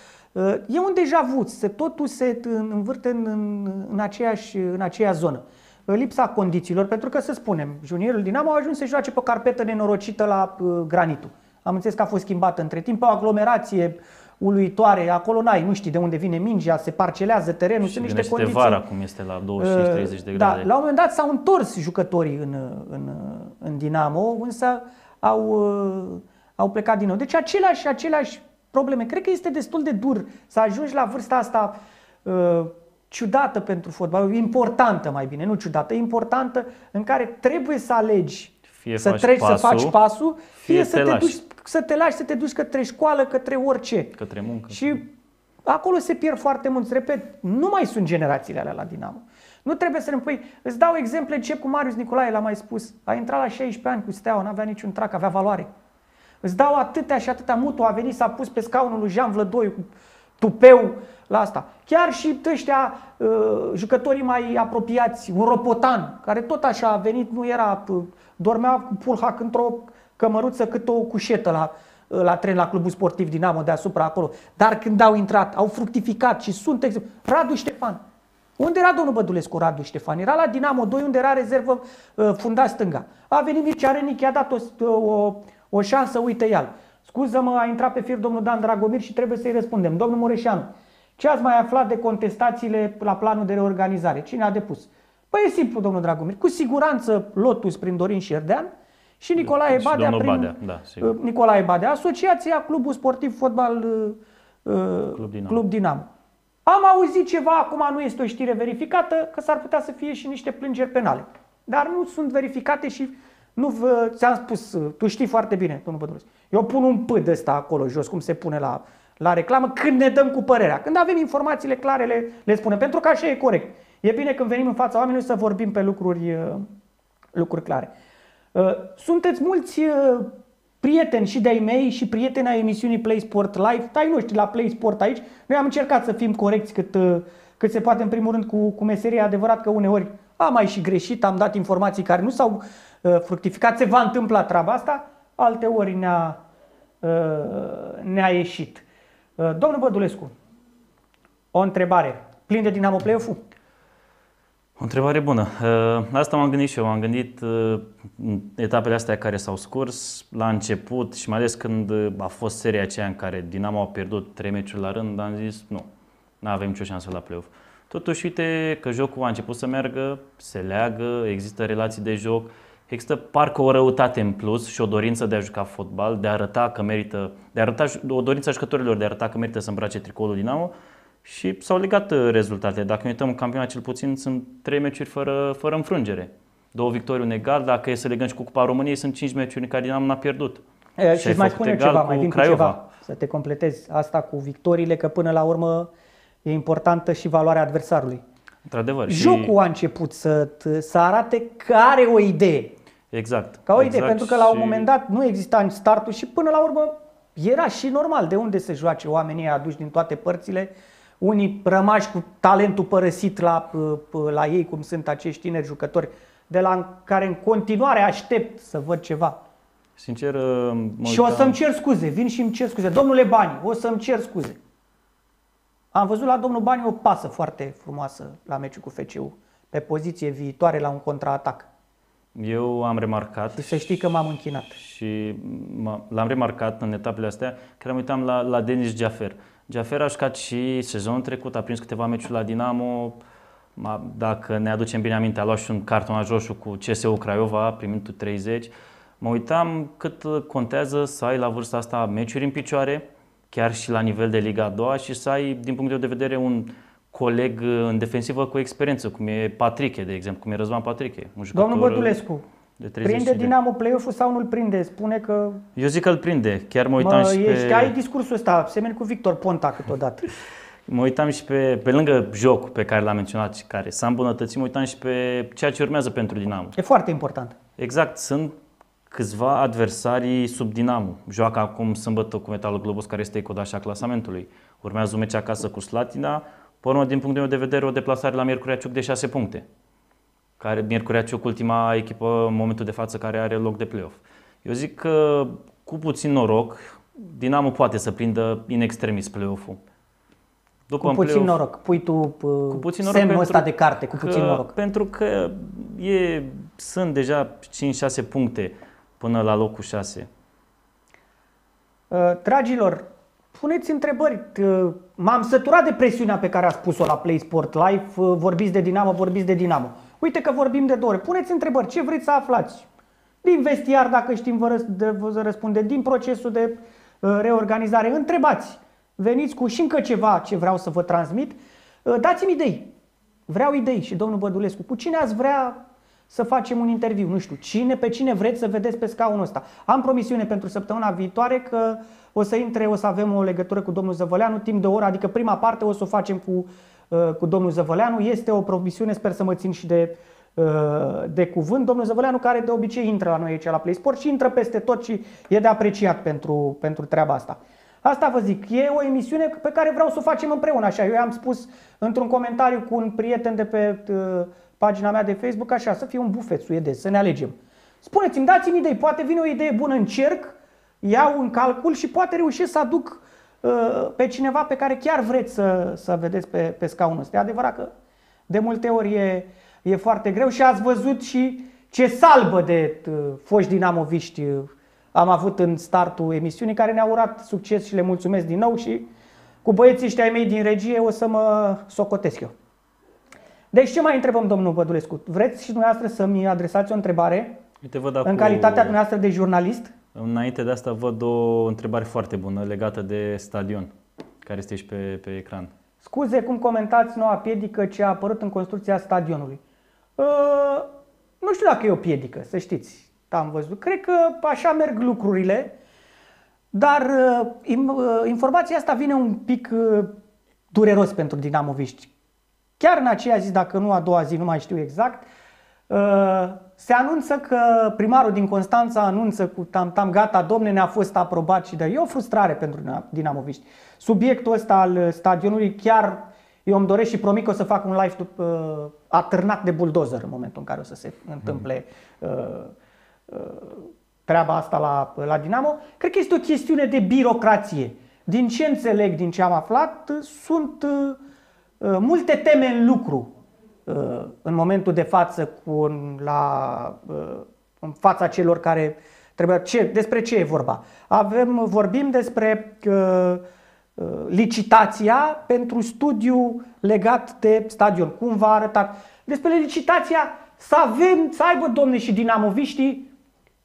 E un deja vu, se, totul se învârte în, în, în, aceeași, în aceeași zonă. Lipsa condițiilor, pentru că să spunem, juniorul Dinamo a ajuns să joace pe o carpetă nenorocită la uh, granitul. Am înțeles că a fost schimbată între timp, o aglomerație uluitoare, acolo n-ai, nu știi de unde vine mingea, se parcelează terenul, și sunt niște condiții. vara cum este la 25-30 de da, grade. la un moment dat s-au întors jucătorii în, în, în Dinamo, însă au, au plecat din nou. Deci aceleași, aceleași probleme. Cred că este destul de dur să ajungi la vârsta asta uh, ciudată pentru fotbal, importantă mai bine, nu ciudată, importantă, în care trebuie să alegi fie să faci treci, pasul, să faci pasul, fie, fie să te te, lași. duci, să te lași, să te duci către școală, către orice. Către muncă. Și acolo se pierd foarte mulți. Repet, nu mai sunt generațiile alea la Dinamo. Nu trebuie să ne pui... Îți dau exemple, încep cu Marius Nicolae, l-am mai spus. A intrat la 16 ani cu Steaua, n-avea niciun trac, avea valoare. Îți dau atâtea și atâtea mutu, a venit, s-a pus pe scaunul lui Jean Vlădoi cu tupeu la asta. Chiar și ăștia uh, jucătorii mai apropiați, un Ropotan, care tot așa a venit, nu era, uh, dormea cu pulhac într-o cămăruță cât o cușetă la, uh, la tren la clubul sportiv Dinamo deasupra acolo. Dar când au intrat, au fructificat și sunt exemplu. Radu Ștefan. Unde era domnul Bădulescu Radu Ștefan? Era la Dinamo 2 unde era rezervă uh, fundat stânga. A venit Mircea Renic, i-a dat o, o, o șansă, uite el. Scuză-mă, a intrat pe fir domnul Dan Dragomir și trebuie să-i răspundem. Domnul Mureșanu, ce ați mai aflat de contestațiile la planul de reorganizare? Cine a depus? Păi e simplu, domnul Dragomir. Cu siguranță Lotus prin Dorin Șerdean și Nicolae Și Badea domnul prin Badea, da, sigur. uh, Nicolae Badea, Asociația Clubul Sportiv Fotbal uh, Club Dinamo. Club Dinamo. Am auzit ceva, acum nu este o știre verificată, că s-ar putea să fie și niște plângeri penale. Dar nu sunt verificate și nu vă, ți-am spus, tu știi foarte bine, domnul Bădulescu. Eu pun un pâd ăsta acolo jos, cum se pune la, la reclamă, când ne dăm cu părerea. Când avem informațiile clare, le, le spunem. Pentru că așa e corect. E bine când venim în fața oamenilor să vorbim pe lucruri, uh, lucruri clare. Uh, Sunteți mulți uh, prieteni și de-ai mei și prieteni ai emisiunii Play Sport Live, ai noștri la Play Sport aici. Noi am încercat să fim corecți cât, cât se poate, în primul rând, cu, cu meseria. Adevărat că uneori am mai și greșit, am dat informații care nu s-au uh, fructificat. Se va întâmpla treaba asta, alte ori ne-a, uh, ne-a ieșit. Uh, domnul Bădulescu, o întrebare. Plin de Dinamo Play-off-ul? O întrebare bună. Uh, Asta m-am gândit și eu. M-am gândit uh, în etapele astea care s-au scurs la început și mai ales când uh, a fost seria aceea în care Dinamo a pierdut trei meciuri la rând, am zis nu, nu avem nicio șansă la play-off. Totuși, uite că jocul a început să meargă, se leagă, există relații de joc, există parcă o răutate în plus și o dorință de a juca fotbal, de a arăta că merită, de a arăta o dorință a jucătorilor de a arăta că merită să îmbrace tricoul Dinamo și s-au legat uh, rezultatele. Dacă ne uităm în campionat, cel puțin sunt trei meciuri fără, fără înfrângere. Două victorii, un egal. Dacă e să legăm și cu Cupa României, sunt cinci meciuri în care Dinamo n-a pierdut. E, și ai îți mai făcut spune egal ceva, cu mai vin cu Craiova. ceva, să te completezi asta cu victoriile, că până la urmă e importantă și valoarea adversarului. Într-adevăr. și- Jocul a început să, să arate că are o idee. Exact. Ca o idee, exact pentru că la un și- moment dat nu exista în startul și până la urmă era și normal de unde să joace oamenii ăia aduși din toate părțile, unii rămași cu talentul părăsit la, la ei, cum sunt acești tineri jucători, de la care în continuare aștept să văd ceva. Sincer, uh, mă Și o uitam- să-mi cer scuze, vin și îmi cer scuze. Domnule Bani, o să-mi cer scuze. Am văzut la domnul Bani o pasă foarte frumoasă la meciul cu FCU, pe poziție viitoare la un contraatac. Eu am remarcat Și să știi că m-am închinat. și m- l-am remarcat în etapele astea, că mă uitam la, la Denis Jafer. Jafer a jucat și sezonul trecut, a prins câteva meciuri la Dinamo, Ma- dacă ne aducem bine aminte, a luat și un cartonaj roșu cu CSU Craiova, prin minutul 30. Mă uitam cât contează să ai la vârsta asta meciuri în picioare, chiar și la nivel de Liga a doua și să ai, din punct de vedere, un coleg în defensivă cu experiență, cum e Patriche, de exemplu, cum e Răzvan Patriche. Un jucător Domnul Bădulescu, De 30 Prinde de... Dinamo play-off-ul sau nu-l prinde? Spune că... Eu zic că îl prinde. Chiar mă uitam Mă, și ești, pe... ai discursul ăsta, semeni cu Victor Ponta câteodată. Mă uitam și pe, pe lângă jocul pe care l-am menționat și care s-a îmbunătățit, mă uitam și pe ceea ce urmează pentru Dinamo. E foarte important. Exact, sunt câțiva adversari sub Dinamo. Joacă acum sâmbătă cu Metalul Globus, care este codașa clasamentului. Urmează un meci acasă cu Slatina. Pe urmă, din punctul meu de vedere, o deplasare la Miercurea Ciuc de 6 puncte. Care Miercurea Ciuc, ultima echipă în momentul de față care are loc de play-off. Eu zic că cu puțin noroc, Dinamo poate să prindă in extremis play-off-ul. După cu puțin noroc. Pui tu cu puțin noroc semnul pentru ăsta de carte, cu că, puțin noroc. Pentru că e, sunt deja 5-6 puncte până la locul 6. Uh, dragilor, puneți întrebări. Uh, M-am săturat de presiunea pe care a spus-o la Play Sport Live. Uh, Vorbiți de Dinamo, vorbiți de Dinamo. Uite că vorbim de două ore. Puneți întrebări. Ce vreți să aflați? Din vestiar, dacă știm, vă, răs- de- vă răspunde. Din procesul de uh, reorganizare. Întrebați. Veniți cu și încă ceva ce vreau să vă transmit. Uh, Dați-mi idei. Vreau idei și domnul Bădulescu. Cu cine ați vrea să facem un interviu? Nu știu. Cine pe cine vreți să vedeți pe scaunul ăsta? Am promisiune pentru săptămâna viitoare că o să intre, o să avem o legătură cu domnul Zăvăleanu timp de o oră, adică prima parte o să o facem cu, uh, cu domnul Zăvăleanu. Este o promisiune, sper să mă țin și de, uh, de cuvânt. Domnul Zăvăleanu care de obicei intră la noi aici la Play Sport și intră peste tot și e de apreciat pentru, pentru treaba asta. Asta vă zic, e o emisiune pe care vreau să o facem împreună, așa. Eu am spus într-un comentariu cu un prieten de pe uh, pagina mea de Facebook, așa, să fie un bufet suedez, să ne alegem. Spuneți-mi, dați-mi idei, poate vine o idee bună, încerc, iau în calcul și poate reușesc să aduc uh, pe cineva pe care chiar vreți să, să vedeți pe, pe scaunul ăsta. E adevărat că de multe ori e, e foarte greu și ați văzut și ce salbă de uh, foști dinamoviști uh, am avut în startul emisiunii care ne-a urat succes și le mulțumesc din nou și cu băieții ăștia ai mei din regie o să mă socotesc eu. Deci ce mai întrebăm, domnul Bădulescu? Vreți și dumneavoastră să-mi adresați o întrebare Uite, văd în acum- calitatea dumneavoastră de jurnalist? Înainte de asta văd o întrebare foarte bună legată de stadion, care este și pe, pe ecran. Scuze, cum comentați noua piedică ce a apărut în construcția stadionului? Uh, nu știu dacă e o piedică, să știți. Am văzut. Cred că așa merg lucrurile, dar uh, im- uh, informația asta vine un pic uh, dureros pentru dinamoviști. Chiar în aceea zi, dacă nu a doua zi, nu mai știu exact, uh, se anunță că primarul din Constanța anunță cu tam-tam, gata, domne, ne-a fost aprobat și de... E o frustrare pentru dina- dinamoviști. Subiectul ăsta al stadionului chiar eu îmi doresc și promit că o să fac un live uh, atârnat de buldozer în momentul în care o să se întâmple uh, uh, treaba asta la, la Dinamo. Cred că este o chestiune de birocrație. Din ce înțeleg, din ce am aflat, uh, sunt uh, uh, multe teme în lucru uh, în momentul de față cu, la, uh, în fața celor care trebuie. Ce, despre ce e vorba? Avem, vorbim despre uh, uh, licitația pentru studiu legat de stadion. Cum va arăta? Despre licitația să avem, să aibă domne și dinamoviștii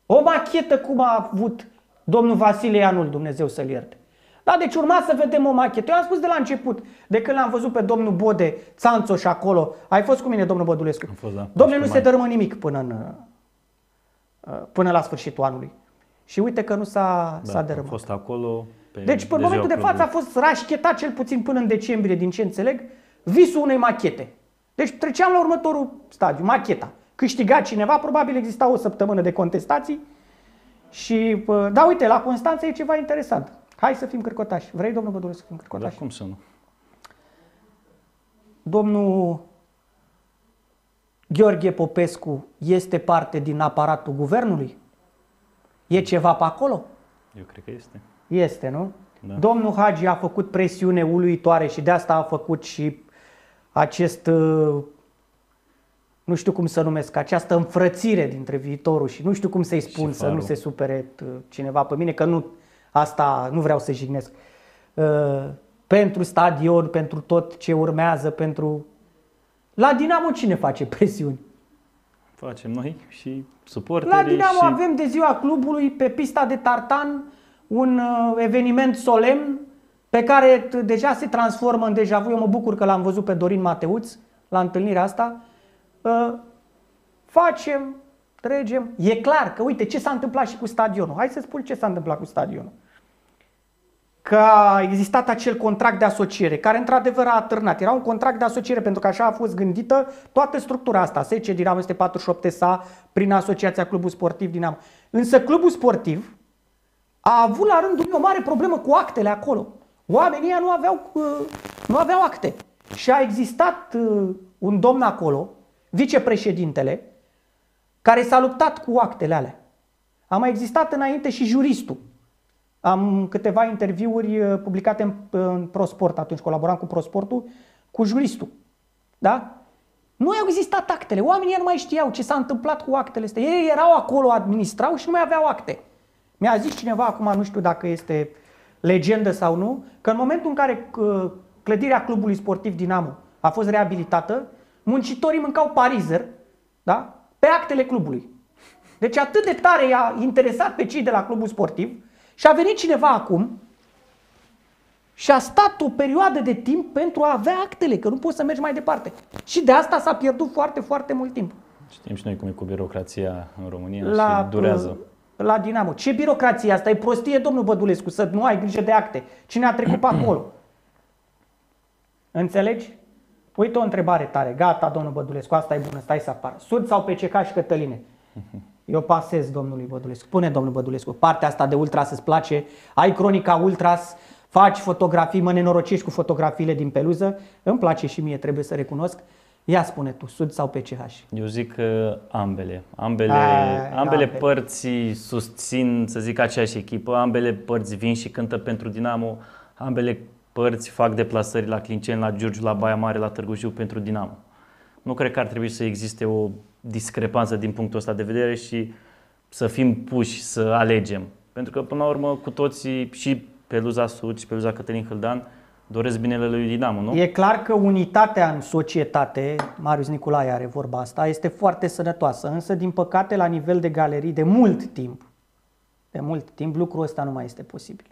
o machetă cum a avut domnul Vasile Ianul, Dumnezeu să-l ierte. Da, deci urma să vedem o machetă. Eu am spus de la început, de când l-am văzut pe domnul Bode, Țanțoș și acolo, ai fost cu mine, domnul Bădulescu. Am fost, da. Domnule, nu Mai. se dărâmă nimic până, în, uh, până la sfârșitul anului. Și uite că nu s-a, Da, s-a am dărâmat. fost acolo. Pe Deci, în ziua momentul de față a clubului. fost rașchetat cel puțin până în decembrie, din ce înțeleg, visul unei machete. Deci treceam la următorul stadiu, macheta. Câștiga cineva, probabil exista o săptămână de contestații și, pă, da, uite, la Constanța e ceva interesant. Hai să fim cârcotași. Vrei, domnul Bădulescu, să fim Da, cârcotași? cum să nu? Domnul Gheorghe Popescu este parte din aparatul guvernului? E ceva pe acolo? Eu cred că este. Este, nu? Da. Domnul Hagi a făcut presiune uluitoare și de asta a făcut și acest, uh, nu știu cum să numesc, această înfrățire dintre viitorul și nu știu cum să-i spun, să nu farul. se supere uh, cineva pe mine, că nu, asta nu vreau să jignesc. Uh, Pentru stadion, pentru tot ce urmează, pentru... La Dinamo cine face presiuni? Facem noi și suporterii La Dinamo și... avem de ziua clubului pe pista de tartan un uh, eveniment solemn pe care t- deja se transformă în deja vu. Eu mă bucur că l-am văzut pe Dorin Mateuț la întâlnirea asta. Uh, facem trecem. E clar că, uite, ce s-a întâmplat și cu stadionul. Hai să spun ce s-a întâmplat cu stadionul. Că a existat acel contract de asociere, care într-adevăr a atârnat. Era un contract de asociere pentru că așa a fost gândită toată structura asta. SC Dinamo este 48 sa prin Asociația Clubul Sportiv Dinamo. Însă clubul sportiv a avut la rândul lui o mare problemă cu actele acolo. Oamenii nu aveau, uh, nu aveau acte. Și a existat uh, un domn acolo, vicepreședintele, care s-a luptat cu actele alea. A mai existat înainte și juristul. Am câteva interviuri uh, publicate în, în ProSport, atunci colaboram cu ProSportul, cu juristul. Da? Nu au existat actele. Oamenii nu mai știau ce s-a întâmplat cu actele astea. Ei erau acolo, administrau și nu mai aveau acte. Mi-a zis cineva, acum nu știu dacă este legendă sau nu, că în momentul în care uh, clădirea clubului sportiv Dinamo a fost reabilitată, muncitorii mâncau parizer da? pe actele clubului. Deci atât de tare i-a interesat pe cei de la clubul sportiv și a venit cineva acum și a stat o perioadă de timp pentru a avea actele, că nu poți să mergi mai departe. Și de asta s-a pierdut foarte, foarte mult timp. Știm și noi cum e cu birocrația în România La, și durează. La Dinamo. Ce birocrație asta? E prostie, domnul Bădulescu, să nu ai grijă de acte. Cine a trecut pe acolo? Înțelegi? Uite o întrebare tare. Gata, domnul Bădulescu, asta e bună, stai să apară. Sud sau PCK și Cătăline? Eu pasez domnului Bădulescu. Pune domnul Bădulescu, partea asta de ultras îți place, ai cronica ultras, faci fotografii, mă nenorocești cu fotografiile din peluză, îmi place și mie, trebuie să recunosc. Ia spune tu, Sud sau PCH? Eu zic că ambele. Ambele, Ai, ambele ambele. părți susțin, să zic, aceeași echipă. Ambele părți vin și cântă pentru Dinamo. Ambele părți fac deplasări la Clinceni, la Giurgiu, la Baia Mare, la Târgu Jiu pentru Dinamo. Nu cred că ar trebui să existe o discrepanță din punctul ăsta de vedere și să fim puși să alegem. Pentru că, până la urmă, cu toții, și Peluza Sud și Peluza Cătălin Hâldan, doresc binele lui Dinamo, nu? E clar că unitatea în societate, Marius Nicolae are vorba asta, este foarte sănătoasă, însă din păcate la nivel de galerii de mult timp, de mult timp lucrul ăsta nu mai este posibil.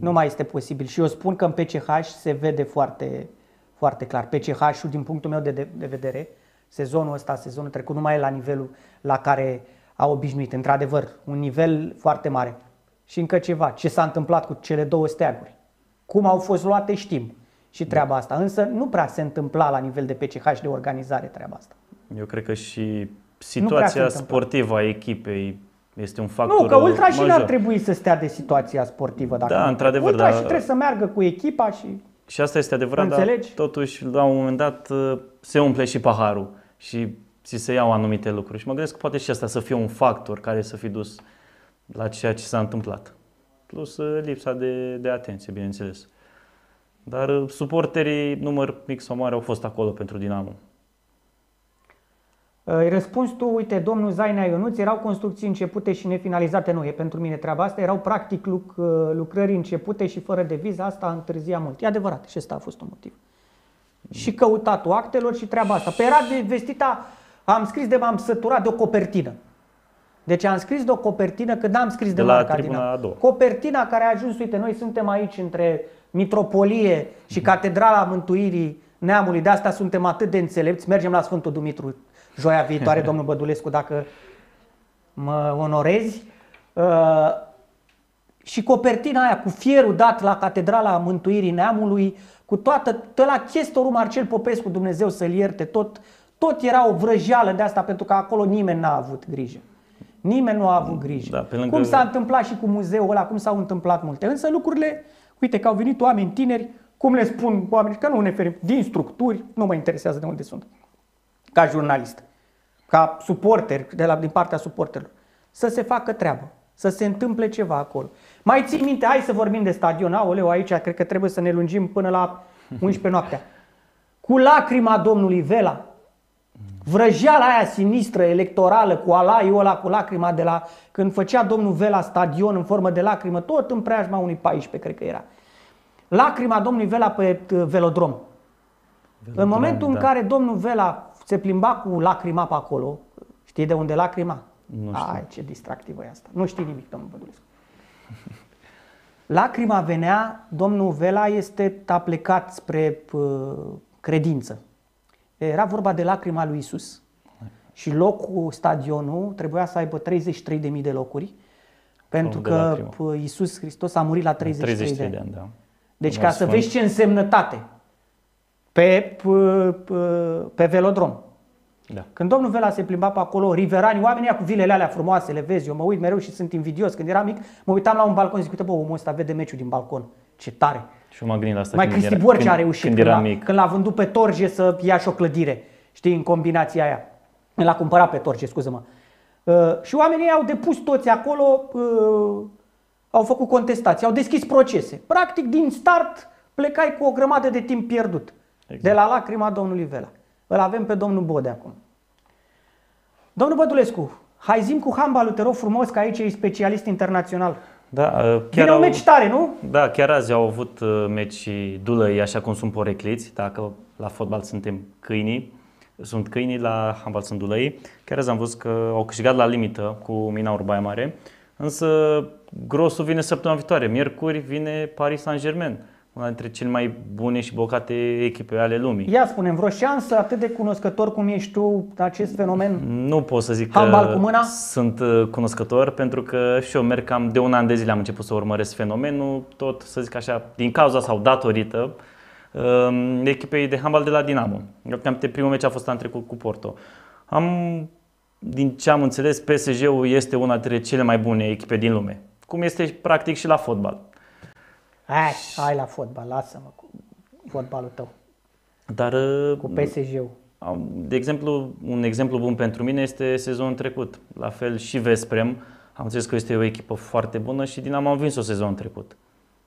Nu mai este posibil și eu spun că în PCH se vede foarte, foarte clar. PCH-ul din punctul meu de, de, de vedere, sezonul ăsta, sezonul trecut, nu mai e la nivelul la care a obișnuit. Într-adevăr, un nivel foarte mare. Și încă ceva, ce s-a întâmplat cu cele două steaguri. Cum au fost luate știm și treaba asta. Însă nu prea se întâmpla la nivel de PCH și de organizare treaba asta. Eu cred că și se situația întâmplă. sportivă a echipei este un factor Nu, că ultra și major. n-ar trebui să stea de situația sportivă. Dacă Da, nu. într-adevăr, Ultra dar- și trebuie să meargă cu echipa și... Și asta este adevărat, Înțelegi? dar totuși la un moment dat uh, se umple și paharul și ți se iau anumite lucruri. Și mă gândesc că poate și asta să fie un factor care să fi dus la ceea ce s-a întâmplat. Plus uh, lipsa de, de atenție, bineînțeles. Dar uh, suporterii, număr mic sau mare, au fost acolo pentru Dinamo. Îi răspunzi tu, uite, domnul Zainea Ionuț, erau construcții începute și nefinalizate, nu e pentru mine treaba asta, erau practic luc, lucrări începute și fără de viză, asta întârzia mult. E adevărat și ăsta a fost un motiv. Și căutatul actelor și treaba asta. Pe era de vestita, am scris de m-am săturat de o copertină. Deci am scris de o copertină când am scris de, De la marca tribuna Dinamo. a doua. Copertina care a ajuns, uite, noi suntem aici între Mitropolie și Catedrala Mântuirii Neamului, de asta suntem atât de înțelepți. Mergem la Sfântul Dumitru joia viitoare, domnul Bădulescu, dacă mă onorezi. Uh, și copertina aia cu fierul dat la Catedrala Mântuirii Neamului, cu toată, tot la chestorul Marcel Popescu, Dumnezeu să-l ierte, tot, tot era o vrăjeală de asta, pentru că acolo nimeni n-a avut grijă. Nimeni nu a avut grijă. Da, pe lângă- Cum s-a întâmplat și cu muzeul ăla, cum s-au întâmplat multe. Însă lucrurile, uite că au venit oameni tineri, cum le spun oamenii, că nu ne ferim, din structuri, nu mă interesează de unde sunt, ca jurnalist, ca suporter, de la, din partea suporterilor, să se facă treabă, să se întâmple ceva acolo. Mai ții minte, hai să vorbim de stadion, aoleu, aici cred că trebuie să ne lungim până la 11 noaptea. Cu lacrima domnului Vela, vrăjeala aia sinistră electorală cu alaiul ăla cu lacrima de la când făcea domnul Vela stadion în formă de lacrimă, tot în preajma unui 14, cred că era. Lacrima domnului Vela pe uh, velodrom. în momentul în da. care domnul Vela se plimba cu lacrima pe acolo, știi de unde lacrima? Nu știu. Ai, ce distractivă e asta. Nu știi nimic, domnul Bădulescu. Lacrima venea, domnul Vela este a plecat spre uh, credință. Era vorba de lacrima lui Isus. și locul, stadionul, trebuia să aibă 33.000 de locuri, pentru de la că primul. p- Iisus Hristos a murit la 33, 33 de de ani. ani, da. Deci Un ca să sfânt. vezi ce însemnătate pe, pe, pe, pe velodrom. Da. Când domnul Vela se plimba pe acolo, riverani, oamenii ăia cu vilele alea frumoase, le vezi, eu mă uit mereu și sunt invidios. Când eram mic, mă uitam la un balcon și zic, uite bă, omul ăsta vede meciul din balcon. Ce tare! Și eu mă gândim la asta Mai când Cristi era- Borcea când- a reușit Când când, eram l-a, mic. când l-a vândut pe Torge să ia și o clădire. Știi, în combinația aia. L-a cumpărat pe Torge, scuză-mă. Uh, și oamenii au depus toți acolo, uh, au făcut contestații, au deschis procese. Practic, din start, plecai cu o grămadă de timp pierdut. Exact. De la lacrima domnului Vela. Îl avem pe domnul Bode acum. Domnul Bădulescu, hai zim cu handbalul, te rog frumos, că aici e specialist internațional. Da, uh, chiar Vine un meci tare, nu? Da, chiar azi au avut uh, meci Dulăi, așa cum sunt porecliți, dacă la fotbal suntem câinii, sunt câinii, la handbal sunt Dulăi. Chiar azi am văzut că au câștigat la limită cu Minaur Baia Mare, însă grosul vine săptămâna viitoare. Miercuri vine Paris Saint-Germain, una dintre cele mai bune și bogate echipe ale lumii. Ia spune vreo șansă atât de cunoscător cum ești tu acest fenomen? Nu pot să zic Handbal că cu mâna? sunt uh, cunoscător pentru că și eu merg cam de un an de zile am început să urmăresc fenomenul, tot să zic așa, din cauza sau datorită um, echipei de handbal de la Dinamo. Eu cam de primul meci a fost an trecut cu Porto. Am, din ce am înțeles, PSG-ul este una dintre cele mai bune echipe din lume. Cum este practic și la fotbal. Hai, hai la fotbal, lasă-mă cu fotbalul tău. Dar uh, Cu PSG-ul. Am- De exemplu, un exemplu bun pentru mine este sezonul trecut. La fel și Vesprem. Am înțeles că este o echipă foarte bună și Dinamo a învins-o sezonul trecut.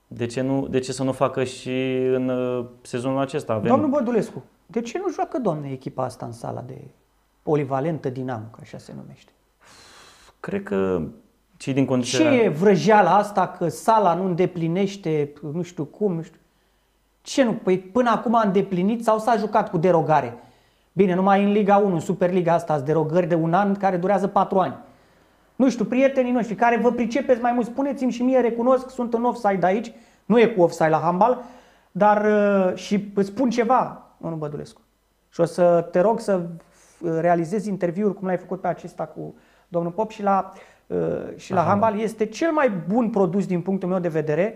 De ce, nu, de ce să nu facă și în uh, sezonul acesta? Avem... Domnul Bădulescu, de ce nu joacă, domne, echipa asta în sala de polivalentă Dinamo, că așa se numește? Cred că cei din Ce conducerea... e vrăjeala asta că sala nu îndeplinește, nu știu cum, nu știu. Ce nu? Păi până acum a îndeplinit sau s-a jucat cu derogare? Bine, numai în Liga 1, în Superliga asta, sunt derogări de un an care durează patru ani. Nu știu, prietenii noștri care vă pricepeți mai mult, spuneți-mi și mie, recunosc, sunt în offside aici, nu e cu offside la handbal, dar uh, și îți spun ceva, domnul Bădulescu. Și o să te rog să uh, realizezi interviuri cum l-ai făcut pe acesta cu domnul Pop și la, uh, și la Aha. handbal. Este cel mai bun produs din punctul meu de vedere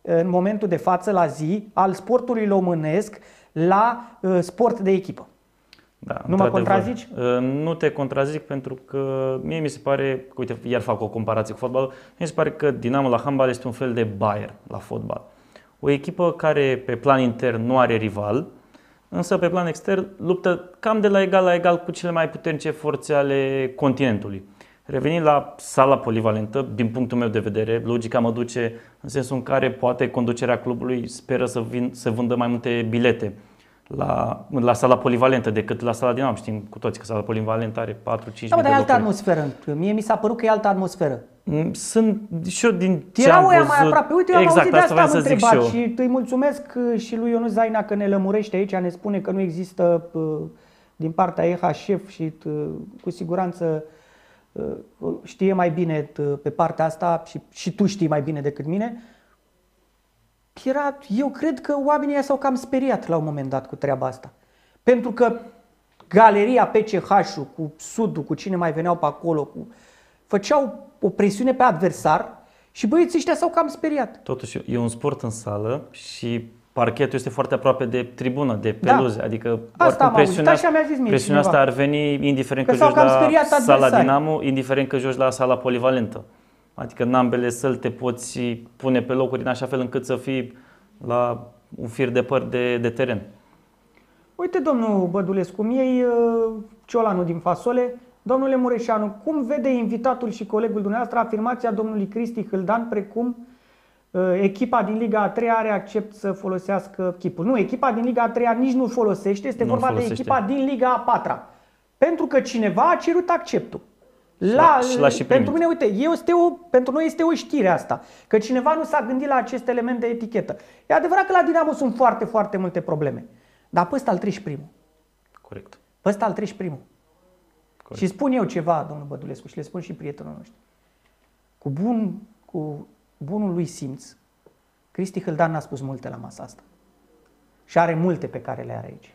uh, în momentul de față la zi al sportului românesc la uh, sport de echipă. Da, Nu mă într-adevăr. contrazici? Uh, Nu te contrazic pentru că mie mi se pare, că, uite, iar fac o comparație cu fotbalul, mie mi se pare că Dinamo la handbal este un fel de Bayern la fotbal. O echipă care pe plan intern nu are rival, însă pe plan extern luptă cam de la egal la egal cu cele mai puternice forțe ale continentului. Revenind la sala polivalentă, din punctul meu de vedere, logica mă duce în sensul în care poate conducerea clubului speră să, vin, să vândă mai multe bilete la, la sala polivalentă decât la sala Dinamo. Știm cu toți că sala polivalentă are 4-5 Da, mă, mii dar de e altă locuri. atmosferă. Mie mi s-a părut că e altă atmosferă. Mm, Sunt și eu din ce Erau am ăia văzut... mai aproape. Uite, eu am exact, auzit de asta, voiam am să zic întrebat și eu. și îi mulțumesc uh, și lui Ionuț Zaina că ne lămurește aici, ne spune că nu există uh, din partea EHF și uh, cu siguranță uh, știe mai bine uh, pe partea asta și, și tu știi mai bine decât mine. Era, eu cred că oamenii ăia s-au cam speriat la un moment dat cu treaba asta. Pentru că galeria PCH-ul, cu Sudul, cu cine mai veneau pe acolo, cu... făceau o presiune pe adversar și băieții ăștia s-au cam speriat. Totuși, e un sport în sală și parchetul este foarte aproape de tribună, de Da. peluze. Adică, Asta am auzit, presiunea, așa mi-a zis mie presiunea cineva. asta ar veni indiferent Că că, s-au joci cam la speriat sala adversarii. Dinamo, indiferent că joci la sala polivalentă. Adică în ambele săli te poți pune pe locuri în așa fel încât să fii la un fir de păr de, de teren. Uite, domnul Bădulescu, mi iei uh, ciolanul din fasole. Domnule Mureșanu, cum vede invitatul și colegul dumneavoastră afirmația domnului Cristi Hâldan precum uh, echipa din Liga a 3 are accept să folosească chipul? Nu, echipa din Liga a 3 nici nu folosește, este Nu vorba folosește. de echipa din Liga a 4 Pentru că cineva a cerut acceptul. La- și l-a și pentru primit. mine, uite, este o, pentru noi este o știre asta, că cineva nu s-a gândit la acest element de etichetă. E adevărat că la Dinamo sunt foarte, foarte multe probleme, dar pe ăsta îl treci primul. Corect. Pe ăsta îl treci primul. Corect. Și spun eu ceva, domnul Bădulescu, și le spun și prietenul nostru. Cu, bun, cu bunul lui simț, Cristi Hâldan n-a spus multe la masa asta. Și are multe pe care le are aici.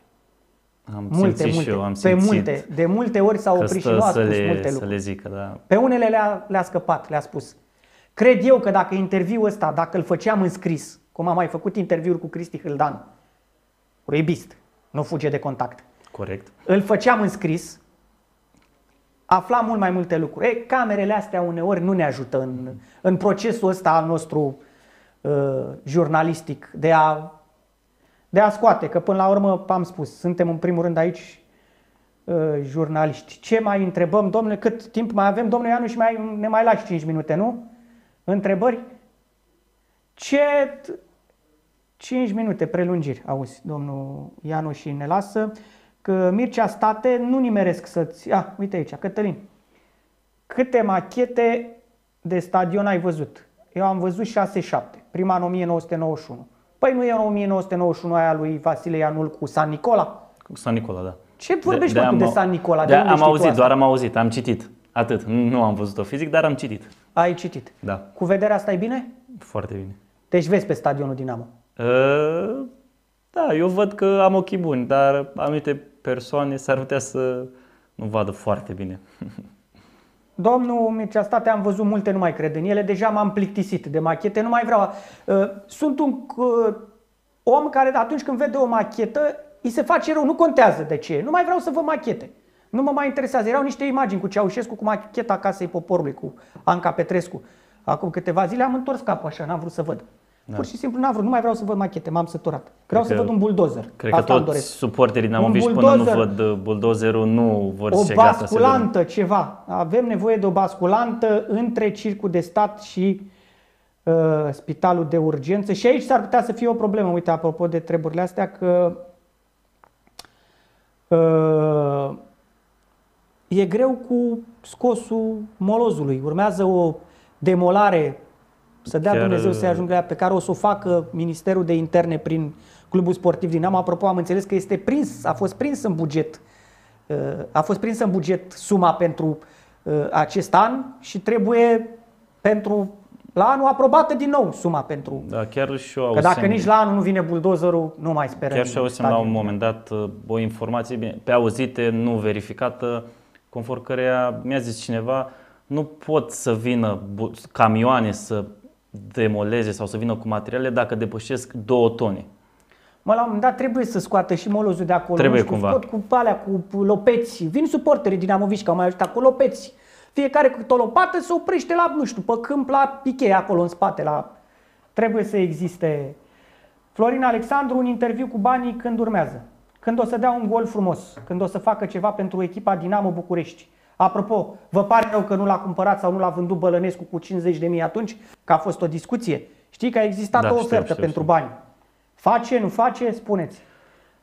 Am multe, simțit multe, și eu, am pe simțit multe. De multe ori s-a că oprit și stă nu a să spus le, multe să lucruri. le zică, da. Pe unele le-a, le-a scăpat, le-a spus. Cred eu că dacă interviul ăsta, dacă îl făceam în scris, cum am mai făcut interviuri cu Cristi Hâldan, ruibist, nu fuge de contact, Corect. îl făceam în scris, aflam mult mai multe lucruri. E, camerele astea uneori nu ne ajută în, în procesul ăsta al nostru uh, jurnalistic de a, de a scoate, că până la urmă am spus, suntem în primul rând aici uh, jurnaliști. Ce mai întrebăm, domnule, cât timp mai avem? Domnule Ianu și mai, ne mai lași 5 minute, nu? Întrebări? Ce 5 minute prelungiri, auzi, domnul Ianu și ne lasă, că Mircea State nu nimeresc să-ți... Ah, uite aici, Cătălin. Câte machete de stadion ai văzut? Eu am văzut 6-7, prima în 1991. Păi nu e în 1991 aia lui Vasile Ianul cu San Nicola? Cu San Nicola, da. Ce vorbești, mă, tu am- de San Nicola? De De unde am știi tu auzit, asta? doar am auzit, am citit. Atât. Nu am văzut-o fizic, dar am citit. Ai citit. Da, Cu vederea asta e bine? foarte bine. Deci vezi pe stadionul Dinamo. Uh, da, eu văd că am ochii buni, dar anumite persoane s-ar putea să nu vadă foarte bine. Domnul Mircea State, am văzut multe, nu mai cred în ele, deja m-am plictisit de machete, nu mai vreau. Uh, Sunt un uh, om care atunci când vede o machetă, îi se face rău, nu contează de ce, nu mai vreau să văd machete. Nu mă mai interesează. Erau niște imagini cu Ceaușescu, cu macheta Casei Poporului, cu Anca Petrescu. Acum câteva zile am întors capul așa, n-am vrut să văd. Da. Pur și simplu n-am vrut, nu mai vreau să văd machete, m-am săturat. Vreau Cred să că- văd un buldozer. Cred că Asta îmi toți doresc. suporterii Un dinamoviști până nu buldozer. văd uh, buldozerul nu vor o zice gata să vedem. basculantă, ceva. Avem nevoie de o basculantă între Circul de Stat și uh, Spitalul de Urgență. Și aici s-ar putea să fie o problemă. Uite, apropo de treburile astea, că uh, e greu cu scosul molozului. Urmează o demolare, să dea Chiar, Dumnezeu să uh, ajungă la ea, pe care o să o facă Ministerul de Interne prin Clubul Sportiv Dinamo. Apropo, am înțeles că este prins, a fost prins în buget uh, a fost prinsă în buget suma pentru uh, acest an și trebuie pentru la anul aprobată din nou suma pentru Da, chiar și eu că dacă auzisem- nici la anul nu vine buldozerul, nu mai sperăm. Chiar și auzisem la un moment dat uh, o informație bine, pe auzite, nu verificată, conform căreia mi-a zis cineva, nu pot să vină bu- camioane să demoleze sau să vină cu materiale dacă depășesc două tone. Mă, la un moment dat trebuie să scoată și molozul de acolo. Trebuie nu știu, cumva. Scot cu alea, cu lopeți. Vin suporterii din Amoviș, că au mai ajutat cu lopeți. Fiecare cu o lopată se oprește la, nu știu, pe câmp, la Ikea, acolo în spate. La... Trebuie să existe. Florin Alexandru, un interviu cu banii când urmează. Când o să dea un gol frumos. Când o să facă ceva pentru echipa Dinamo București. Apropo, vă pare rău că nu l-a cumpărat sau nu l-a vândut Bălănescu cu 50 de mii atunci? Că a fost o discuție. Știi că a existat Da, o știu, ofertă știu, pentru știu. bani. Face, nu face, spuneți.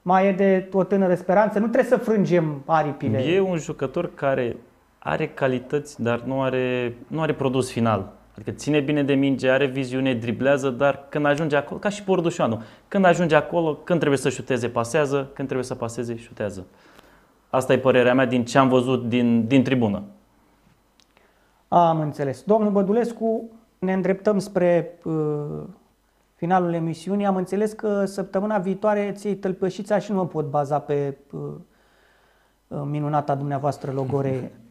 Mai e de o tânără speranță, nu trebuie să frângem aripile. E un jucător care are calități, dar nu are, nu are produs final. Adică ține bine de minge, are viziune, driblează, dar când ajunge acolo, ca și Pordușanu, când ajunge acolo, când trebuie să șuteze, pasează, când trebuie să paseze, șutează. Asta e părerea mea din ce am văzut din, din tribună. Am înțeles. Domnul Bădulescu, ne îndreptăm spre uh, finalul emisiunii. Am înțeles că săptămâna viitoare ți-ai tălpășița și nu mă pot baza pe uh, uh, minunata dumneavoastră logore.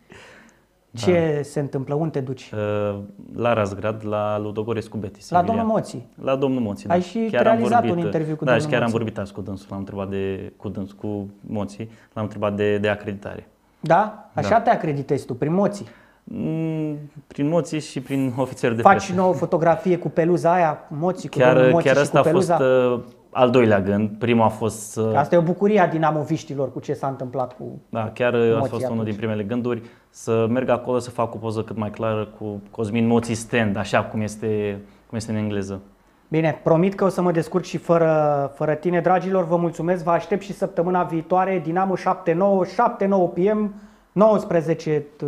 Ce se întâmplă? Unde te duci? Uh, La Razgrad, la Ludogorescu Betis. La Sevilla. domnul Moții. La domnul Moții, da. Ai și am realizat un interviu cu Da, domnul și chiar am Moții. vorbit azi cu dânsul, l-am întrebat de, cu dânsul, cu Moții, l-am întrebat de, de acreditare. Da? Așa Da. te acreditezi tu, prin moții. Mm, Prin moții și prin ofițeri de Faci presă. nouă fotografie cu peluza aia, cu moții, cu domnul Chiar, moții chiar și asta cu a fost peluza. uh, al doilea gând. Primul a fost să... Asta e o bucurie a dinamoviștilor cu ce s-a întâmplat cu Da, chiar uh, a Moții fost unul atunci. din primele gânduri să merg acolo să fac o poză cât mai clară cu Cosmin Moții stand, așa cum este, cum este în engleză. Bine, promit că o să mă descurc și fără, fără tine, dragilor. Vă mulțumesc, vă aștept și săptămâna viitoare. Dinamo 79, 79 PM, 19 t-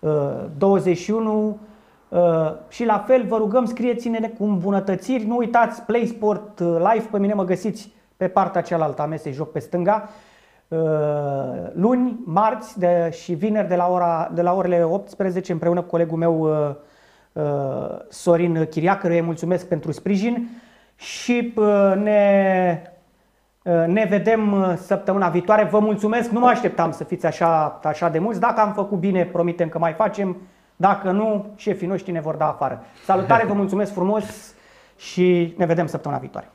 uh, 21 uh, și la fel vă rugăm scrieți-ne cu îmbunătățiri. Nu uitați Play Sport uh, Live, pe mine mă găsiți pe partea cealaltă a mesei joc pe stânga. Uh, Luni, marți de, și vineri de la, ora, de la orele 18 împreună cu colegul meu uh, uh, Sorin Chiriac, căruia îi mulțumesc pentru sprijin și uh, ne Uh, Ne vedem uh, săptămâna viitoare. Vă mulțumesc. Nu mă așteptam să fiți așa, așa de mulți. Dacă am făcut bine, promitem că mai facem. Dacă nu, șefii noștri ne vor da afară. Salutare, vă mulțumesc frumos și ne vedem săptămâna viitoare.